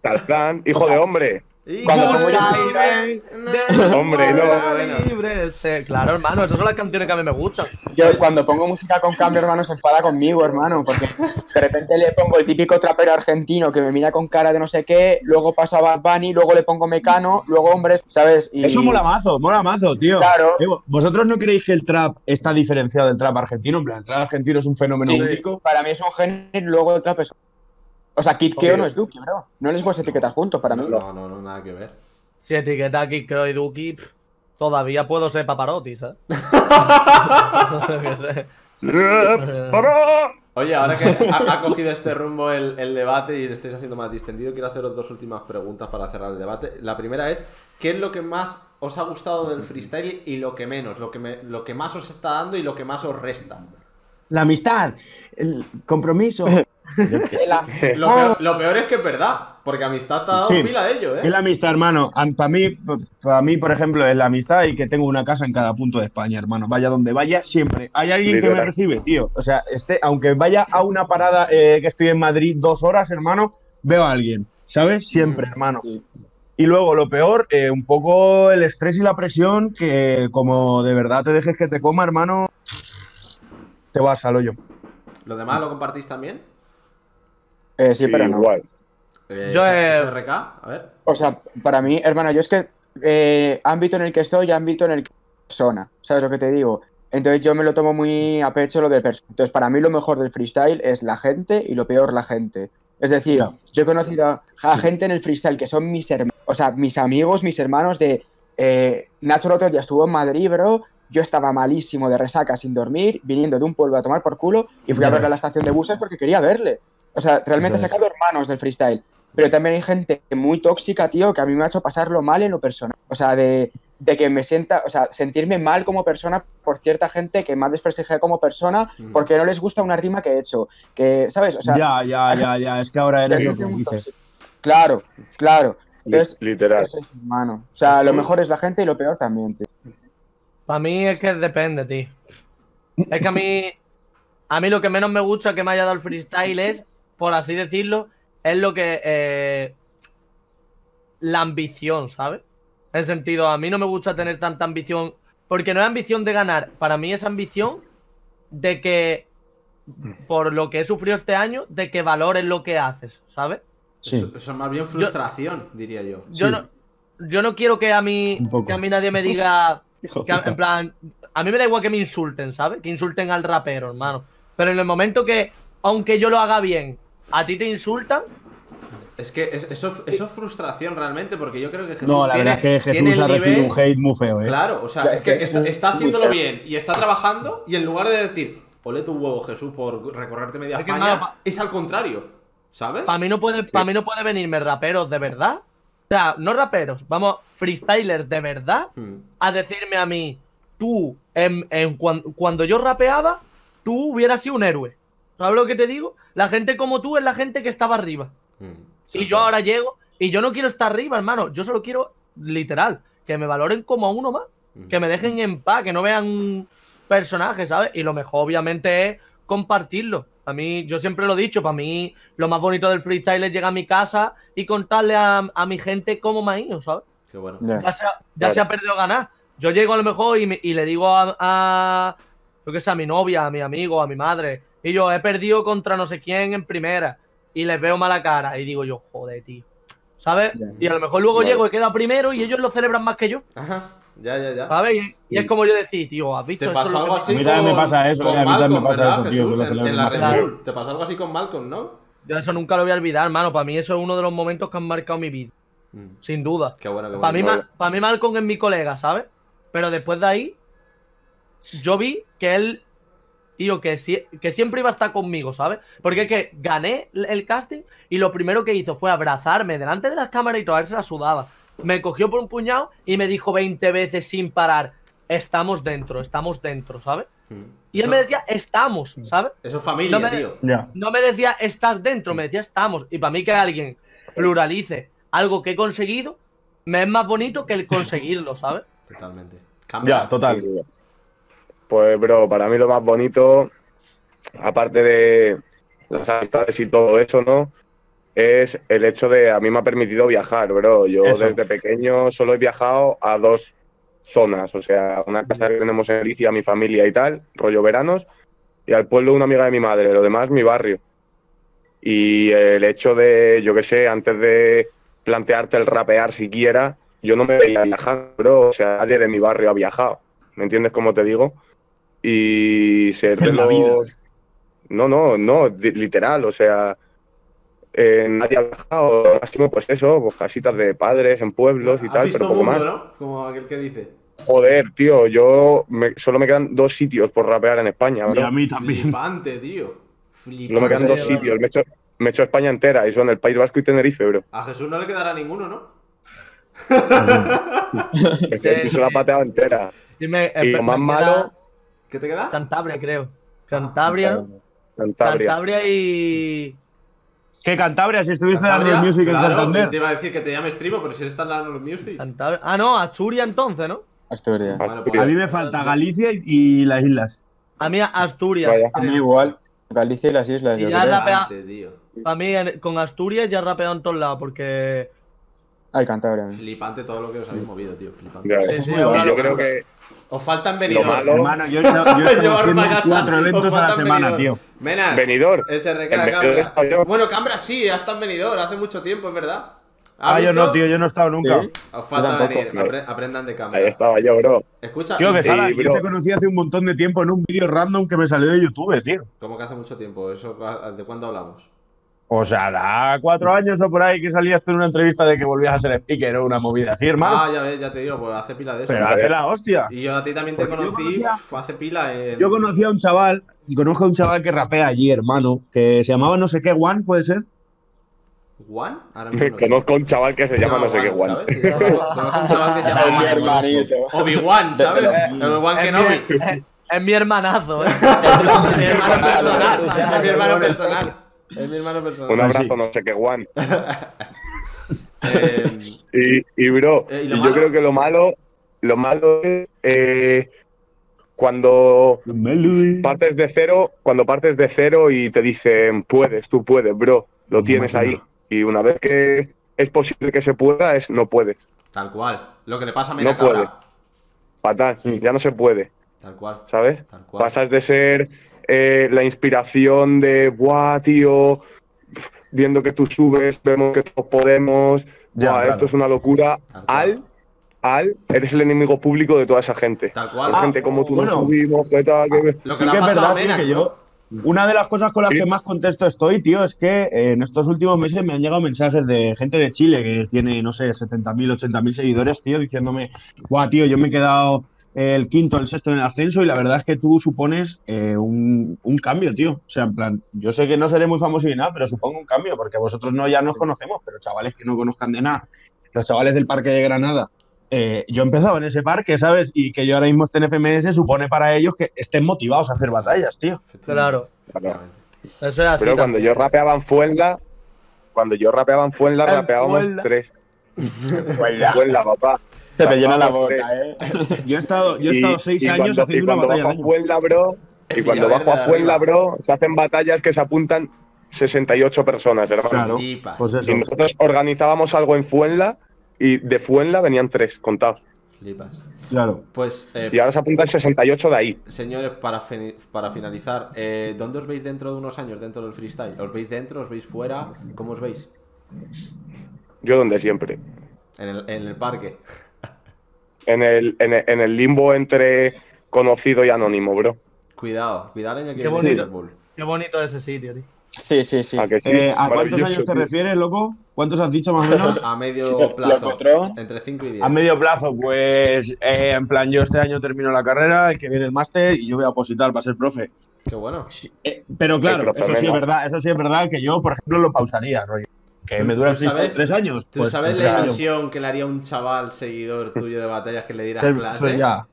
Tarzán, hijo de hombre. Cuando aire, na- Hombre, no. Libre, este, Claro, hermano, esas son las canciones que a mí me gustan. Yo cuando pongo música con cambio, hermano, se enfada conmigo, hermano, porque de repente le pongo el típico trapero argentino que me mira con cara de no sé qué, luego paso a Bad Bunny, luego le pongo Mecano, luego hombres, ¿sabes? Y- Eso mola mazo, mola mazo, tío. Claro. Eh, ¿Vosotros no creéis que el trap está diferenciado del trap argentino? En plan, el trap argentino es un fenómeno Sí, único. para mí es un género y luego el trap es... O sea, Kid Keo no es Duki, bro. No les puedes etiquetar juntos, para mí. No, no, no, nada que ver. Si etiqueta aquí que y Duki, pff, todavía puedo ser paparotti, ¿sabes? Sé. Oye, ahora que ha, ha cogido este rumbo el, el debate y le estáis haciendo más distendido, quiero haceros dos últimas preguntas para cerrar el debate. La primera es, ¿qué es lo que más os ha gustado del freestyle y lo que menos? Lo que, me- lo que más os está dando y lo que más os resta. La amistad, el compromiso. Lo peor, lo peor es que es verdad, porque amistad te ha dado Sí. pila de ello, Es ¿eh? la amistad, hermano. Para mí, para mí, por ejemplo, es la amistad y que tengo una casa en cada punto de España, hermano. Vaya donde vaya, siempre. Hay alguien que me recibe, tío. O sea, este, aunque vaya a una parada eh, que estoy en Madrid dos horas, hermano, veo a alguien. ¿Sabes? Siempre, Mm. hermano. Sí. Y luego, lo peor, eh, un poco el estrés y la presión, que como de verdad te dejes que te coma, hermano, te vas al hoyo. ¿Lo demás lo compartís también? Eh, sí, pero no. Igual. Eh, Yo SRK, a ver. O sea, para mí, hermano, yo es que eh, ámbito en el que estoy y ámbito en el que persona. ¿Sabes lo que te digo? Entonces yo me lo tomo muy a pecho lo del persona. Entonces para mí lo mejor del freestyle es la gente y lo peor la gente. Es decir, Claro. yo he conocido a- a gente en el freestyle que son mis hermanos, o sea, mis amigos, mis hermanos de... eh, Nacho el otro día estuvo en Madrid, bro. Yo estaba malísimo de resaca sin dormir, viniendo de un pueblo a tomar por culo y fui a verle a la estación de buses porque quería verle. O sea, realmente he Ya ves. sacado hermanos del freestyle. Pero también hay gente muy tóxica, tío, que a mí me ha hecho pasarlo mal en lo personal. O sea, de, de que me sienta, o sea, sentirme mal como persona por cierta gente que me ha desprestigiado como persona Mm. porque no les gusta una rima que he hecho. Que, ¿sabes? O sea, ya, ya, ya, ya. Es que ahora eres lo que dices. Claro, claro. Entonces, Literal. eso es, hermano. O sea, lo mejor es la gente y lo peor también, tío. Para mí es que depende, tío. Es que a mí. A mí lo que menos me gusta que me haya dado el freestyle es, por así decirlo, es lo que. eh, la ambición, ¿sabes? En el sentido, a mí no me gusta tener tanta ambición. Porque no es ambición de ganar. Para mí es ambición de que. Por lo que he sufrido este año, de que valores lo que haces, ¿sabes? Sí. Eso, eso es más bien frustración, diría yo. Yo Sí. no. Yo no quiero que a mí. Que a mí nadie me diga. Hijo Que a- en plan, a mí me da igual que me insulten, ¿sabes? Que insulten al rapero, hermano. Pero en el momento que, aunque yo lo haga bien, a ti te insultan, Es que es- eso, eso es frustración realmente, porque yo creo que Jesús No, la tiene, verdad es que Jesús ha recibido nivel- un hate muy feo, eh. Claro, o sea, Ya, es es que que está, es está haciéndolo bien y está trabajando, y en lugar de decir, ole tu huevo, Jesús, por recorrerte media Es España, es al contrario, ¿sabes? para mí no puede, para mí no puede venirme raperos de verdad. O sea, no raperos, vamos, freestylers de verdad, Hmm. a decirme a mí, tú, en, en cuan- cuando yo rapeaba, tú hubieras sido un héroe. ¿Sabes lo que te digo? La gente como tú es la gente que estaba arriba. Hmm. Y yo ahora llego y yo no quiero estar arriba, hermano. Yo solo quiero, literal, que me valoren como a uno más. Hmm. Que me dejen en paz, que no vean un personaje, ¿sabes? Y lo mejor, obviamente, es compartirlo. A mí, yo siempre lo he dicho, para mí lo más bonito del freestyle es llegar a mi casa y contarle a, a mi gente cómo me ha ido, ¿sabes? Qué bueno. Ya. Claro. se ha perdido ganar. Yo llego a lo mejor y, me- y le digo a, a, yo qué sé, a mi novia, a mi amigo, a mi madre, y yo he perdido contra no sé quién en primera, y les veo mala cara, y digo yo, joder, tío. ¿Sabes? Ya. Y a lo mejor luego Vale. llego y queda primero y ellos lo celebran más que yo, Ajá, ya, ya, ya. ¿sabes? Y, y es como yo decir, tío, ¿has visto? ¿Te Eso que algo así A mí también me con- pasa eso, eh, a mí también me pasa ¿verdad, eso, tío, Jesús? En- en la. Bull. ¿Te pasó algo así con Malcolm, no? Yo eso nunca lo voy a olvidar, hermano. Para mí eso es uno de los momentos que han marcado mi vida, Hmm. sin duda. Qué bueno, qué bueno. Para mí. Ma- pa' mí Malcolm es mi colega, ¿sabes? Pero después de ahí, yo vi que él, tío, que, si- que siempre iba a estar conmigo, ¿sabes? Porque es que gané el- casting y lo primero que hizo fue abrazarme delante de las cámaras y toda él se la sudaba. Me cogió por un puñado y me dijo 20 veces sin parar, estamos dentro, estamos dentro, ¿sabes? Hmm. Y él Eso- me decía, estamos, ¿sabes? Eso es familia, No me- tío. No me decía, estás dentro, me decía, estamos. Y para mí que alguien pluralice algo que he conseguido, me es más bonito que el conseguirlo, ¿sabes? Totalmente. Cambia. Ya, total. Pues, bro, para mí lo más bonito, aparte de las amistades y todo eso, ¿no? Es el hecho de, a mí me ha permitido viajar, bro. Yo Eso. desde pequeño solo he viajado a dos zonas, o sea, una casa que tenemos en Galicia, mi familia y tal, rollo veranos, y al pueblo de una amiga de mi madre, lo demás mi barrio. Y el hecho de, yo qué sé, antes de plantearte el rapear siquiera, yo no me veía viajando, bro. O sea, nadie de mi barrio ha viajado. ¿Me entiendes cómo te digo? Y ser de vida. los... No, no, no, literal, o sea, eh, nadie ha viajado, máximo pues eso, pues casitas de padres en pueblos y tal, pero poco mundo, más. ¿no? Como aquel que dice. Joder, tío, yo me- solo me quedan dos sitios por rapear en España, Y bro. a mí también. Flipante, tío. Flipante. Solo me quedan dos sitios, me he, hecho, me he hecho España entera y son el País Vasco y Tenerife, bro. A Jesús no le quedará ninguno, ¿no? Es que sí se la ha pateado entera. Dime, Y lo más malo, queda ¿Qué te queda? Cantabria, creo. Cantabria. Cantabria. Cantabria y. ¿Qué Cantabria? Si estuviste dando Cantabria, el music en Santander. Te iba a decir que te llames Trimo, pero si él está en la Music. Cantabria. Ah, no, Asturias entonces, ¿no? Asturias. Bueno, Asturias. A mí me falta Galicia y, y las islas. A mí Asturias. Vaya. A mí igual. Galicia y las islas. Y yo ya rapea-. Para mí, en- con Asturias ya he rapeado en todos lados, porque. Ay, Cantabria. Flipante todo lo que os habéis movido, tío. Flipante. Sí, yo creo que Os faltan malo- Hermano, yo he estado, yo estado pagacha, cuatro eventos a la semana, venidor. tío. Mena, venidor. Estado yo. Bueno, Cambra sí, hasta en venidor, hace mucho tiempo, es verdad. Ah, yo no, tío, yo no he estado nunca. Sí. Os falta tampoco. venir, apre- aprendan de cámara. Ahí estaba yo, bro. Escucha, Tío, que Sí, Sara, yo te conocí hace un montón de tiempo en un vídeo random que me salió de YouTube, tío. como que hace mucho tiempo, eso ¿de cuándo hablamos? O sea, da cuatro años o por ahí que salías tú en una entrevista de que volvías a ser speaker o una movida así, hermano. Ah, ya ves, ya te digo, pues hace pila de eso. Pero hace la hostia. Y yo a ti también te Porque conocí conocía- uf, hace pila en... Yo conocí a un chaval, y conozco a un chaval que rapea allí, hermano, que se llamaba no sé qué One, ¿puede ser? ¿Juan? Ahora mismo no Conozco a un chaval que se llama no sé qué Juan. Conozco a un chaval que se Es llama mi Juan. hermanito. Obi-Wan, ¿sabes? Obi-Wan Kenobi. mi, es- es mi hermanazo, ¿eh? Es mi hermano personal. Es mi hermano personal. Es mi hermano Un abrazo, sí. no sé qué Juan. Eh, Y, y bro, Eh, ¿y y lo yo malo? creo que lo malo, lo malo es eh, cuando partes de cero, cuando partes de cero y te dicen puedes, tú puedes, bro, lo tienes ahí. Y una vez que es posible que se pueda, es no puedes. tal cual. Lo que le pasa a No Menak puedes. Fatal, ya no se puede, Tal cual. ¿sabes? Tal cual. Pasas de ser eh, la inspiración de, buah, tío, viendo que tú subes, vemos que todos podemos, Ya, claro. esto es una locura, al, al, eres el enemigo público de toda esa gente. Tal cual. Hay gente como tú bueno. no subimos, que tal, que... Lo que sí que es verdad, que yo. Una de las cosas con las Sí. que más contesto estoy, tío, es que eh, en estos últimos meses me han llegado mensajes de gente de Chile que tiene, no sé, 70.000, 80.000 seguidores, tío, diciéndome, guau, tío, yo me he quedado el quinto, el sexto en el ascenso y la verdad es que tú supones eh, un, un cambio, tío. O sea, en plan, yo sé que no seré muy famoso ni nada, pero supongo un cambio, porque vosotros no ya nos conocemos, pero chavales que no conozcan de nada, los chavales del Parque de Granada, eh, yo he empezado en ese parque, ¿sabes? Y que yo ahora mismo esté en FMS supone para ellos que estén motivados a hacer batallas, tío. Claro. Efectivamente. Eso es así. Pero cuando también. yo rapeaba en Fuenla, cuando yo rapeaba en Fuenla, En rapeábamos Fuenla. tres. Fuenla, papá. Se te llena la boca, tres. ¿eh? Yo he estado, yo he Y- estado seis y años cuando- haciendo y una cuando batalla bajo al a año. Fuenla, bro, y cuando bajo a arriba. bro, se hacen batallas que se apuntan 68 personas, hermano. Claro. Flipas. Pues eso. Y nosotros organizábamos algo en Fuenla y de Fuenla venían tres contados. Flipas. Claro. Pues, eh, Y ahora se apuntan 68 de ahí. señores, para, para finalizar, eh, ¿dónde os veis dentro de unos años dentro del freestyle? ¿Os veis dentro? ¿Os veis fuera? ¿Cómo os veis? Yo donde siempre. En el, en el parque. En el, en el, en el limbo entre conocido y anónimo, bro. Cuidado, cuidado que Qué viene bonito. Liverpool. Qué bonito ese sitio, tío. Sí, sí, sí. ¿A sí? Eh, ¿A cuántos años te tío. refieres, loco? ¿Cuántos has dicho más o menos? A medio plazo. Entre 5 y 10. A medio plazo, pues eh, en plan, yo este año termino la carrera, el que viene el máster y yo voy a opositar para ser profe. Qué bueno. Eh, pero claro, eso sí es verdad, eso sí es verdad que yo, por ejemplo, lo pausaría, rollo. Que me dura el ¿Tú freestyle sabes- tres años. ¿Tú pues, sabes la ilusión que le haría un chaval seguidor tuyo de batallas que le dieras Eso clase? ya.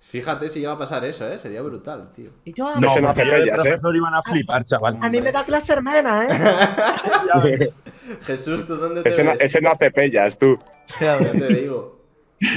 Fíjate si llega a pasar eso, ¿eh? Sería brutal, tío. Y yo, No, Ese no pellas, ¿eh? iban a flipar, chaval. a mí me da clase hermana, ¿eh? Jesús, ¿tú dónde te Ese no, ves? ese no hace pellas, tú. Ya te digo.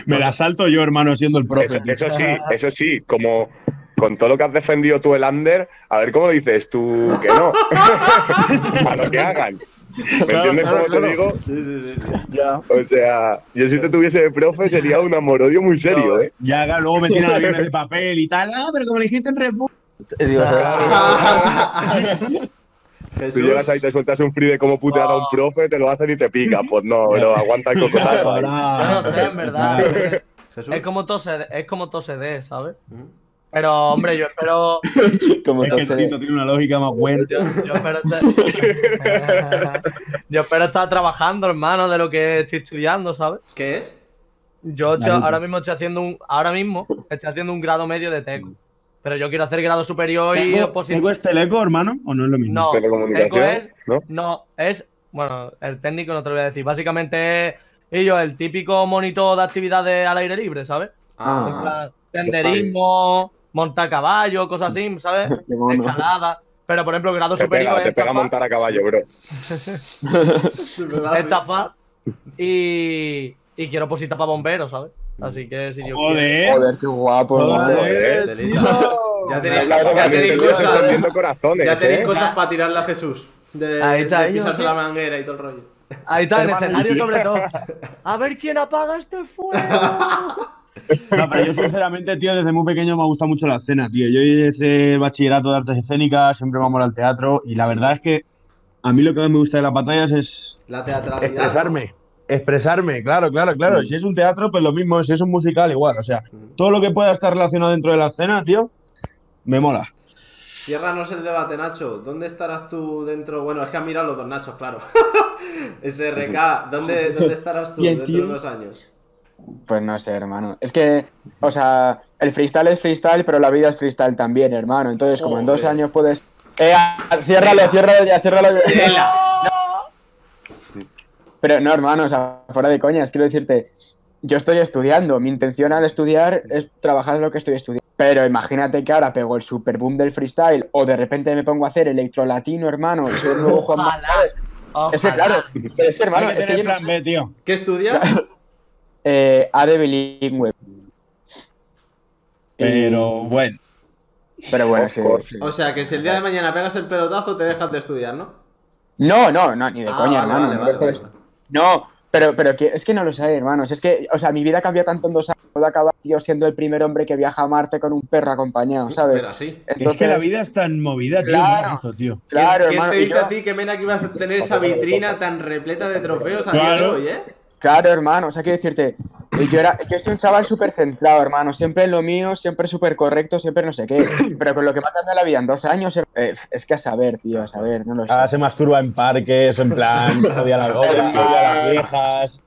Me la salto yo, hermano, siendo el profe. Eso sí, eso sí, como con todo lo que has defendido tú el under, a ver cómo lo dices tú que no. a lo que hagan. ¿Me Claro, entiendes claro, cómo te digo? Sí, sí, sí. sí. Ya. O sea, yo si te tuviese de profe sería un amor-odio muy serio, ¿eh? Ya, claro, luego me tiran aviones de papel y tal. Ah, pero como le dijiste en Red Bull. Te digo, Tú llegas ahí, te sueltas un free de cómo putear a un profe, te lo hacen y te pica. Pues no, no, aguanta el cocotazo. Yo no sé, en verdad. Es como tose, es como tose de, ¿sabes? Ujú. Pero, hombre, yo espero. Como Es que. Tito tiene una lógica más buena. Yo, yo espero estar, yo espero estar trabajando, hermano, de lo que estoy estudiando, ¿sabes? ¿Qué es? Yo estoy- ahora mismo estoy haciendo un. Ahora mismo estoy haciendo un grado medio de teco. Pero yo quiero hacer grado superior y ¿Tengo, oposición. ¿Tengo este teleco, hermano? ¿O no es lo mismo? No, Telecomunicación, teco es. ¿no? No, es. Bueno, el técnico no te lo voy a decir. Básicamente es. Y yo, el típico monitor de actividades al aire libre, ¿sabes? En Ah, plan, senderismo, montar caballo, cosas así, ¿sabes? Escalada. Pero, por ejemplo, grado Te superior pega, te pega montar a caballo, bro. es chafar y, y quiero positar para bomberos, ¿sabes? Así que si yo quiero. Joder. Joder, qué guapo. Joder. Ya tenéis, ya cosas. Ya tenéis ¿eh? cosas para tirarle a Jesús. De, Ahí está, de pisarse ¿sí? la manguera y todo el rollo. Ahí está, el sí. sobre todo. A ver quién apaga este fuego. No, pero yo sinceramente, tío, desde muy pequeño me ha gustado mucho la escena, tío. Yo hice el bachillerato de artes escénicas, siempre molado el teatro y la verdad es que a mí lo que más me gusta de las batallas es La teatralidad. expresarme. Expresarme, claro, claro, claro. Si es un teatro, pues lo mismo. Si es un musical, igual. O sea, todo lo que pueda estar relacionado dentro de la escena, tío, me mola. Ciérranos el debate, Nacho. ¿Dónde estarás tú dentro? Bueno, es que han mirado los dos Nachos, claro. SRK, ¿dónde, ¿dónde estarás tú dentro de unos años? Pues no sé, hermano. Es que, o sea, el freestyle es freestyle, pero la vida es freestyle también, hermano. Entonces, como en dos años puedes. Eh, ah, ciérralo, ciérralo ya, ciérralo ya. Pero no, hermano, o sea, fuera de coñas, quiero decirte, yo estoy estudiando, mi intención al estudiar es trabajar en lo que estoy estudiando. Pero imagínate que ahora pego el super boom del freestyle o de repente me pongo a hacer electro latino, hermano, y soy el nuevo Juan Ojalá. Manuel. Es que Ojalá. claro, pero es que hermano, Hay que es que no B, tío. ¿Qué estudias? Eh, A de bilingüe. Pero bueno. Pero bueno, sí. O sea, que si el día de mañana pegas el pelotazo, te dejas de estudiar, ¿no? No, no, no, ni de Ah, coña, vale, hermano. vale, no vale. No, pero, pero que, es que no lo sé, hermanos. Es que, o sea, mi vida cambió tanto en dos años. Puedo acabar yo siendo el primer hombre que viaja a Marte con un perro acompañado, ¿sabes? Pero así. es que la vida es tan movida, tío. Claro. mazo, tío. Claro, ¿Quién, hermano. ¿Quién te dice yo- a ti que Mena que ibas a tener esa vitrina tan repleta de trofeos a día de Claro. hoy, eh? Claro, hermano. O sea, quiero decirte, eh, yo, era, yo soy un chaval súper centrado, hermano. Siempre en lo mío, siempre súper correcto, siempre no sé qué. Pero con lo que me ha cambiado la vida en dos años, eh, es que a saber, tío, a saber, no lo sé. Ahora se masturba en parques, en plan, odia a las odia, odia a las viejas.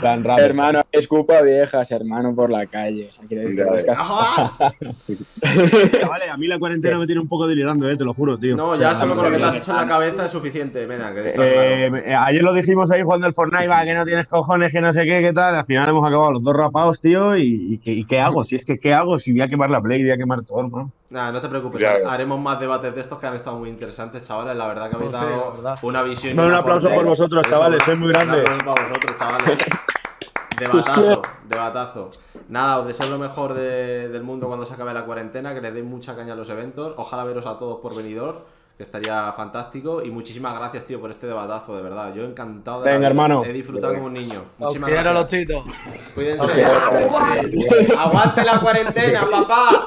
Plan rápido. Hermano, escupo a viejas, hermano, por la calle. O sea, quiero decir, ¡No jodas! Vale, a mí la cuarentena me tiene un poco delirando, eh, te lo juro, tío. No, O sea, ya solo con lo que te has hecho en la cabeza es suficiente, Mena, que está eh, claro. eh, ayer lo dijimos ahí jugando el Fortnite, va, que no tienes cojones, que no sé qué, qué tal. Al final hemos acabado los dos rapados, tío. Y, y, ¿qué- y qué hago? Si es que, ¿qué hago? Si voy a quemar la Play, voy a quemar todo, hermano. Nada, no te preocupes, Ya, ha- ya. haremos más debates de estos que han estado muy interesantes, chavales. La verdad que habéis Pues sí, dado verdad. una visión. y Bueno, un un aplauso por vosotros, Eso, chavales, sois muy Un grandes. aplauso para vosotros, chavales. Debatazo, debatazo. Nada, os deseo lo mejor de- del mundo cuando se acabe la cuarentena, que le deis mucha caña a los eventos. Ojalá veros a todos por venidor, que estaría fantástico. Y muchísimas gracias, tío, por este debatazo, de verdad. Yo encantado de Venga, hermano. He disfrutado como un niño. Os Muchísimas quiero, los gracias. titos. Cuídense. ¡Aguante la cuarentena, papá!